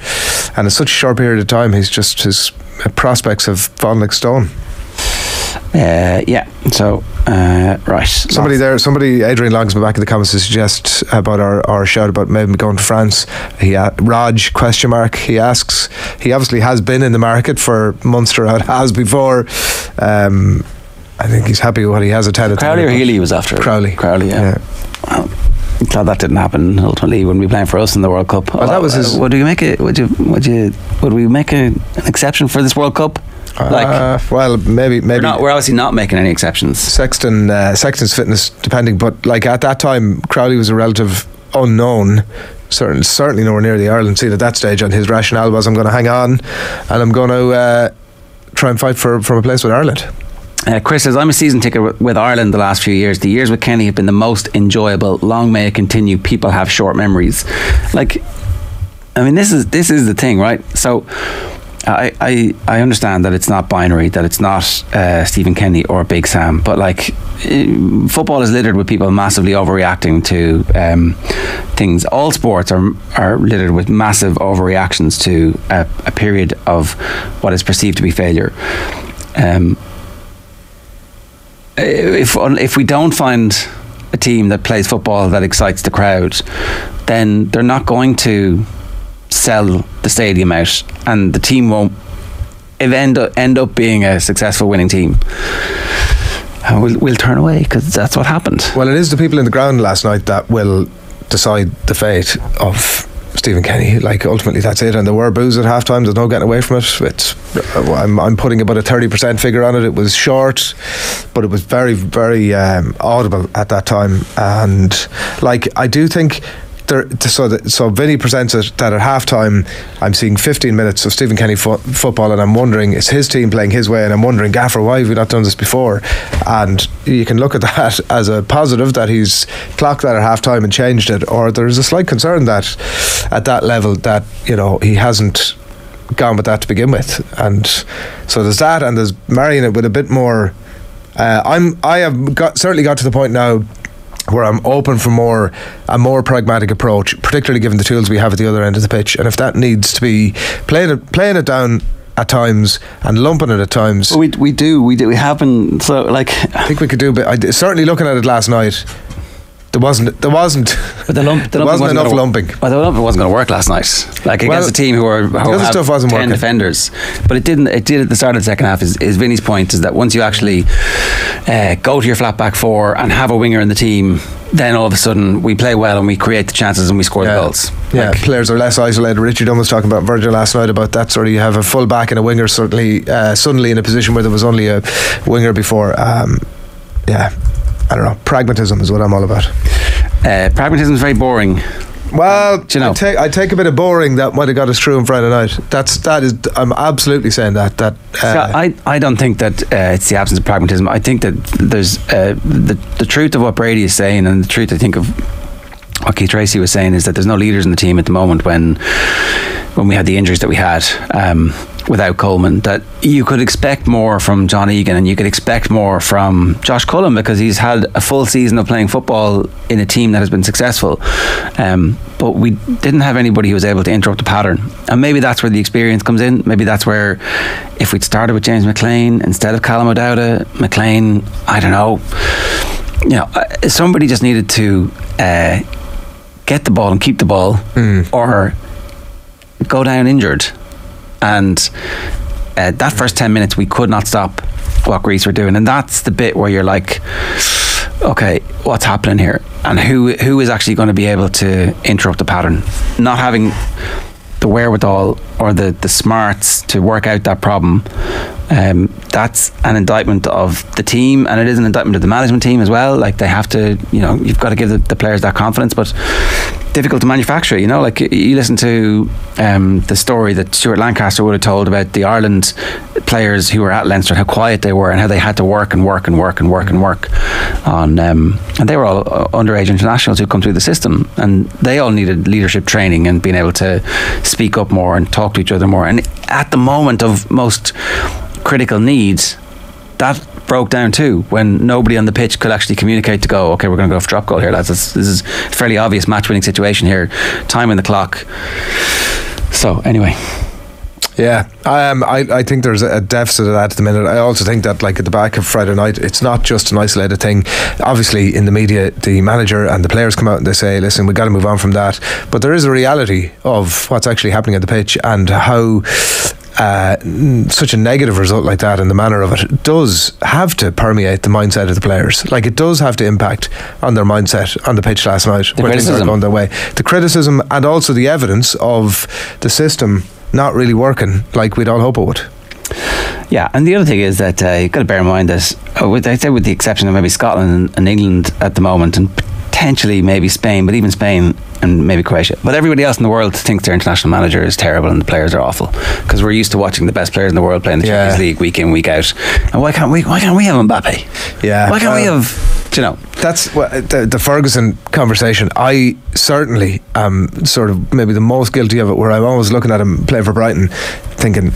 And in such a short period of time, he's just his prospects have fallen like stone. Uh, yeah. So uh, right. Somebody Lots. there. Somebody. Adrian Long's been back in the comments to suggest about our, our shout about maybe going to France. He uh, Raj question mark. He asks. He obviously has been in the market for Munster out has before. Um, I think he's happy with what he has attended. Crowley or Healy was after Crowley. Crowley. Yeah. yeah. Well, glad that didn't happen. Ultimately, he wouldn't be playing for us in the World Cup. Well, that was his. Would we make it? Would you? Would you? Would we make a, an exception for this World Cup? Like, uh, well, maybe, maybe we're, not, we're, obviously not making any exceptions. Sexton, uh, Sexton's fitness depending, but like at that time, Crowley was a relative unknown. Certainly, certainly nowhere near the Ireland scene at that stage. And his rationale was, I'm going to hang on, and I'm going to uh, try and fight for from a place with Ireland. Uh, Chris says, I'm a season ticket with Ireland the last few years. The years with Kenny have been the most enjoyable. Long may it continue. People have short memories. Like, I mean, this is this is the thing, right? So I, I, I understand that it's not binary, that it's not uh, Stephen Kenny or Big Sam, but like uh, football is littered with people massively overreacting to um, things. All sports are are littered with massive overreactions to a, a period of what is perceived to be failure. Um, if if we don't find a team that plays football that excites the crowd, then they're not going to sell the stadium out, and the team won't end up, end up being a successful winning team. We'll, we'll turn away because that's what happened. Well, it is the people in the ground last night that will decide the fate of Stephen Kenny. Like ultimately, that's it. And there were boos at halftime. There's no getting away from it. It's I'm, I'm putting about a thirty percent figure on it. It was short, but it was very very um, audible at that time. And like I do think there, so that, so Vinny presents it that at halftime I'm seeing 15 minutes of Stephen Kenny fo- football and I'm wondering is his team playing his way and I'm wondering Gaffer why have we not done this before? And you can look at that as a positive that he's clocked that at halftime and changed it or there's a slight concern that at that level that you know he hasn't gone with that to begin with. And so there's that and there's marrying it with a bit more uh, I'm I have got certainly got to the point now where I'm open for more a more pragmatic approach, particularly given the tools we have at the other end of the pitch. And if that needs to be playing it playing it down at times and lumping it at times. we, we do we do we have been so like I think we could do, but I, certainly looking at it last night, there wasn't there wasn't but the lump, the there lumping wasn't enough gonna, lumping. Well, the lumping wasn't going to work last night. Like against Well, a team who are who the have stuff wasn't ten working. defenders, but it didn't. It did at the start of the second half. Is, is Vinny's point is that once you actually uh, go to your flat back four and have a winger in the team, then all of a sudden we play well and we create the chances and we score the goals. Yeah, players are less isolated. Richard Dunne was talking about Virgil last night about that. Sort of, you have a full back and a winger certainly uh, suddenly in a position where there was only a winger before. Um, yeah, I don't know. Pragmatism is what I'm all about. Uh, pragmatism is very boring. Well, you know? I take I take a bit of boring that might have got us through on Friday night. That's that is I'm absolutely saying that that. Uh, So I, I don't think that uh, it's the absence of pragmatism. I think that there's uh, the the truth of what Brady is saying, and the truth I think of what Keith Treacy was saying is that there's no leaders in the team at the moment when when we had the injuries that we had um, without Coleman. That you could expect more from John Egan, and you could expect more from Josh Cullen because he's had a full season of playing football in a team that has been successful. Um, but we didn't have anybody who was able to interrupt the pattern, and maybe that's where the experience comes in. Maybe that's where if we'd started with James McLean instead of Callum O'Dowda, McLean, I don't know. You know, uh, somebody just needed to uh, get the ball and keep the ball, or go down injured. And uh, that first 10 minutes, we could not stop what Greece were doing. And that's the bit where you're like, okay, what's happening here? And who who is actually going to be able to interrupt the pattern? Not having the wherewithal or the, the smarts to work out that problem, um, that's an indictment of the team and it is an indictment of the management team as well. Like they have to, you know, you've got to give the, the players that confidence, but difficult to manufacture. You know, like you listen to um, the story that Stuart Lancaster would have told about the Ireland players who were at Leinster, how quiet they were, and how they had to work and work and work and work and work on. Um, and they were all uh, underage internationals who come through the system, and they all needed leadership training and being able to speak up more and talk to each other more. And at the moment of most critical needs, that broke down too when nobody on the pitch could actually communicate to go, okay, we're going to go for drop goal here, lads. This, this is a fairly obvious match winning situation here. Time in the clock. So, anyway. Yeah, um, I, I think there's a deficit of that at the minute. I also think that, like at the back of Friday night, it's not just an isolated thing. Obviously, in the media, the manager and the players come out and they say, "Listen, we got to move on from that." But there is a reality of what's actually happening at the pitch and how uh, such a negative result like that and the manner of it does have to permeate the mindset of the players. Like it does have to impact on their mindset on the pitch last night The where things aren't criticism. going their way. The criticism and also the evidence of the system not really working like we'd all hope it would. Yeah, and the other thing is that uh, you've got to bear in mind that, uh, with, I'd say with the exception of maybe Scotland and, and England at the moment, and potentially maybe Spain, but even Spain and maybe Croatia, but everybody else in the world thinks their international manager is terrible and the players are awful because we're used to watching the best players in the world playing the Champions League week in week out. And why can't we? Why can't we have Mbappe? Yeah. Why can't we Um, have? You know, That's what the, the Ferguson conversation. I certainly am sort of maybe the most guilty of it, where I'm always looking at him play for Brighton, thinking,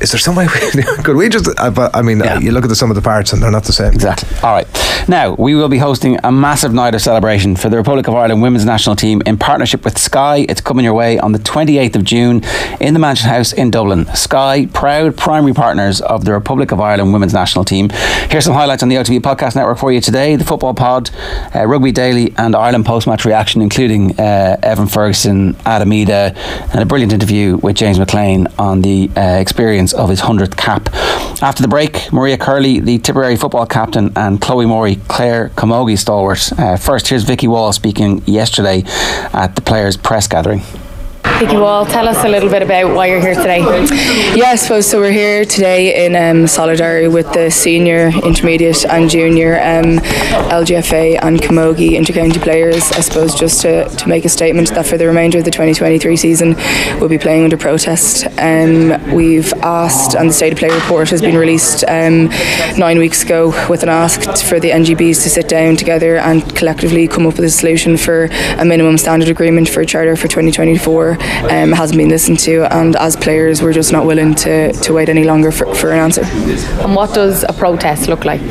is there some way we, could we just? I, mean, you look at the sum of the parts, and they're not the same. Exactly. All right. Now, we will be hosting a massive night of celebration for the Republic of Ireland women's national team in partnership with Sky. It's coming your way on the 28th of June in the Mansion House in Dublin. Sky, proud primary partners of the Republic of Ireland women's national team. Here's some highlights on the OTB Podcast Network for you today the Football Pod, uh, Rugby Daily, and Ireland post match reaction, including uh, Evan Ferguson, Adam Idah, and a brilliant interview with James McLean on the uh, experience of his 100th cap. After the break, Maria Curley, the Tipperary football captain, and Chloe Morey, Clare Camogie stalwart. Uh, first, here's Vicky Wall speaking yesterday at the players' press gathering. Vicky Wall, tell us a little bit about why you're here today. Yeah, I suppose so. We're here today in um, solidarity with the senior, intermediate, and junior um, LGFA and Camogie intercounty players. I suppose just to, to make a statement that for the remainder of the 2023 season, we'll be playing under protest. Um, we've asked, and the state of play report has been released um, nine weeks ago with an ask for the NGBs to sit down together and collectively come up with a solution for a minimum standard agreement for a charter for 2024. Um, hasn't been listened to, and as players, we're just not willing to, to wait any longer for, for an answer. And what does a protest look like?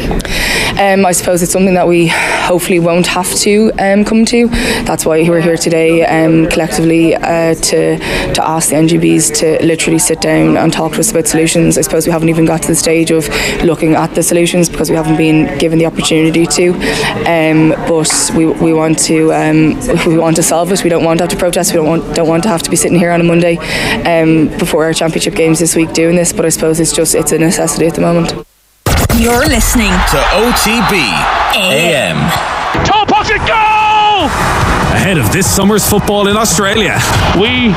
Um, I suppose it's something that we hopefully won't have to um, come to. That's why we're here today um, collectively uh, to to ask the NGBs to literally sit down and talk to us about solutions. I suppose we haven't even got to the stage of looking at the solutions because we haven't been given the opportunity to. Um, but we, we want to um, we want to solve it. We don't want to have to protest. We don't want don't want to have to be sitting here on a Monday um, before our championship games this week doing this. But I suppose it's just it's a necessity at the moment. You're listening to OTB AM. Toe pocket goal! Ahead of this summer's football in Australia, we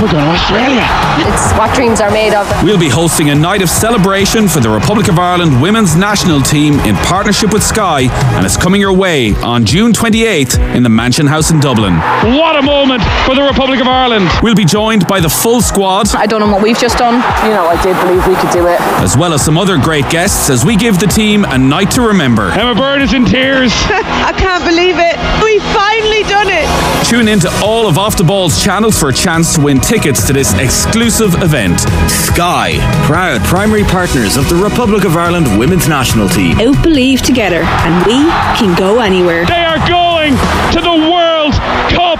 we're going to Australia. It's what dreams are made of. We'll be hosting a night of celebration for the Republic of Ireland women's national team in partnership with Sky, and it's coming your way on June 28th in the Mansion House in Dublin. What a moment for the Republic of Ireland. We'll be joined by the full squad. I don't know what we've just done. You know, I did believe we could do it. As well as some other great guests as we give the team a night to remember. Emma Byrne is in tears. I can't believe it. We finally done it. Tune into all of Off the Ball's channels for a chance to win tickets to this exclusive event. Sky, proud primary partners of the Republic of Ireland women's national team. Out believe together, and we can go anywhere. They are going to the World Cup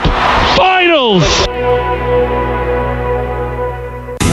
Finals.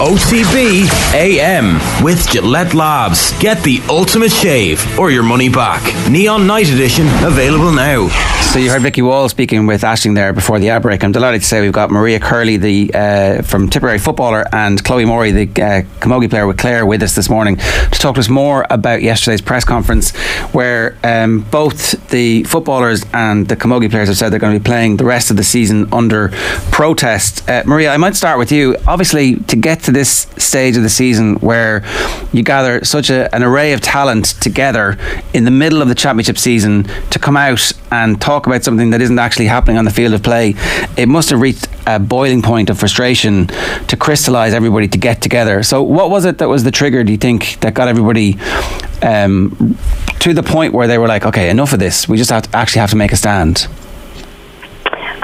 OTB AM with Gillette Labs. Get the ultimate shave or your money back. Neon Night Edition available now. So you heard Vicky Wall speaking with Ashling there before the outbreak. I'm delighted to say we've got Maria Curley, the uh, from Tipperary footballer, and Chloe Morey, the uh, Camogie player with Clare, with us this morning to talk to us more about yesterday's press conference, where um, both the footballers and the Camogie players have said they're going to be playing the rest of the season under protest. Uh, Maria, I might start with you. Obviously, to get to this stage of the season where you gather such a, an array of talent together in the middle of the championship season to come out and talk about something that isn't actually happening on the field of play, it must have reached a boiling point of frustration to crystallise everybody to get together. So, what was it that was the trigger, do you think, that got everybody um, to the point where they were like, okay, enough of this, we just have to actually have to make a stand?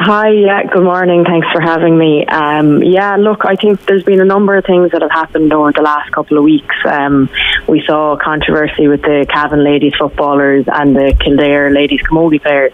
Hi, yeah, good morning. Thanks for having me. Um, yeah, look, I think there's been a number of things that have happened over the last couple of weeks. Um, we saw controversy with the Cavan ladies footballers and the Kildare ladies camogie players.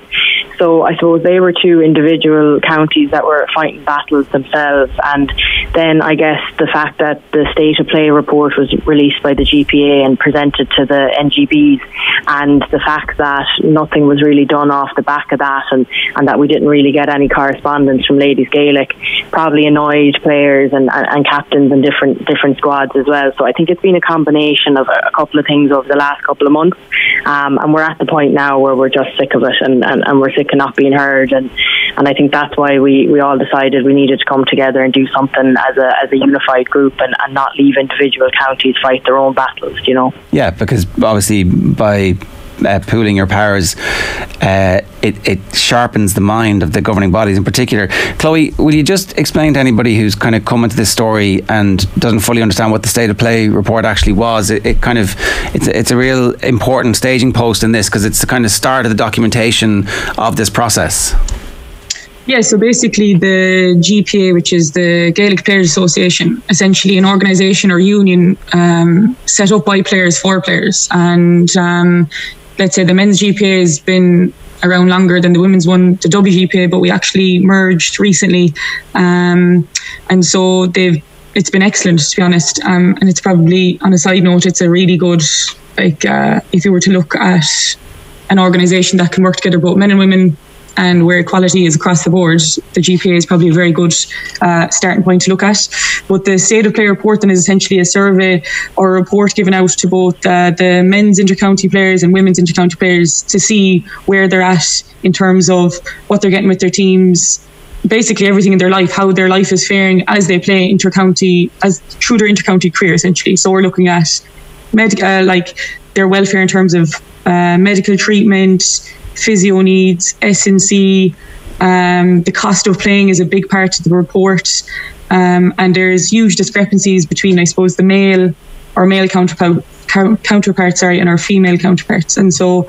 So I suppose they were two individual counties that were fighting battles themselves. And then I guess the fact that the state of play report was released by the GPA and presented to the NGBs, and the fact that nothing was really done off the back of that, and, and that we didn't really get any correspondence from ladies Gaelic, probably annoyed players and, and, and captains and different different squads as well. So I think it's been a combination of a, couple of things over the last couple of months, um, and we're at the point now where we're just sick of it, and, and, and we're sick of not being heard, and and I think that's why we, we all decided we needed to come together and do something as a as a unified group and, and not leave individual counties fight their own battles. You know. Yeah, because obviously by uh, pooling your powers, uh, it, it sharpens the mind of the governing bodies in particular. Chloe, will you just explain to anybody who's kind of come into this story and doesn't fully understand what the state of play report actually was? It, it kind of it's it's a real important staging post in this because it's the kind of start of the documentation of this process. Yeah, so basically the GPA, which is the Gaelic Players Association, essentially an organisation or union um, set up by players for players. And um, let's say the men's GPA has been around longer than the women's one, the WGPA, but we actually merged recently. Um, and so they've it's been excellent to be honest. Um, and it's probably on a side note, it's a really good like uh, if you were to look at an organisation that can work together, both men and women and where equality is across the board, the GPA is probably a very good uh, starting point to look at. But the state of play report then is essentially a survey or a report given out to both uh, the men's intercounty players and women's intercounty players to see where they're at in terms of what they're getting with their teams, basically everything in their life, how their life is faring as they play intercounty, as through their intercounty career essentially. So we're looking at med- uh, like their welfare in terms of uh, medical treatment, physio needs, SNC. Um, the cost of playing is a big part of the report, um, and there's huge discrepancies between, I suppose, the male or male counterpart, counterpart, sorry, and our female counterparts. And so,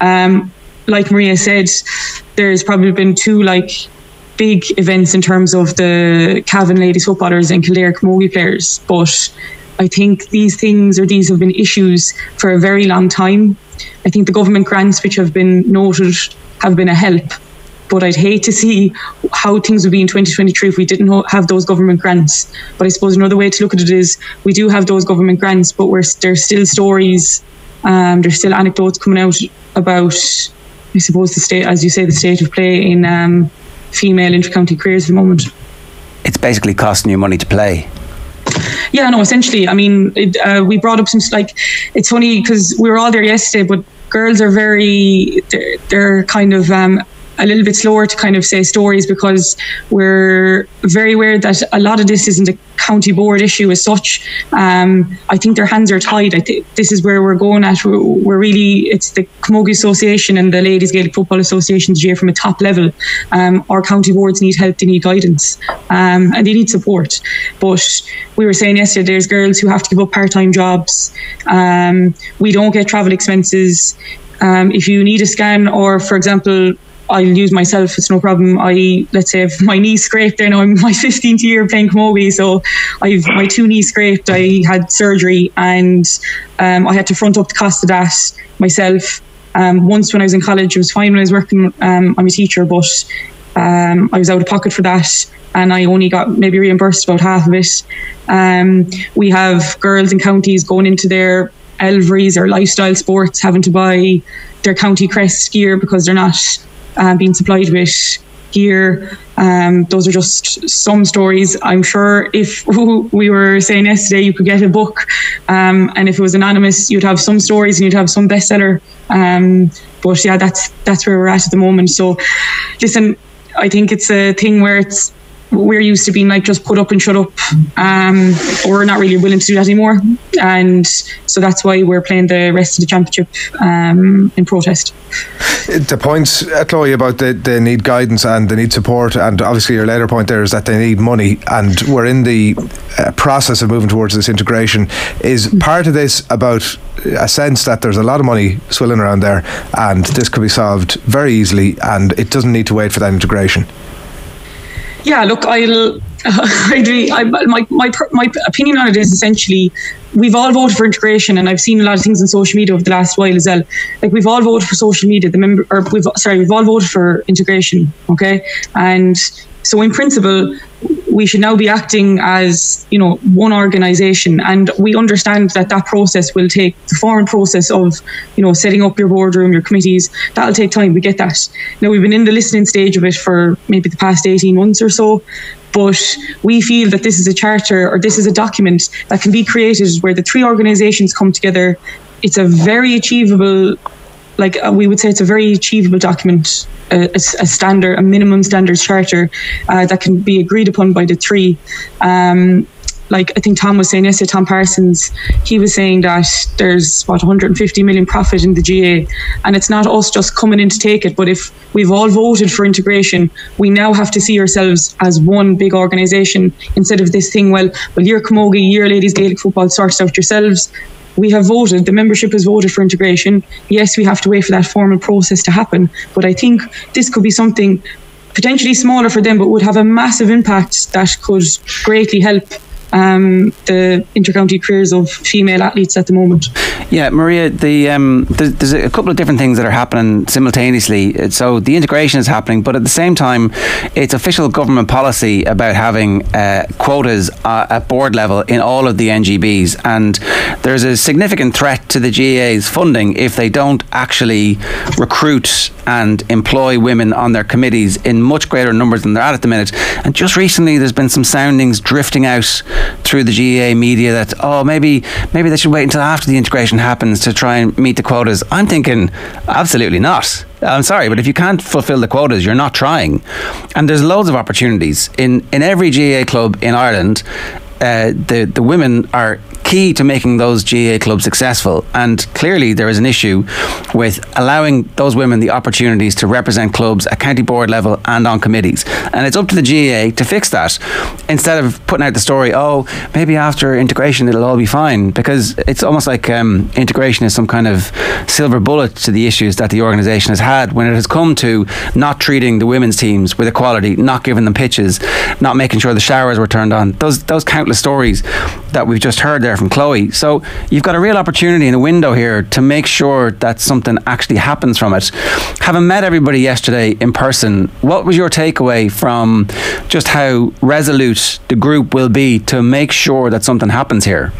um, like Maria said, there's probably been two like big events in terms of the Cavan ladies footballers and Kildare Camogie players, but I think these things or these have been issues for a very long time. I think the government grants which have been noted have been a help, but I'd hate to see how things would be in 2023 if we didn't have those government grants. But I suppose another way to look at it is we do have those government grants, but we're, there's still stories, um, there's still anecdotes coming out about, I suppose, the state, as you say, the state of play in um, female intercounty careers at the moment. It's basically costing you money to play. Yeah, no, essentially. I mean, it, uh, we brought up some like, it's funny because we were all there yesterday, but girls are very, they're, they're kind of um, a little bit slower to kind of say stories because we're very aware that a lot of this isn't a county board issue as such. Um, I think their hands are tied. I think this is where we're going at. We're, we're, really, it's the Camogie Association and the Ladies Gaelic Football Association here from a top level. Um, our county boards need help, they need guidance, um, and they need support. But we were saying yesterday, there's girls who have to give up part-time jobs. Um, we don't get travel expenses. Um, if you need a scan or, for example, I'll use myself. It's no problem. I let's say if my knee scraped. Then I'm my 15th year playing camogie, so I've my two knees scraped. I had surgery, and um, I had to front up the cost of that myself. Um, once when I was in college, it was fine when I was working. Um, I'm a teacher, but um, I was out of pocket for that, and I only got maybe reimbursed about half of it. Um, we have girls in counties going into their Elverys or lifestyle sports having to buy their county crest gear because they're not uh, being supplied with gear. Um, those are just some stories. I'm sure if we were saying yesterday, you could get a book, um, and if it was anonymous, you'd have some stories and you'd have some bestseller. Um, but yeah, that's that's where we're at at the moment. So, listen, I think it's a thing where it's we're used to being like just put up and shut up um, we're not really willing to do that anymore. And so that's why we're playing the rest of the championship um, in protest. The points uh, Chloe about the, they need guidance and they need support and obviously your later point there is that they need money and we're in the uh, process of moving towards this integration. Is part of this about a sense that there's a lot of money swilling around there and this could be solved very easily and it doesn't need to wait for that integration yeah, look, I'll. I agree. I, my, my my opinion on it is essentially we've all voted for integration, and I've seen a lot of things on social media over the last while as well. Like we've all voted for social media. The member, or we've sorry, we've all voted for integration. Okay, and so in principle, we should now be acting as you know one organization and we understand that that process will take the formal process of you know setting up your boardroom your committees that'll take time we get that now we've been in the listening stage of it for maybe the past 18 months or so but we feel that this is a charter or this is a document that can be created where the three organizations come together it's a very achievable like uh, we would say it's a very achievable document, a, a, standard, a minimum standards charter uh, that can be agreed upon by the three. Um, like I think Tom was saying yesterday, Tom Parsons, he was saying that there's what 150 million profit in the GA, and it's not us just coming in to take it. But if we've all voted for integration, we now have to see ourselves as one big organisation instead of this thing. Well, well, your Camogie, your ladies Gaelic football sorts out yourselves we have voted, the membership has voted for integration. Yes, we have to wait for that formal process to happen. But I think this could be something potentially smaller for them, but would have a massive impact that could greatly help um, the intercounty careers of female athletes at the moment. Yeah, Maria, the um, there's, there's, a couple of different things that are happening simultaneously. So the integration is happening, but at the same time, it's official government policy about having uh, quotas uh, at board level in all of the NGBs, and there's a significant threat to the GAA's funding if they don't actually recruit and employ women on their committees in much greater numbers than they're at at the minute. And just recently, there's been some soundings drifting out through the GAA media that oh maybe maybe they should wait until after the integration happens to try and meet the quotas. I'm thinking absolutely not. I'm sorry, but if you can't fulfil the quotas, you're not trying. And there's loads of opportunities in in every GAA club in Ireland. Uh, the the women are key to making those GAA clubs successful. And clearly, there is an issue with allowing those women the opportunities to represent clubs at county board level and on committees. And it's up to the GAA to fix that instead of putting out the story, oh, maybe after integration it'll all be fine. Because it's almost like um, integration is some kind of silver bullet to the issues that the organisation has had when it has come to not treating the women's teams with equality, not giving them pitches, not making sure the showers were turned on. Those, those countless stories that we've just heard there from Chloe. So you've got a real opportunity in a window here to make sure that something actually happens from it. Having met everybody yesterday in person, what was your takeaway from just how resolute the group will be to make sure that something happens here?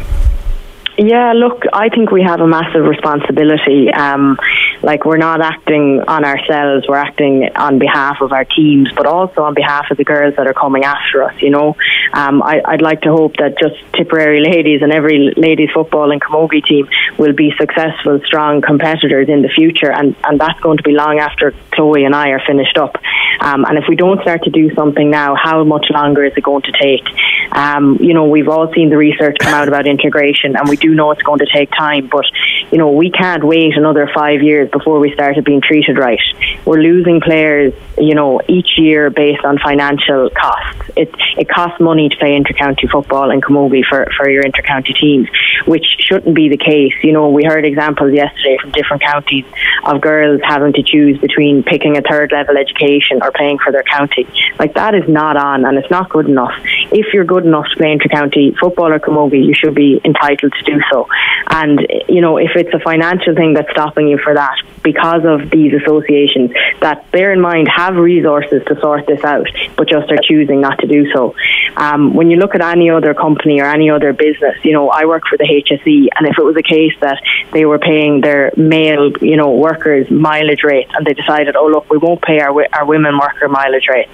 Yeah, look, I think we have a massive responsibility. Um, like we're not acting on ourselves, we're acting on behalf of our teams, but also on behalf of the girls that are coming after us. You know, um, I, would like to hope that just Tipperary ladies and every ladies football and camogie team will be successful, strong competitors in the future, and and that's going to be long after Chloe and I are finished up. Um, and if we don't start to do something now, how much longer is it going to take? Um, you know, we've all seen the research come out about integration, and we do know it's going to take time. But you know, we can't wait another five years before we started being treated right. We're losing players, you know, each year based on financial costs. It it costs money to play intercounty football in camogie for for your intercounty teams, which shouldn't be the case. You know, we heard examples yesterday from different counties of girls having to choose between picking a third level education or playing for their county. Like that is not on, and it's not good enough. If you're good enough to play intercounty football or camogie, you should be entitled to do so. And you know, if it's a financial thing that's stopping you for that, because of these associations that, bear in mind, have resources to sort this out, but just are choosing not to do so. Um, when you look at any other company or any other business, you know, I work for the HSE, and if it was a case that they were paying their male, you know, workers mileage rates, and they decided, oh look, we won't pay our our women worker mileage rates,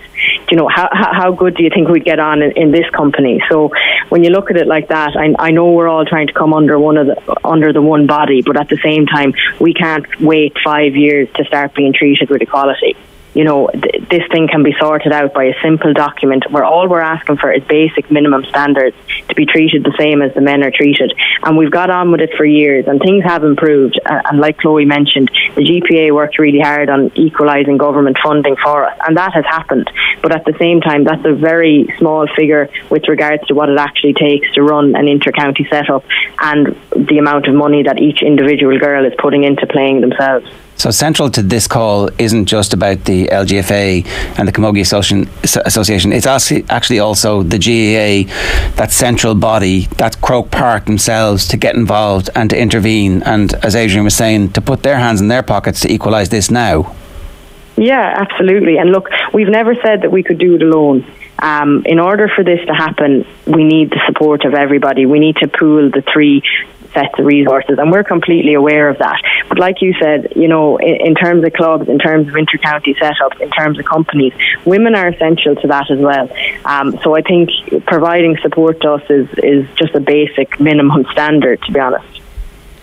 you know, how how good do you think we'd get on in, in this company? So when you look at it like that, I, I know we're all trying to come under one of the under the one body, but at the same time, we can't wait five years to start being treated with equality you know, th- this thing can be sorted out by a simple document where all we're asking for is basic minimum standards to be treated the same as the men are treated. And we've got on with it for years and things have improved. Uh, and like Chloe mentioned, the GPA worked really hard on equalising government funding for us. And that has happened. But at the same time, that's a very small figure with regards to what it actually takes to run an inter-county setup and the amount of money that each individual girl is putting into playing themselves. So central to this call isn't just about the LGFA and the Camogie Association. It's actually also the GAA, that central body, that Croke Park themselves to get involved and to intervene. And as Adrian was saying, to put their hands in their pockets to equalise this now. Yeah, absolutely. And look, we've never said that we could do it alone. Um, in order for this to happen, we need the support of everybody. We need to pool the three sets of resources, and we're completely aware of that. But like you said, you know, in, in terms of clubs, in terms of intercounty setups, in terms of companies, women are essential to that as well. Um, so I think providing support to us is, is just a basic minimum standard, to be honest.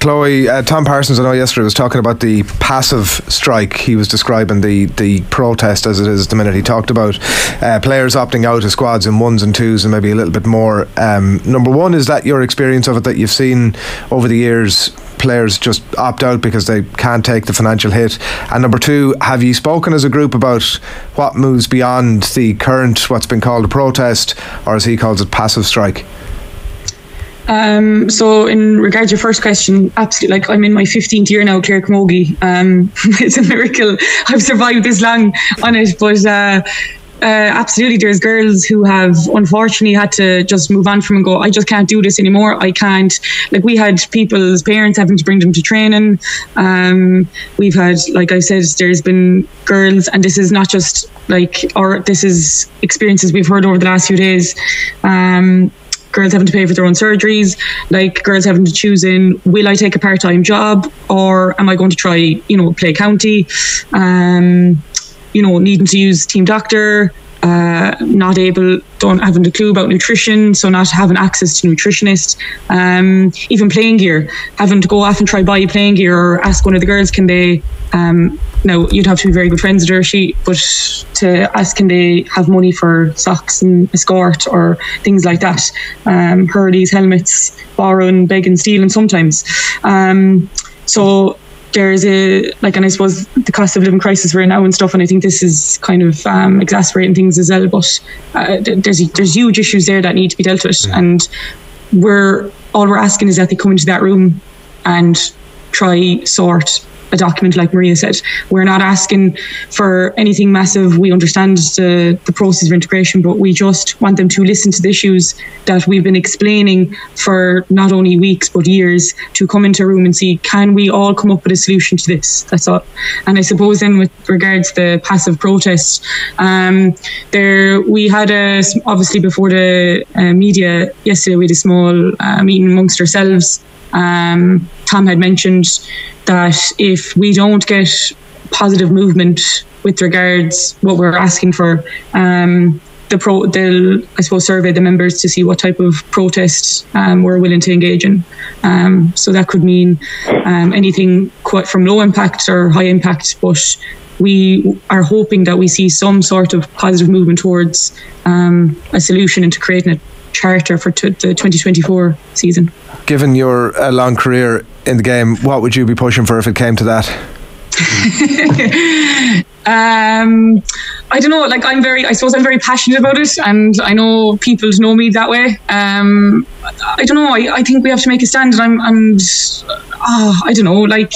Chloe, uh, Tom Parsons, I know yesterday was talking about the passive strike. He was describing the, the protest as it is the minute he talked about uh, players opting out of squads in ones and twos and maybe a little bit more. Um, number one, is that your experience of it that you've seen over the years? Players just opt out because they can't take the financial hit. And number two, have you spoken as a group about what moves beyond the current, what's been called a protest, or as he calls it, passive strike? Um, so in regards to your first question, absolutely, like I'm in my 15th year now, Clare Camogie. Um, it's a miracle I've survived this long on it, but uh, uh, absolutely, there's girls who have unfortunately had to just move on from and go. I just can't do this anymore. I can't. Like we had people's parents having to bring them to training. Um, we've had, like I said, there's been girls, and this is not just like, or this is experiences we've heard over the last few days. Girls having to pay for their own surgeries, like girls having to choose in will I take a part time job or am I going to try, you know, play county? Um, you know, needing to use team doctor, uh, not able, don't having a clue about nutrition, so not having access to nutritionist, um, even playing gear, having to go off and try buy playing gear or ask one of the girls, can they um, now you'd have to be very good friends with her, she, but to ask can they have money for socks and escort or things like that. Um, hurleys, helmets, borrowing, begging, stealing sometimes. Um, so there's a like, and I suppose the cost of living crisis we're in now and stuff, and I think this is kind of um, exacerbating things as well. But uh, there's there's huge issues there that need to be dealt with, and we're all we're asking is that they come into that room and try sort a document like Maria said. We're not asking for anything massive. We understand the, the process of integration, but we just want them to listen to the issues that we've been explaining for not only weeks but years to come into a room and see can we all come up with a solution to this? That's all. And I suppose then with regards to the passive protest, um, there we had a obviously before the uh, media yesterday we had a small uh, meeting amongst ourselves. Um, Tom had mentioned that if we don't get positive movement with regards what we're asking for, um, the pro they'll I suppose survey the members to see what type of protest um, we're willing to engage in. Um, so that could mean um, anything quite from low impact or high impact, but we are hoping that we see some sort of positive movement towards um, a solution into creating a charter for t- the 2024 season. Given your uh, long career in the game, what would you be pushing for if it came to that? um, I don't know. Like I'm very, I suppose I'm very passionate about it, and I know people know me that way. Um, I don't know. I, I think we have to make a stand, and I'm, and oh, I don't know. Like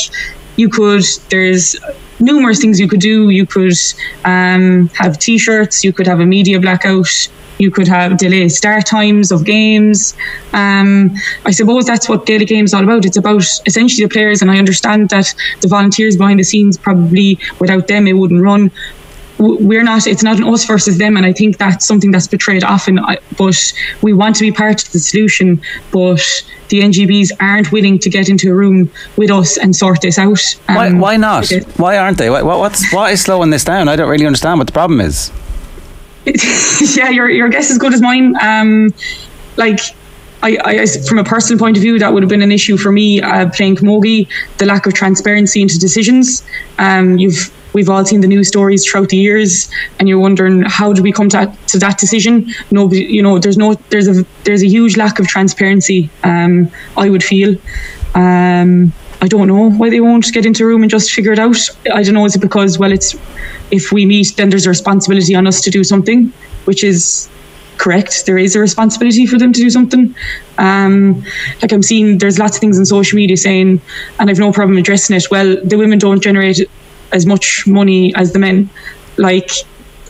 you could, there's numerous things you could do. You could um, have T-shirts. You could have a media blackout you could have delayed start times of games. Um, I suppose that's what Gaelic Games is all about. It's about essentially the players, and I understand that the volunteers behind the scenes probably without them it wouldn't run. We're not. It's not an us versus them, and I think that's something that's betrayed often. But we want to be part of the solution, but the NGBs aren't willing to get into a room with us and sort this out. Um, why, why not? Why aren't they? What, what's what is slowing this down? I don't really understand what the problem is. yeah, your your guess is good as mine. Um, like. I, I, from a personal point of view, that would have been an issue for me uh, playing camogie. The lack of transparency into decisions. Um, you've we've all seen the news stories throughout the years, and you're wondering how do we come to, to that decision? Nobody, you know, there's no, there's a there's a huge lack of transparency. Um, I would feel. Um, I don't know why they won't get into a room and just figure it out. I don't know. Is it because well, it's if we meet, then there's a responsibility on us to do something, which is correct. There is a responsibility for them to do something. Um, like I'm seeing, there's lots of things on social media saying, and I've no problem addressing it. Well, the women don't generate as much money as the men. Like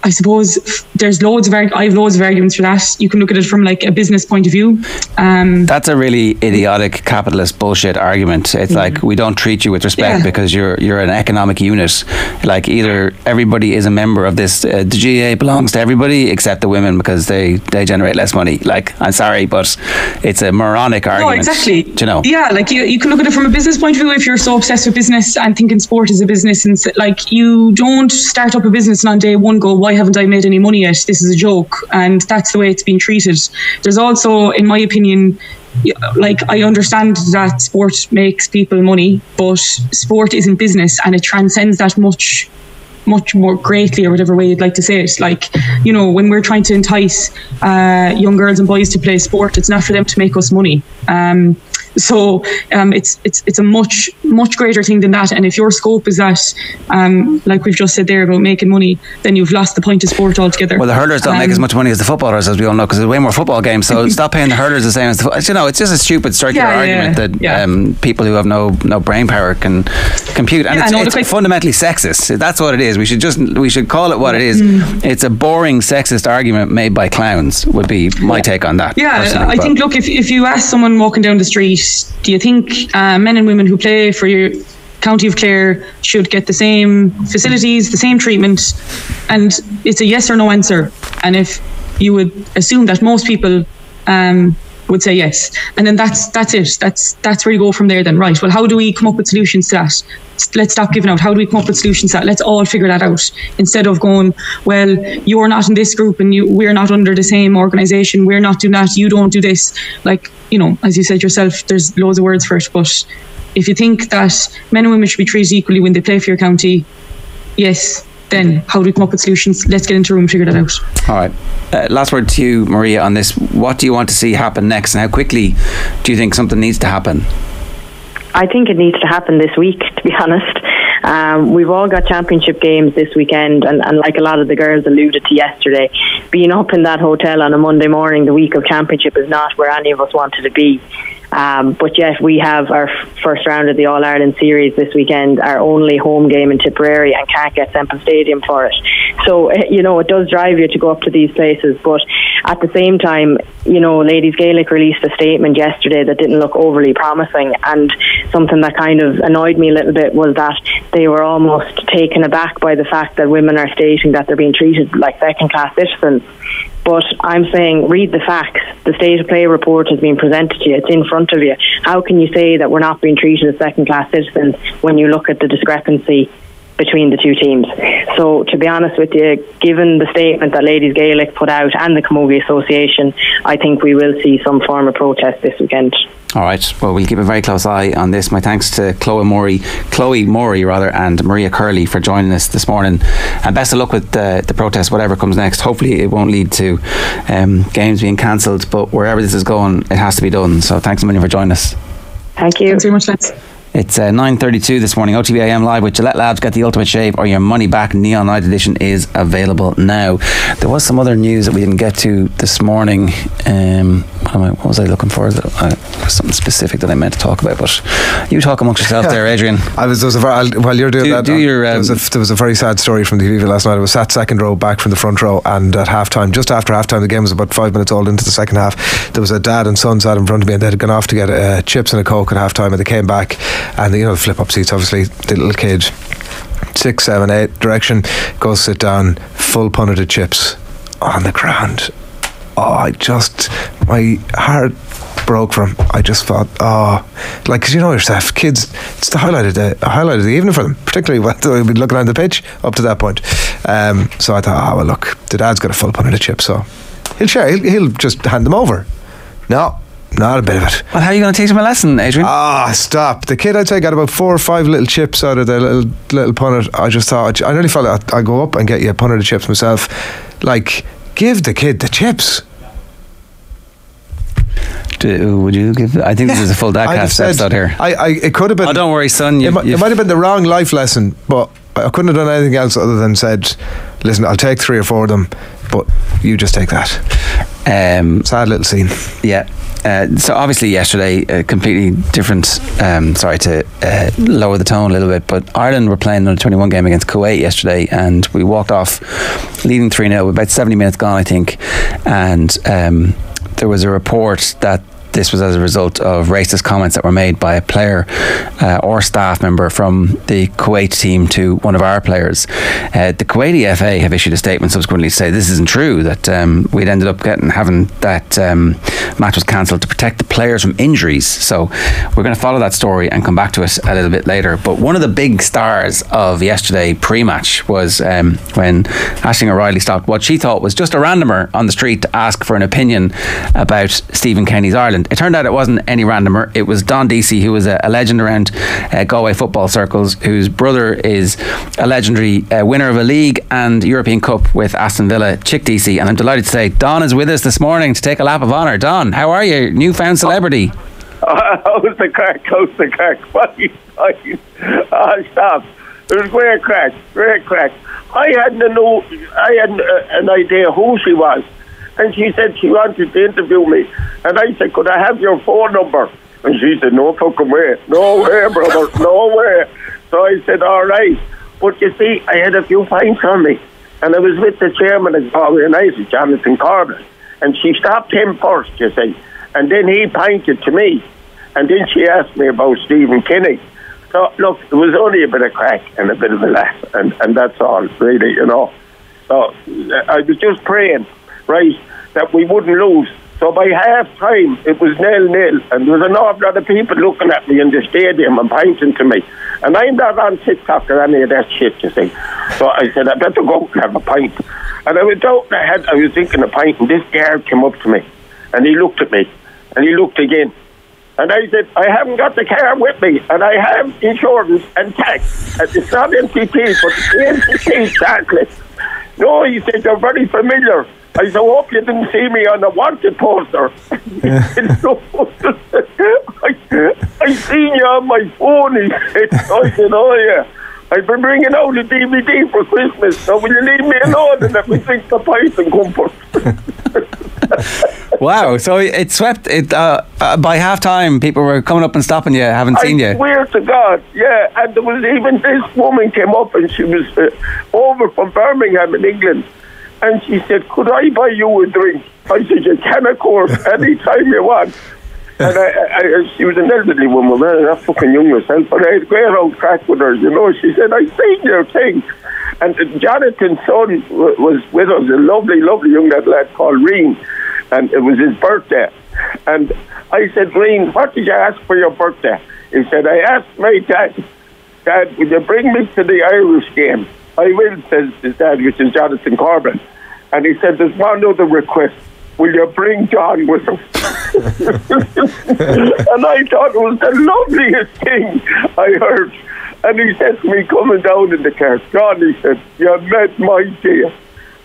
I suppose there's loads of I have loads of arguments for that. You can look at it from like a business point of view. Um, That's a really idiotic capitalist bullshit argument. It's mm-hmm. like we don't treat you with respect yeah. because you're you're an economic unit. Like either everybody is a member of this. Uh, the GAA belongs to everybody except the women because they they generate less money. Like I'm sorry, but it's a moronic argument. No, exactly. you know? Yeah, like you you can look at it from a business point of view if you're so obsessed with business and thinking sport is a business and like you don't start up a business and on day one go why haven't I made any money yet? This is a joke. And that's the way it's been treated. There's also, in my opinion, like I understand that sport makes people money, but sport isn't business and it transcends that much much more greatly or whatever way you'd like to say it like you know when we're trying to entice uh, young girls and boys to play sport it's not for them to make us money um, so um, it's it's it's a much much greater thing than that. And if your scope is that, um, like we've just said there about making money, then you've lost the point of sport altogether. Well, the hurlers don't um, make as um, much money as the footballers, as we all know, because there's way more football games. So stop paying the hurlers the same as the. You know, it's just a stupid circular yeah, argument yeah, that yeah. Um, people who have no no brain power can compute, and it's, it's fundamentally sexist. That's what it is. We should just we should call it what it is. Mm. It's a boring sexist argument made by clowns. Would be my take on that. Yeah, I think. Look, if if you ask someone walking down the street do you think uh, men and women who play for your County of Clare should get the same facilities, the same treatment? And it's a yes or no answer. And if you would assume that most people um, would say yes, and then that's that's it. That's that's where you go from there. Then right. Well, how do we come up with solutions to that? Let's stop giving out. How do we come up with solutions to that? Let's all figure that out instead of going, well, you're not in this group and you we're not under the same organisation. We're not doing that. You don't do this. Like you know, as you said yourself, there's loads of words for it. But if you think that men and women should be treated equally when they play for your county, yes, then how do we come up with solutions? Let's get into a room, figure that out. All right. Uh, last word to you, Maria, on this. What do you want to see happen next, and how quickly do you think something needs to happen? I think it needs to happen this week, to be honest. Um, we've all got championship games this weekend, and, and like a lot of the girls alluded to yesterday, being up in that hotel on a Monday morning, the week of championship, is not where any of us wanted to be. Um, but yet we have our first round of the All Ireland series this weekend, our only home game in Tipperary, and can't get Semple Stadium for it. So eh, you know it does drive you to go up to these places, but at the same time, you know, Ladies Gaelic released a statement yesterday that didn't look overly promising, and something that kind of annoyed me a little bit was that they were almost taken aback by the fact that women are stating that they're being treated like second class citizens. But I'm saying, read the facts. The state of play report has been presented to you. It's in front of you. How can you say that we're not being treated as second class citizens when you look at the discrepancy between the two teams. So, to be honest with you, given the statement that Ladies Gaelic put out and the Camogie Association, I think we will see some form of protest this weekend. All right. Well, we'll keep a very close eye on this. My thanks to Chloe Morey, Chloe Morey rather, and Maria Curley for joining us this morning. And best of luck with the, the protest, whatever comes next. Hopefully, it won't lead to um, games being cancelled. But wherever this is going, it has to be done. So thanks a million for joining us. Thank you. Thanks very much, lads. It's uh, 9.32 this morning. OTB AM live with Gillette Labs. Get the ultimate shave or your money back. Neon Night Edition is available now. There was some other news that we didn't get to this morning. Um, what, I, what, was I looking for? Uh, something specific that I meant to talk about. But you talk amongst yourself there, Adrian. I was, there was a, while you're doing do, that, do your, um, there, was a, there was a very sad story from the TV last night. I was sat second row back from the front row, and at half time, just after half time, the game was about five minutes old into the second half. There was a dad and son sat in front of me, and they had gone off to get uh, chips and a coke at half time, and they came back, and you know, flip up seats, obviously, the little kid, six, seven, eight direction, goes sit down, full punneted chips on the ground. Oh, I just, my heart broke for him. I just thought, oh, like, cause you know yourself, kids, it's the highlight of the, highlight of the evening for them, particularly when they've been looking around the pitch up to that point. Um, so I thought, oh, well, look, the dad's got a full punnet of chips, so he'll share, he'll, he'll just hand them over. No, not a bit of it. Well, how are you going to teach him a lesson, Adrian? Ah, stop. The kid, I'd say, got about four or five little chips out of the little, little punnet. I just thought, I nearly felt I'd, I'd go up and get you a punnet of chips myself. Like, give the kid the chips. Do, would you give? I think there's a full Dadcast episode here. I, I, it could have been. Oh, don't worry, son. You, it, might, it might have been the wrong life lesson, but I couldn't have done anything else other than said, "Listen, I'll take three or four of them, but you just take that." Um, Sad little scene. Yeah. Uh, so obviously yesterday, uh, completely different. Um, sorry to uh, lower the tone a little bit, but Ireland were playing another 21 game against Kuwait yesterday, and we walked off leading 3 0 with about 70 minutes gone, I think. And um, there was a report that this was as a result of racist comments that were made by a player uh, or staff member from the Kuwait team to one of our players. Uh, the Kuwaiti FA have issued a statement subsequently to say this isn't true, that um, we'd ended up getting having that um, match was cancelled to protect the players from injuries. So we're going to follow that story and come back to it a little bit later. But one of the big stars of yesterday pre match was um, when Aisling O'Reilly stopped what she thought was just a randomer on the street to ask for an opinion about Stephen Kenny's Ireland. It turned out it wasn't any randomer. It was Don Deacy, who was a, a legend around uh, Galway football circles, whose brother is a legendary uh, winner of a league and European Cup with Aston Villa, Chick Deacy. And I'm delighted to say Don is with us this morning to take a lap of honour. Don, how are you? Newfound celebrity. how's the crack? How's the crack? What are you talking? Oh, stop. It was great crack, great crack. I hadn't know, I hadn't a, an idea who she was. And she said she wanted to interview me. And I said, could I have your phone number? And she said, no fucking way. No way, brother. No way. So I said, all right. But you see, I had a few pints on me. And I was with the chairman of Galway United, Jonathan Corbett. And she stopped him first, you see. And then he pointed to me. And then she asked me about Stephen Kenny. So, look, it was only a bit of crack and a bit of a laugh. And, and that's all, really, you know. So uh, I was just praying right, that we wouldn't lose. So by half time, it was nil nil, and there was an awful lot of people looking at me in the stadium and pointing to me. And I'm not on TikTok or any of that shit, you see. So I said, I better go and have a pint. And I went out and I, had, I was thinking a pint, and this guard came up to me, and he looked at me, and he looked again. And I said, I haven't got the car with me, and I have insurance and tax. And it's not MCT, but it's MCT exactly. No, he said, you're very familiar. I said, hope you didn't see me on the wanted poster. I, I seen you on my phone, he said. I said, oh yeah. I've been bringing out a DVD for Christmas, so will you leave me alone and let me drink the comfort? wow! So it swept it uh, uh, by half time. People were coming up and stopping you, haven't seen I you. swear to God, yeah. And there was even this woman came up and she was uh, over from Birmingham in England, and she said, "Could I buy you a drink?" I said, "You can, of course, anytime you want." and I, I, I, she was an elderly woman, man, not fucking young herself, but I had a great old crack with her, you know. She said, "I've seen your thing. And uh, Jonathan's son w- was with us, a lovely, lovely young lad called Reign, and it was his birthday. And I said, Reign, what did you ask for your birthday? He said, I asked my dad, Dad, would you bring me to the Irish game? I will, says his dad, which is Jonathan Corbett. And he said, there's one other request will you bring John with us? and I thought it was the loveliest thing I heard. And he said to me, coming down in the car, John, he said, you met my day.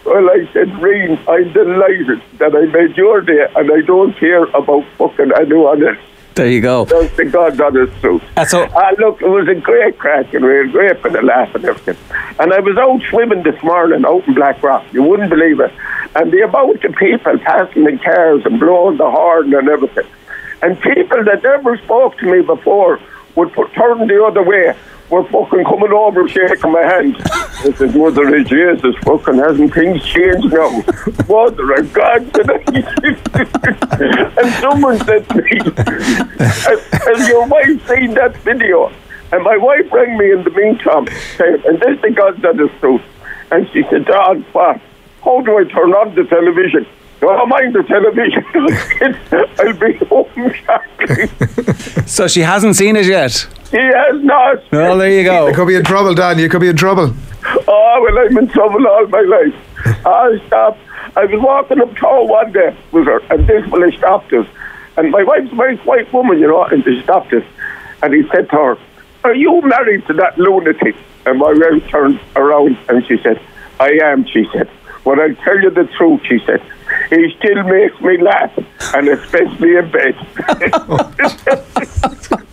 Well, I said, Reign, I'm delighted that I made your day, and I don't care about fucking anyone else. There you go. That's the God truth. That's all. Uh, look, it was a great crack, and we had great bit of laugh and everything. And I was out swimming this morning out in Blackrock. You wouldn't believe it. And the amount of people passing in cars and blowing the horn and everything. And people that never spoke to me before would put, turn the other way were fucking coming over shaking my hand. I said, Mother of Jesus, fucking hasn't things changed now? Mother of God, and someone said to me, has, your wife seen that video? And my wife rang me in the meantime, and this the God's honest truth. And she said, Dad, what? How do I turn on the television? Don't mind the television. I'll be home shortly. So she hasn't seen it yet. He has not. Well, there you go. You could be in trouble, Dan. You could be in trouble. Oh, well, I'm in trouble all my life. I stopped. I was walking up town one day with her, and this fella stopped us. And my wife's a very quiet woman, you know, and she stopped us. And he said to her, Are you married to that lunatic? And my wife turned around and she said, I am, she said. But I'll tell you the truth, she said. He still makes me laugh, and especially in bed.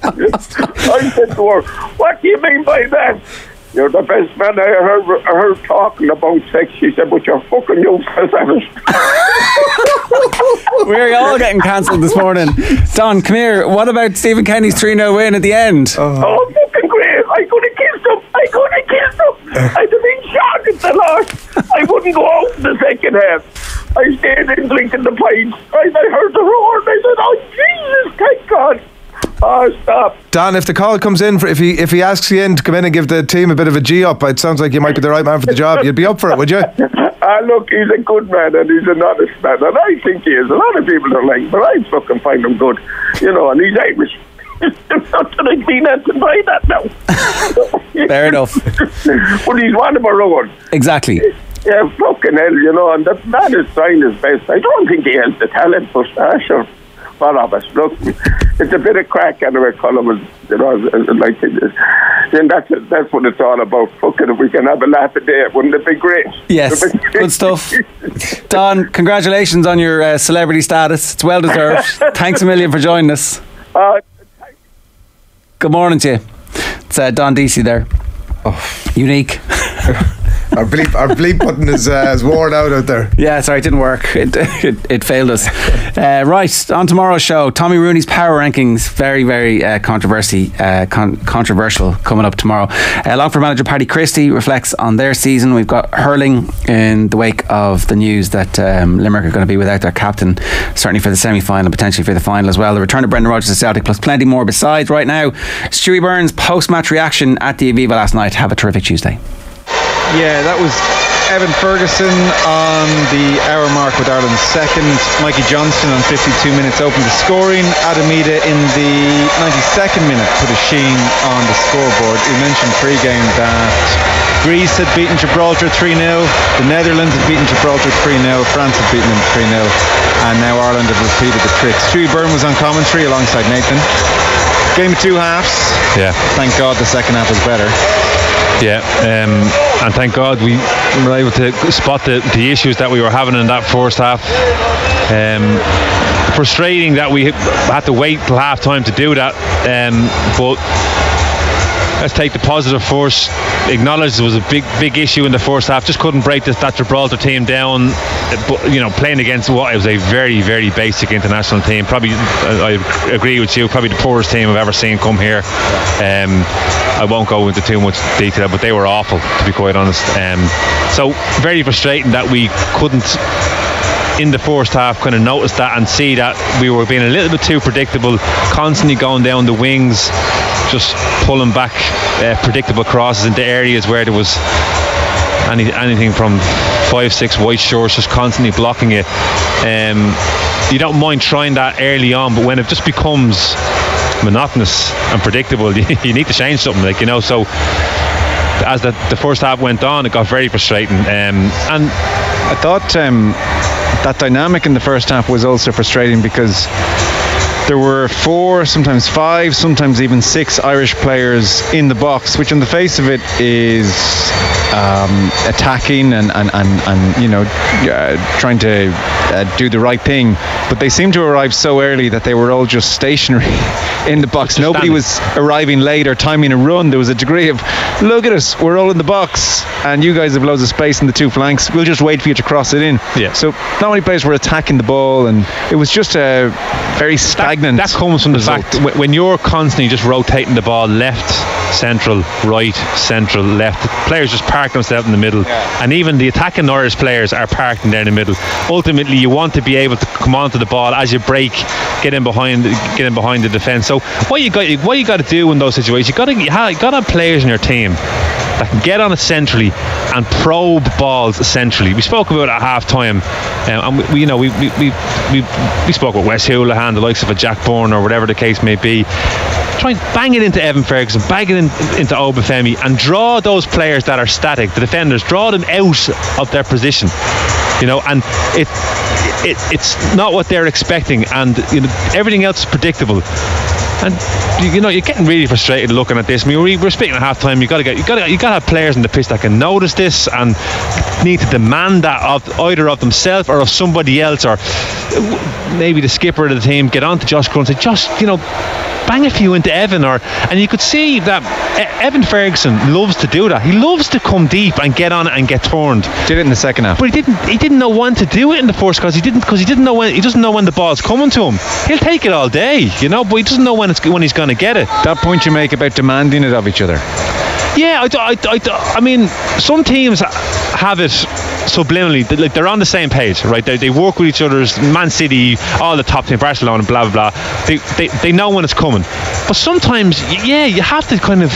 I said to her, What do you mean by that? You're the best man I heard, I heard talking about sex. She said, But you're fucking useless at it. We're all getting cancelled this morning. Don, come here. What about Stephen Kenny's 3 0 win at the end? Oh, fucking great. I could have kissed him. I could have kissed him. Uh, I'd have shocked at the last. I wouldn't go out in the second half. I stayed in drinking the pints. Right, I heard the roar and I said, Oh, Jesus, thank God. Oh, stop. Dan, if the call comes in, for, if he if he asks you in to come in and give the team a bit of a G up, it sounds like you might be the right man for the job. You'd be up for it, would you? Ah, look, he's a good man and he's an honest man, and I think he is. A lot of people don't like him, but I fucking find him good. You know, and he's Irish. Not that I've been able to buy that now. Fair enough. but he's one of our own. Exactly. Yeah, fucking hell, you know, and the man is trying his best. I don't think he has the talent, but uh, sure. One of us. Look, it's a bit of crack anyway, Colin, you know, like, then that's, that's what it's all about. Fucking if we can have a laugh a day, wouldn't it be great? Yes, good stuff. Don, congratulations on your uh, celebrity status. It's well deserved. Thanks a million for joining us. Uh, Good morning to you. It's uh, Don Deacy there. Oh. Unique. Our bleep, our bleep button is, uh, is worn out out there. Yeah, sorry, it didn't work. It, it, it failed us. Uh, right, on tomorrow's show, Tommy Rooney's power rankings. Very, very uh, controversy, uh, con- controversial coming up tomorrow. Uh, Longford manager Paddy Christie reflects on their season. We've got hurling in the wake of the news that um, Limerick are going to be without their captain, certainly for the semi final, potentially for the final as well. The return of Brendan Rodgers to Celtic, plus plenty more besides. Right now, Stuey Byrne's post match reaction at the Aviva last night. Have a terrific Tuesday. Yeah, that was Evan Ferguson on the hour mark with Ireland's second. Mikey Johnston on 52 minutes opened the scoring. Adam Idah in the 92nd minute put a sheen on the scoreboard. We mentioned pre-game that Greece had beaten Gibraltar 3-0. The Netherlands had beaten Gibraltar 3-0. France had beaten them 3-0. and now Ireland have repeated the trick. Stuey Byrne was on commentary alongside Nathan. Game of two halves. Yeah. Thank God the second half was better. Yeah, um, and thank God we were able to spot the, the issues that we were having in that first half. Um, frustrating that we had to wait till half time to do that, um, but let's take the positive first. Acknowledge there was a big, big issue in the first half. Just couldn't break this, that Gibraltar team down. But you know, playing against what it was a very, very basic international team. Probably, I agree with you. Probably the poorest team I've ever seen come here. Um, I won't go into too much detail, but they were awful, to be quite honest. Um, so very frustrating that we couldn't in the first half kind of notice that and see that we were being a little bit too predictable, constantly going down the wings, just pulling back uh, predictable crosses into areas where there was any, anything from five, six white shorts just constantly blocking it. Um, you don't mind trying that early on, but when it just becomes monotonous and predictable, you, need to change something, like you know. So as the, the first half went on, it got very frustrating. Um, and I thought um, that dynamic in the first half was also frustrating because there were four, sometimes five, sometimes even six Irish players in the box, which on the face of it is um, attacking and, and, and, and you know uh, trying to uh, do the right thing. But they seemed to arrive so early that they were all just stationary in the box. Just Nobody standing. was arriving late or timing a run. There was a degree of, look at us, we're all in the box, and you guys have loads of space in the two flanks. We'll just wait for you to cross it in. Yeah. So not many players were attacking the ball, and it was just a very stagnant. That, that comes from result. the fact when you're constantly just rotating the ball left central, right, central, left. Players just park themselves in the middle, yeah. and even the attacking Irish players are parked in there in the middle. Ultimately, you want to be able to come onto the ball as you break, get in behind, get in behind the defence. So what you got, what you got to do in those situations, you got to, you got to have players in your team that can get on it centrally and probe balls centrally. We spoke about at half time, um, and we, you know we we, we, we, spoke about Wes Hoolahan, the likes of a Jack Byrne or whatever the case may be try and bang it into Evan Ferguson, bang it in, into Obafemi, and draw those players that are static, the defenders, draw them out of their position. You know, and it, it it's not what they're expecting, and you know, everything else is predictable. And you know you're getting really frustrated looking at this. I mean, we are speaking at half time. You got to get you got to you got to have players in the pitch that can notice this and need to demand that of either of themselves or of somebody else, or maybe the skipper of the team get on to Josh Cullen and say, just you know, bang a few into Evan, or and you could see that Evan Ferguson loves to do that. He loves to come deep and get on it and get turned. Did it in the second half, but he didn't. He didn't know when to do it in the first because he didn't because he didn't know when he doesn't know when the ball's coming to him. He'll take it all day, you know, but he doesn't know when it's when he's going to get it. That point you make about demanding it of each other. Yeah, I, I, I, I mean, some teams have it subliminally. Like they're on the same page, right? They, they work with each other's Man City, all the top teams, Barcelona, blah blah blah. They, they they know when it's coming. But sometimes, yeah, you have to kind of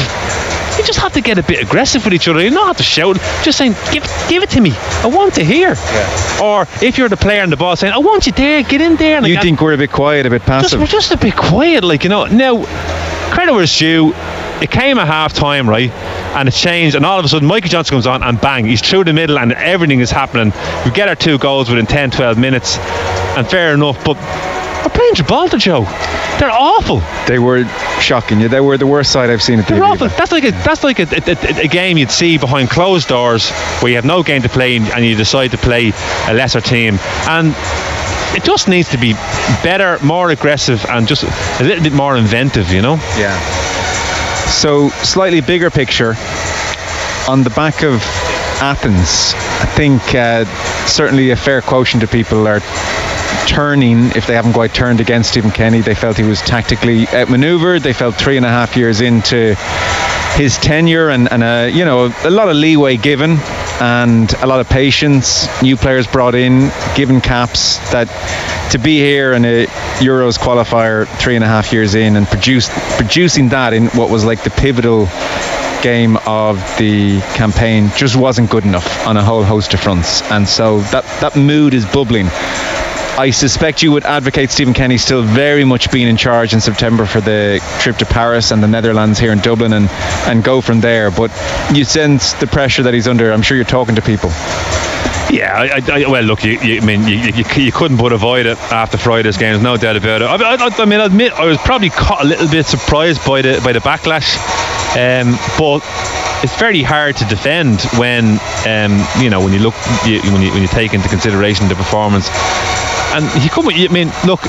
you just have to get a bit aggressive with each other. You don't have to shout. Just saying, give, give it to me. I want to hear. Yeah. Or if you're the player and the ball saying, I want you there, get in there. And you think we're a bit quiet, a bit passive? Just, we're just a bit quiet, like, you know. Now, credit where it's due. It came at half time, right? And it changed, and all of a sudden, Mikey Johnston comes on, and bang, he's through the middle, and everything is happening. We get our two goals within 10, 12 minutes, and fair enough, but we're playing Gibraltar, Joe. They're awful. They were shocking. Yeah, they were the worst side I've seen at the They're awful. That's like a that's like a, a, a, game you'd see behind closed doors where you have no game to play and you decide to play a lesser team. And it just needs to be better, more aggressive, and just a little bit more inventive. You know? Yeah. So slightly bigger picture on the back of Athens. I think uh, certainly a fair quotient of people are turning if they haven't quite turned against Stephen Kenny. They felt he was tactically outmaneuvered. They felt three and a half years into his tenure and, and a, you know a lot of leeway given and a lot of patience. New players brought in, given caps that to be here in a Euros qualifier three and a half years in and produce producing that in what was like the pivotal game of the campaign just wasn't good enough on a whole host of fronts and so that that mood is bubbling I suspect you would advocate Stephen Kenny still very much being in charge in September for the trip to Paris and the Netherlands here in Dublin and, and go from there. But you sense the pressure that he's under. I'm sure you're talking to people. Yeah, I, I, well, look, you, you I mean, you, you, you, couldn't but avoid it after Friday's games, no doubt about it. I, I, I mean, I admit I was probably caught a little bit surprised by the by the backlash, um, but it's very hard to defend when um, you know when you look when you when you take into consideration the performance. And he come. I mean, look,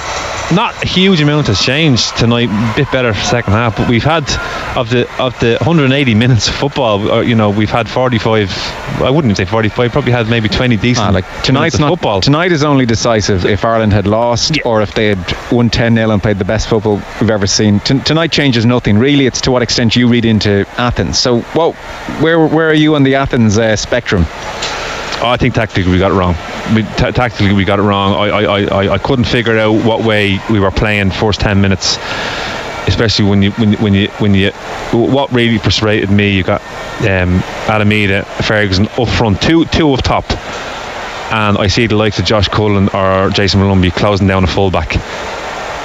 not a huge amount has changed tonight. A bit better second half, but we've had of the of the 180 minutes of football. Uh, you know, we've had 45. I wouldn't say 45. Probably had maybe 20 decent. Ah, like tonight's not football. Tonight is only decisive if Ireland had lost yeah. or if they had won 10 0 and played the best football we've ever seen. T- tonight changes nothing. Really, it's to what extent you read into Athens. So, well, where where are you on the Athens uh, spectrum? Oh, I think tactically we got it wrong. We, t- tactically we got it wrong. I, I, I, I couldn't figure out what way we were playing first ten minutes, especially when you when, when you when you what really frustrated me. You got um, Adam Idah, Ferguson up front, two two up top, and I see the likes of Josh Cullen or Jason Molumby closing down a fullback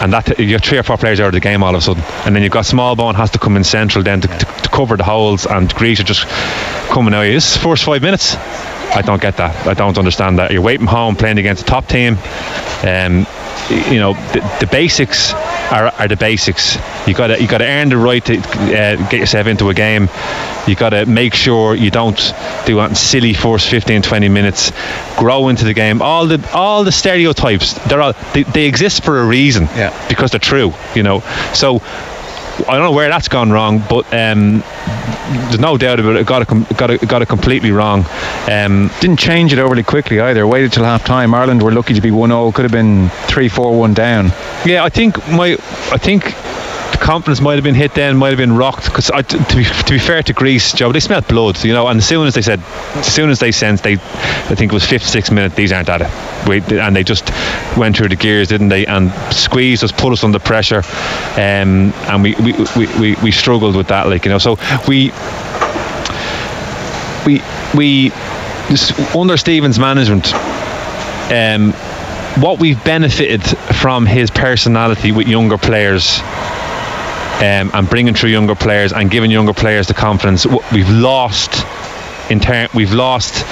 and that you have three or four players out of the game all of a sudden, and then you've got Smallbone has to come in central then to, to, to cover the holes, and Greaves are just coming out. This first five minutes, I don't get that. I don't understand that. You're waiting home playing against a top team. Um, you know the, the basics are, are, the basics. You got to you got to earn the right to uh, get yourself into a game. You got to make sure you don't do that silly first 15, 20 minutes. Grow into the game. All the all the stereotypes they're all they, they exist for a reason. Yeah. Because they're true. You know. So I don't know where that's gone wrong, but um, there's no doubt about it. Got it, got it, got it completely wrong. Um, Didn't change it overly quickly either. Waited till half time. Ireland were lucky to be 1 0. Could have been 3 4 1 down. Yeah, I think my, I think the confidence might have been hit then, might have been rocked. Because to be, to be fair to Greece, Joe, they smelled blood, you know. And as soon as they said, as soon as they sensed, they, I think it was 56 minutes. These aren't at it. We, and they just went through the gears, didn't they? And squeezed us, put us under pressure, um, and we, we, we, we, we struggled with that, like you know. So we we we under Stephen's management. Um, what we've benefited from his personality with younger players um, and bringing through younger players and giving younger players the confidence. We've lost in turn. We've lost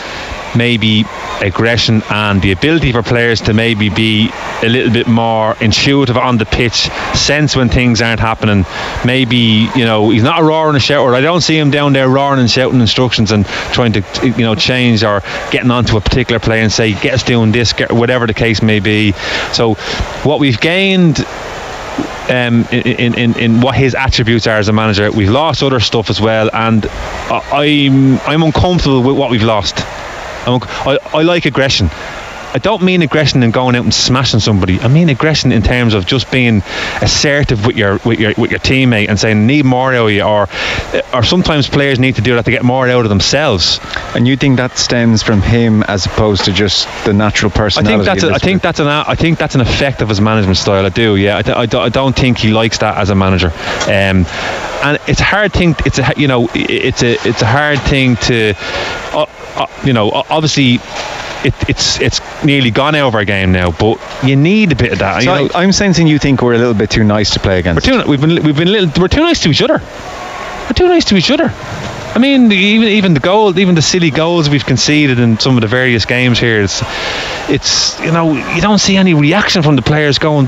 maybe aggression and the ability for players to maybe be a little bit more intuitive on the pitch, sense when things aren't happening. Maybe you know he's not a roaring and shouting. I don't see him down there roaring and shouting instructions and trying to you know change or getting onto a particular play and say get us doing this, whatever the case may be. So what we've gained um, in, in, in what his attributes are as a manager. We've lost other stuff as well, and I'm I'm uncomfortable with what we've lost. I, I like aggression. I don't mean aggression and going out and smashing somebody. I mean aggression in terms of just being assertive with your with your with your teammate and saying need more out of you, or or sometimes players need to do that to get more out of themselves. And you think that stems from him as opposed to just the natural personality? I think that's a, I think that's an I think that's an effect of his management style. I do, yeah. I, I, I don't think he likes that as a manager. Um, and it's a hard thing. It's a you know it's a it's a hard thing to. Uh, uh, you know, obviously it, it's it's nearly gone out of our game now, but you need a bit of that. So you know, I'm sensing you think we're a little bit too nice to play against. We're too, we've been we've been little, we're too nice to each other. We're too nice to each other. I mean, even even the goal, even the silly goals we've conceded in some of the various games here, it's, it's you know you don't see any reaction from the players going.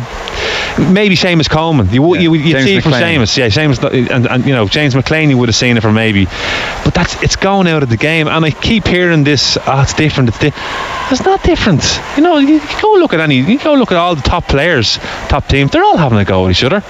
Maybe Seamus Coleman, you yeah. you you see it from Seamus, yeah, Seamus, and, and you know James McLean, you would have seen it from maybe, but that's it's going out of the game, and I keep hearing this. Oh, it's different. It's di-. It's not different. You know, you, you go look at any, you go look at all the top players, top teams. They're all having a go at each other.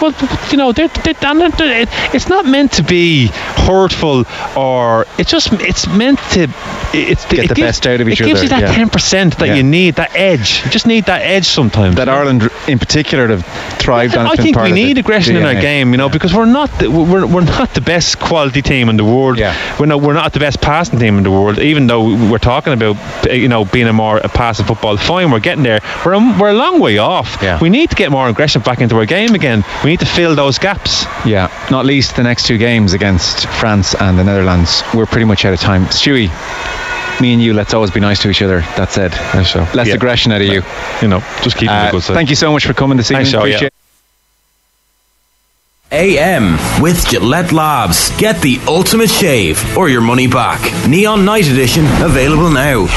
Well, you know, they're, they're, they're, it's not meant to be hurtful, or it's just it's meant to. It's get it the gives, best out of each it other. It gives you that ten yeah. percent that yeah. you need, that edge. You just need that edge sometimes. That Ireland, in particular, have thrived on. I think we need aggression DNA. in our game, you know, because we're not the, we're, we're not the best quality team in the world. Yeah. We're not we're not the best passing team in the world, even though we're talking about you know being a more a passive football. Fine, we're getting there. We're a, we're a long way off. Yeah. We need to get more aggression back into our game again. We need to fill those gaps. Yeah, not least the next two games against France and the Netherlands. We're pretty much out of time. Stuey, me and you, let's always be nice to each other. That said, so. less yeah. aggression out of you. You know, just keep uh, Thank you so much for coming this evening. Thanks, Appreciate yeah. AM with Gillette Labs. Get the ultimate shave or your money back. Neon Night Edition available now.